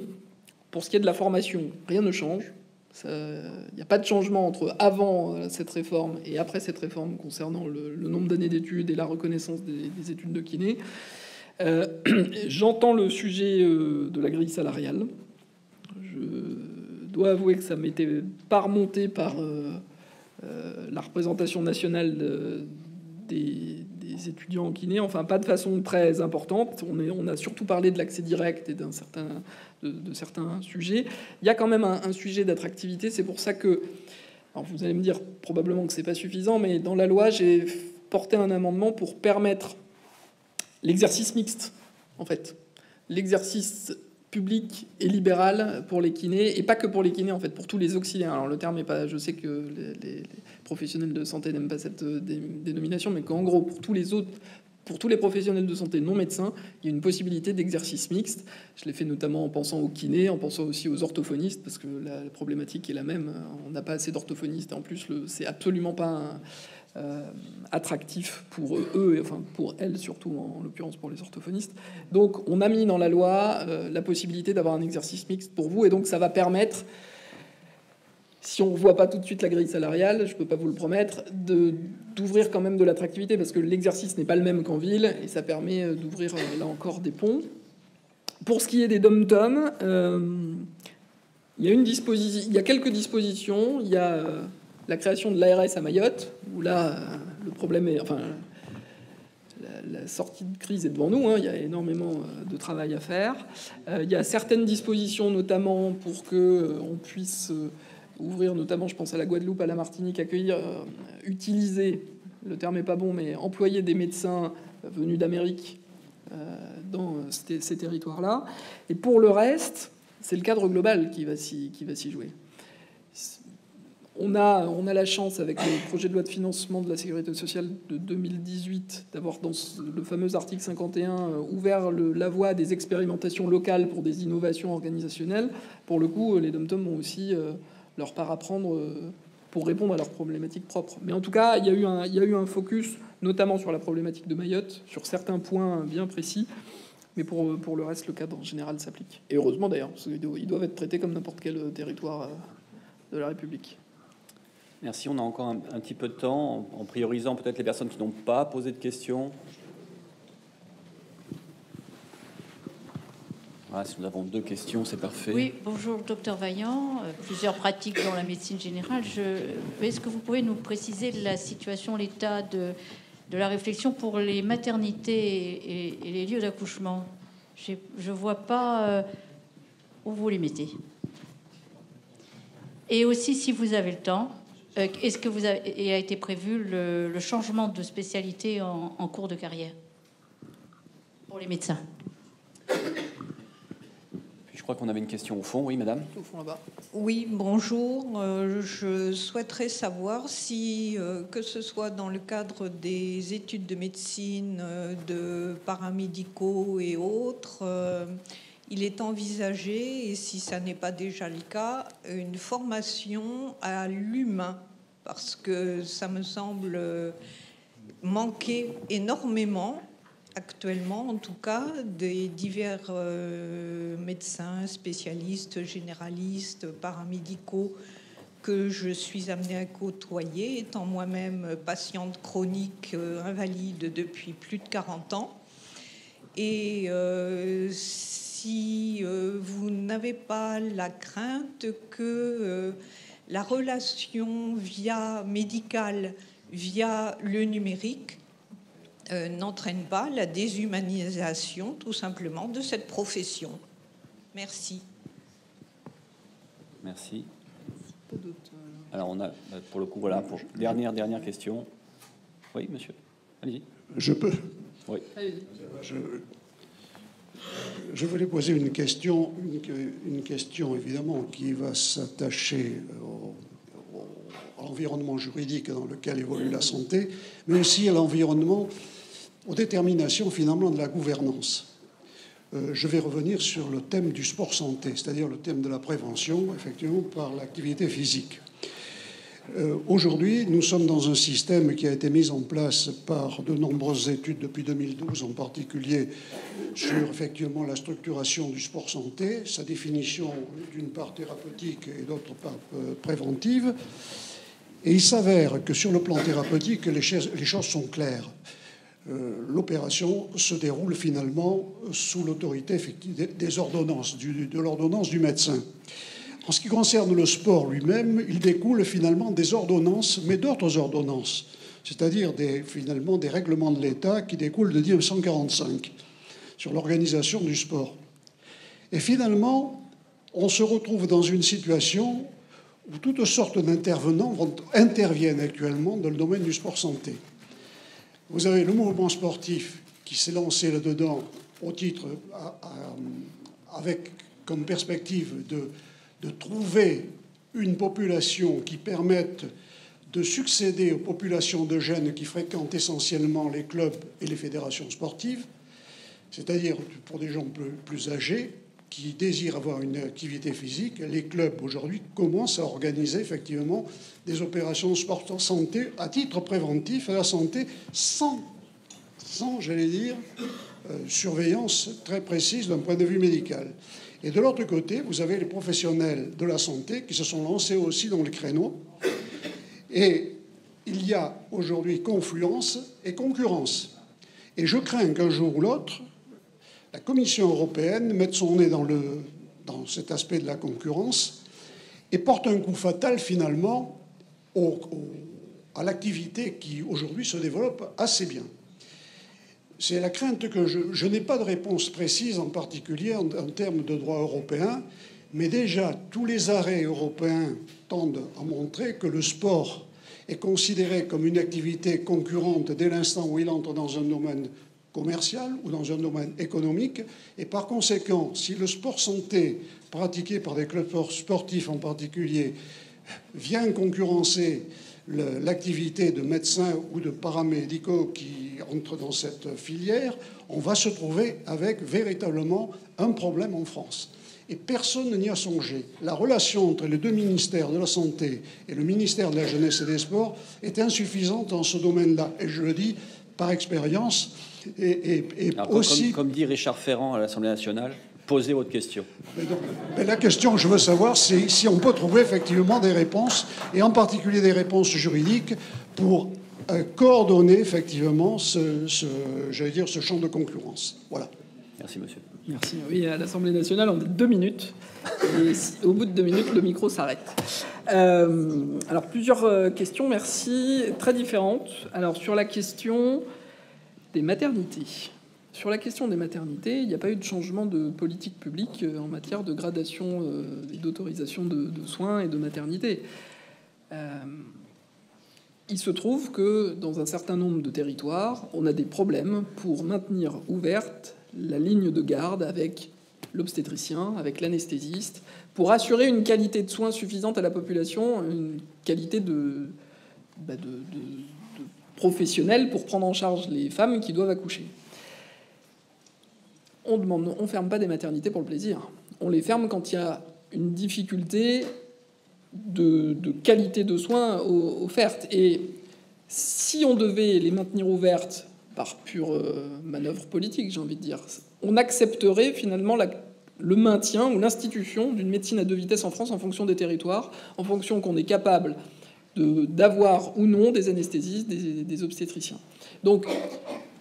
[SPEAKER 3] pour ce qui est de la formation, rien ne change. Il n'y a pas de changement entre avant euh, cette réforme et après cette réforme concernant le, nombre d'années d'études et la reconnaissance des, des études de kiné. Euh, j'entends le sujet euh, de la grille salariale. Je dois avouer que ça m'était pas remonté par euh, la représentation nationale des, étudiants en kiné, enfin pas de façon très importante. On, a surtout parlé de l'accès direct et certain, de, certains sujets. Il y a quand même un, sujet d'attractivité. C'est pour ça que, alors vous allez me dire probablement que c'est pas suffisant, mais dans la loi j'ai porté un amendement pour permettre l'exercice mixte, en fait. L'exercice public et libéral pour les kinés, et pas que pour les kinés, en fait, pour tous les auxiliaires. Alors le terme est pas, je sais que les, professionnels de santé n'aiment pas cette euh, dénomination, mais qu'en gros, pour tous les autres, pour tous les professionnels de santé non médecins, il y a une possibilité d'exercice mixte. Je l'ai fait notamment en pensant aux kinés, en pensant aussi aux orthophonistes, parce que la, problématique est la même. On n'a pas assez d'orthophonistes, en plus, c'est absolument pas attractif pour eux, et enfin pour elles surtout, en, l'occurrence pour les orthophonistes. Donc on a mis dans la loi euh, la possibilité d'avoir un exercice mixte pour vous, et donc ça va permettre, si on ne voit pas tout de suite la grille salariale, je ne peux pas vous le promettre, d'ouvrir quand même de l'attractivité, parce que l'exercice n'est pas le même qu'en ville, et ça permet euh, d'ouvrir là encore des ponts. Pour ce qui est des dom-toms, il y disposition, il y a quelques dispositions, il y a la création de l'ARS à Mayotte, où là, le problème est. Enfin, la, sortie de crise est devant nous, hein, il y a énormément euh, de travail à faire. Euh, il y a certaines dispositions, notamment pour que euh, on puisse ouvrir, notamment, je pense à la Guadeloupe, à la Martinique, accueillir, utiliser, le terme n'est pas bon, mais employer des médecins venus d'Amérique dans ces, territoires-là. Et pour le reste, c'est le cadre global qui va s'y jouer. On a, on a la chance, avec le projet de loi de financement de la sécurité sociale de 2018, d'avoir dans le fameux article 51 euh, ouvert la voie des expérimentations locales pour des innovations organisationnelles. Pour le coup, les dom ont aussi euh, leur part à prendre euh, pour répondre à leurs problématiques propres. Mais en tout cas, il y, a eu un, focus, notamment sur la problématique de Mayotte, sur certains points bien précis. Mais pour, pour le reste, le cadre en général s'applique. Et heureusement d'ailleurs, parce qu'ils doivent être traités comme n'importe quel territoire de la République.
[SPEAKER 2] Merci. On a encore un, petit peu de temps, en, priorisant peut-être les personnes qui n'ont pas posé de questions. Voilà, si nous avons deux questions, c'est parfait.
[SPEAKER 21] Oui, bonjour, docteur Vaillant. Euh, plusieurs pratiques dans la médecine générale. Est-ce que vous pouvez nous préciser la situation, l'état de, la réflexion pour les maternités et, les lieux d'accouchement? Je ne vois pas euh, où vous les mettez. Et aussi, si vous avez le temps, est-ce que vous avez, a été prévu le, changement de spécialité en, cours de carrière pour les médecins?
[SPEAKER 2] Je crois qu'on avait une question au fond. Oui, madame?
[SPEAKER 3] Au fond là-bas.
[SPEAKER 22] Oui, bonjour. Euh, je souhaiterais savoir si, euh, que ce soit dans le cadre des études de médecine, de paramédicaux et autres, il est envisagé, et si ça n'est pas déjà le cas, une formation à l'humain, parce que ça me semble manquer énormément, actuellement en tout cas, des divers euh, médecins, spécialistes, généralistes, paramédicaux que je suis amenée à côtoyer, étant moi-même patiente chronique euh, invalide depuis plus de 40 ans. Et euh, si euh, vous n'avez pas la crainte que euh, la relation via médicale, via le numérique, euh, n'entraîne pas la déshumanisation tout simplement de cette profession. Merci.
[SPEAKER 2] Merci. Alors on a pour le coup voilà pour dernière dernière question. Oui monsieur. Allez-y.
[SPEAKER 6] Je peux?
[SPEAKER 2] Oui.
[SPEAKER 6] Je, je voulais poser une question, une, question évidemment qui va s'attacher à l'environnement juridique dans lequel évolue la santé, mais aussi à l'environnement, aux déterminations finalement de la gouvernance. Euh, je vais revenir sur le thème du sport santé, c'est-à-dire le thème de la prévention, effectivement, par l'activité physique. Euh, aujourd'hui, nous sommes dans un système qui a été mis en place par de nombreuses études depuis 2012, en particulier sur effectivement la structuration du sport santé, sa définition d'une part thérapeutique et d'autre part euh, préventive. Et il s'avère que sur le plan thérapeutique, les choses sont claires. Euh, l'opération se déroule finalement sous l'autorité des ordonnances, de l'ordonnance du médecin. En ce qui concerne le sport lui-même, il découle finalement des ordonnances, mais d'autres ordonnances, c'est-à-dire des, finalement des règlements de l'État qui découlent de 1945 sur l'organisation du sport. Et finalement, on se retrouve dans une situation où toutes sortes d'intervenants interviennent actuellement dans le domaine du sport santé. Vous avez le mouvement sportif qui s'est lancé là-dedans au titre, avec comme perspective de de trouver une population qui permette de succéder aux populations de jeunes qui fréquentent essentiellement les clubs et les fédérations sportives, c'est-à-dire pour des gens plus, âgés qui désirent avoir une activité physique. Les clubs aujourd'hui commencent à organiser effectivement des opérations sport santé à titre préventif à la santé sans, sans j'allais dire, euh, surveillance très précise d'un point de vue médical. Et de l'autre côté, vous avez les professionnels de la santé qui se sont lancés aussi dans le créneau. Et il y a aujourd'hui confluence et concurrence. Et je crains qu'un jour ou l'autre, la Commission européenne mette son nez dans, cet aspect de la concurrence et porte un coup fatal finalement à l'activité qui aujourd'hui se développe assez bien. C'est la crainte que je, n'ai pas de réponse précise, en particulier en, termes de droit européen, mais déjà tous les arrêts européens tendent à montrer que le sport est considéré comme une activité concurrente dès l'instant où il entre dans un domaine commercial ou dans un domaine économique. Et par conséquent, si le sport santé pratiqué par des clubs sportifs en particulier vient concurrencer l'activité de médecins ou de paramédicaux qui entrent dans cette filière, on va se trouver avec véritablement un problème en France. Et personne n'y a songé. La relation entre les deux ministères de la Santé et le ministère de la Jeunesse et des Sports est insuffisante dans ce domaine-là. Et je le dis par expérience. Et, aussi...
[SPEAKER 2] comme dit Richard Ferrand à l'Assemblée nationale, posez votre question.
[SPEAKER 6] Mais la question que je veux savoir, c'est si on peut trouver effectivement des réponses, et en particulier des réponses juridiques, pour euh, coordonner effectivement ce, j'allais dire, ce champ de concurrence. Voilà.
[SPEAKER 2] Merci, monsieur.
[SPEAKER 3] Merci. Oui, à l'Assemblée nationale, on a deux minutes. Et au bout de deux minutes, le micro s'arrête. Euh, alors, plusieurs euh, questions, merci, très différentes. Alors, sur la question des maternités. Sur la question des maternités, il n'y a pas eu de changement de politique publique euh, en matière de gradation et d'autorisation de, soins et de maternité. il se trouve que dans un certain nombre de territoires, on a des problèmes pour maintenir ouverte la ligne de garde avec l'obstétricien, avec l'anesthésiste, pour assurer une qualité de soins suffisante à la population, une qualité de, bah, de, professionnel pour prendre en charge les femmes qui doivent accoucher. On demande, on ferme pas des maternités pour le plaisir. On les ferme quand il y a une difficulté de, qualité de soins offertes. Et si on devait les maintenir ouvertes par pure euh, manœuvre politique, j'ai envie de dire, on accepterait finalement la, le maintien ou l'institution d'une médecine à deux vitesses en France en fonction des territoires, en fonction qu'on est capable d'avoir ou non des anesthésistes, des, obstétriciens. Donc,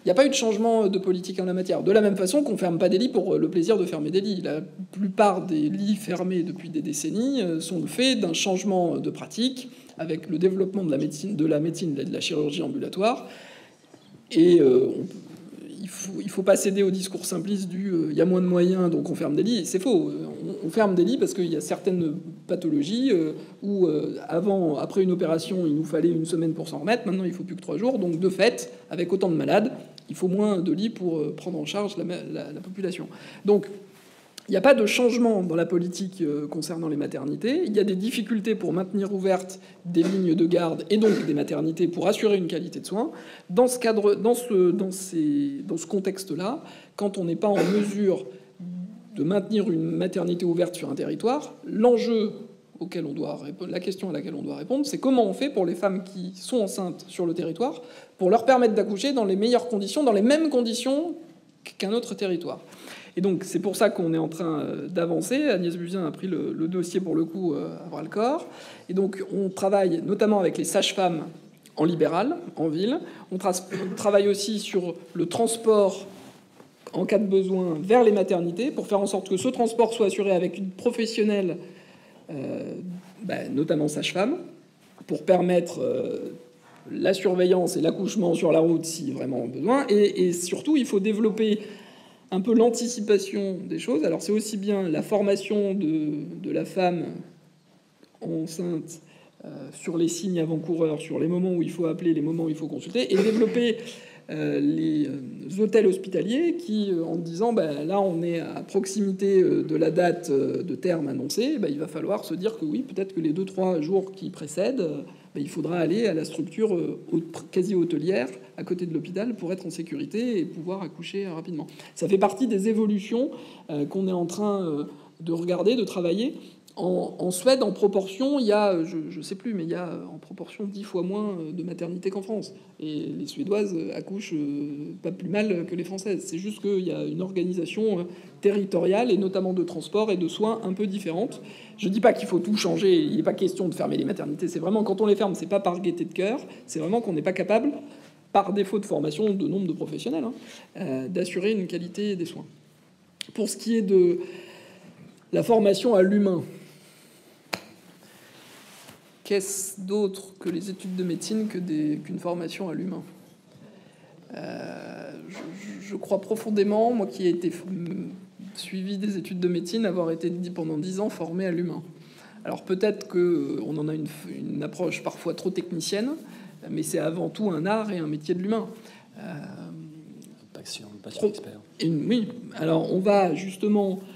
[SPEAKER 3] il n'y a pas eu de changement de politique en la matière. De la même façon qu'on ne ferme pas des lits pour le plaisir de fermer des lits. La plupart des lits fermés depuis des décennies euh, sont le fait d'un changement de pratique avec le développement de la médecine, de la médecine de la chirurgie ambulatoire. Et euh, il faut, il faut pas céder au discours simpliste du euh, il y a moins de moyens donc on ferme des lits. C'est faux. On, ferme des lits parce qu'il y a certaines pathologies euh, où euh, avant, après une opération, il nous fallait une semaine pour s'en remettre. Maintenant, il faut plus que trois jours. Donc de fait, avec autant de malades, il faut moins de lits pour prendre en charge la population. Donc il n'y a pas de changement dans la politique euh, concernant les maternités. Il y a des difficultés pour maintenir ouvertes des lignes de garde et donc des maternités pour assurer une qualité de soins. Dans ce cadre, dans ce, dans ces, dans ce contexte-là, quand on n'est pas en mesure de maintenir une maternité ouverte sur un territoire, l'enjeu auquel on doit la question à laquelle on doit répondre, c'est comment on fait pour les femmes qui sont enceintes sur le territoire pour leur permettre d'accoucher dans les meilleures conditions, dans les mêmes conditions qu'un autre territoire. Et donc c'est pour ça qu'on est en train euh, d'avancer. Agnès Buzyn a pris le, dossier pour le coup euh, à bras le corps. Et donc on travaille notamment avec les sages-femmes en libéral, en ville. On, travaille aussi sur le transport en cas de besoin vers les maternités pour faire en sorte que ce transport soit assuré avec une professionnelle, euh, bah, notamment sage-femme, pour permettre la surveillance et l'accouchement sur la route si vraiment besoin. Et, surtout, il faut développer un peu l'anticipation des choses. Alors c'est aussi bien la formation de, la femme enceinte euh, sur les signes avant-coureurs, sur les moments où il faut appeler, les moments où il faut consulter, et développer euh, les euh, hôtels hospitaliers qui, en disant bah, là on est à proximité de la date de terme annoncée, bah, il va falloir se dire que oui, peut-être que les deux trois jours qui précèdent, bah, il faudra aller à la structure quasi hôtelière à côté de l'hôpital pour être en sécurité et pouvoir accoucher rapidement. Ça fait partie des évolutions euh, qu'on est en train euh, de regarder, de travailler. En, Suède, en proportion, il y a, je ne sais plus, mais il y a en proportion dix fois moins de maternités qu'en France. Et les Suédoises accouchent euh, pas plus mal que les Françaises. C'est juste qu'il y a une organisation territoriale, et notamment de transport et de soins, un peu différente. Je ne dis pas qu'il faut tout changer, il n'est pas question de fermer les maternités. C'est vraiment, quand on les ferme, c'est pas par gaieté de cœur, c'est vraiment qu'on n'est pas capable par défaut de formation de nombre de professionnels, hein, euh, d'assurer une qualité des soins. Pour ce qui est de la formation à l'humain, qu'est-ce d'autre que les études de médecine qu'une formation à l'humain? Euh, je, crois profondément, moi qui ai été suivi des études de médecine, avoir été pendant dix ans formé à l'humain. Alors peut-être qu'on en a une, une, approche parfois trop technicienne, mais c'est avant tout un art et un métier de l'humain. Euh,
[SPEAKER 2] patient, patient expert.
[SPEAKER 3] oui, alors on va justement euh,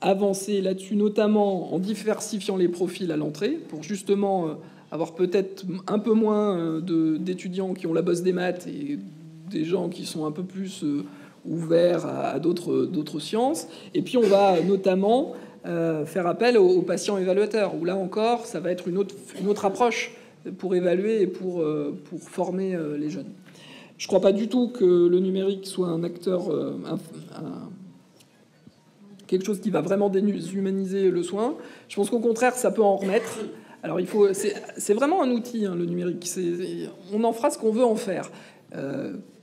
[SPEAKER 3] avancer là-dessus, notamment en diversifiant les profils à l'entrée, pour justement euh, avoir peut-être un peu moins d'étudiants qui ont la bosse des maths et des gens qui sont un peu plus ouverts à, d'autres sciences. Et puis on va notamment faire appel aux, patients évaluateurs, où là encore, ça va être une autre, approche pour évaluer et pour, euh, former euh, les jeunes. Je ne crois pas du tout que le numérique soit un acteur, euh, quelque chose qui va vraiment déshumaniser le soin. Je pense qu'au contraire, ça peut en remettre. Alors, il faut, c'est vraiment un outil, hein, le numérique. On en fera ce qu'on veut en faire.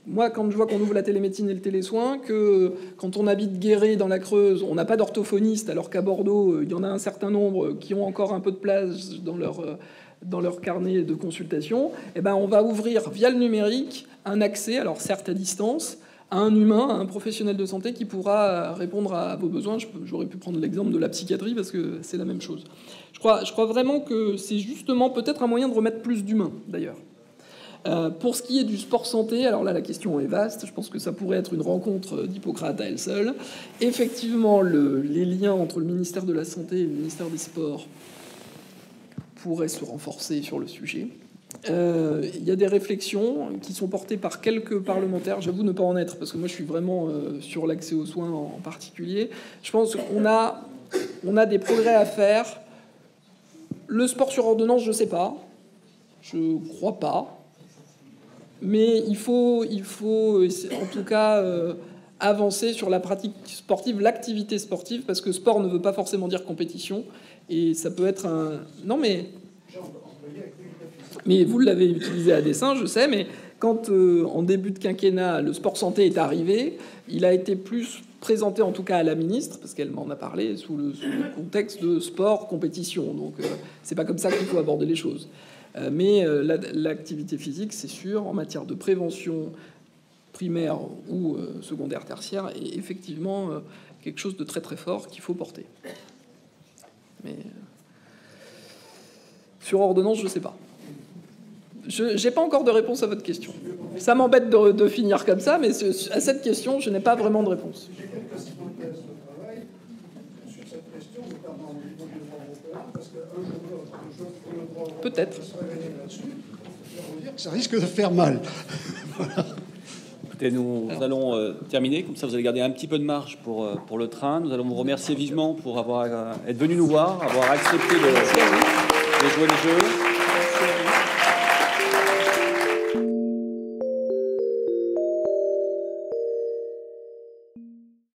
[SPEAKER 3] moi, quand je vois qu'on ouvre la télémédecine et le télésoin, que quand on habite Guéret dans la Creuse, on n'a pas d'orthophoniste, alors qu'à Bordeaux, il y en a un certain nombre qui ont encore un peu de place dans leur dans leur carnet de consultation, eh ben, on va ouvrir via le numérique un accès, alors certes à distance, un humain, un professionnel de santé qui pourra répondre à vos besoins. J'aurais pu prendre l'exemple de la psychiatrie parce que c'est la même chose. Je crois, je crois vraiment que c'est justement peut-être un moyen de remettre plus d'humains, d'ailleurs. Euh, pour ce qui est du sport santé, alors là la question est vaste, je pense que ça pourrait être une rencontre d'Hippocrate à elle seule. Effectivement, les liens entre le ministère de la Santé et le ministère des Sports pourraient se renforcer sur le sujet. Euh, il y a des réflexions qui sont portées par quelques parlementaires. J'avoue ne pas en être, parce que moi je suis vraiment euh, sur l'accès aux soins en particulier. Je pense qu'on a, on a des progrès à faire. Le sport sur ordonnance, je ne sais pas. Je crois pas. Mais il faut, il faut en tout cas euh, avancer sur la pratique sportive, l'activité sportive, parce que sport ne veut pas forcément dire compétition. Et ça peut être un. Non, mais mais vous l'avez utilisé à dessein, je sais, mais quand euh, en début de quinquennat le sport santé est arrivé, il a été plus présenté en tout cas à la ministre, parce qu'elle m'en a parlé sous le, contexte de sport, compétition. Donc euh, c'est pas comme ça qu'il faut aborder les choses. Euh, mais l'activité physique, c'est sûr, en matière de prévention primaire ou secondaire, tertiaire, est effectivement quelque chose de très très fort qu'il faut porter. Mais sur ordonnance, je ne sais pas. Je n'ai pas encore de réponse à votre question. Ça m'embête de, finir comme ça, mais à cette question, je n'ai pas vraiment de réponse. Peut-être.
[SPEAKER 6] Ça risque de faire mal.
[SPEAKER 2] Écoutez, nous, allons euh, terminer. Comme ça, vous allez garder un petit peu de marge pour, euh, pour le train. Nous allons vous remercier vivement pour avoir, euh, être venu nous voir, avoir accepté de, de jouer le jeu.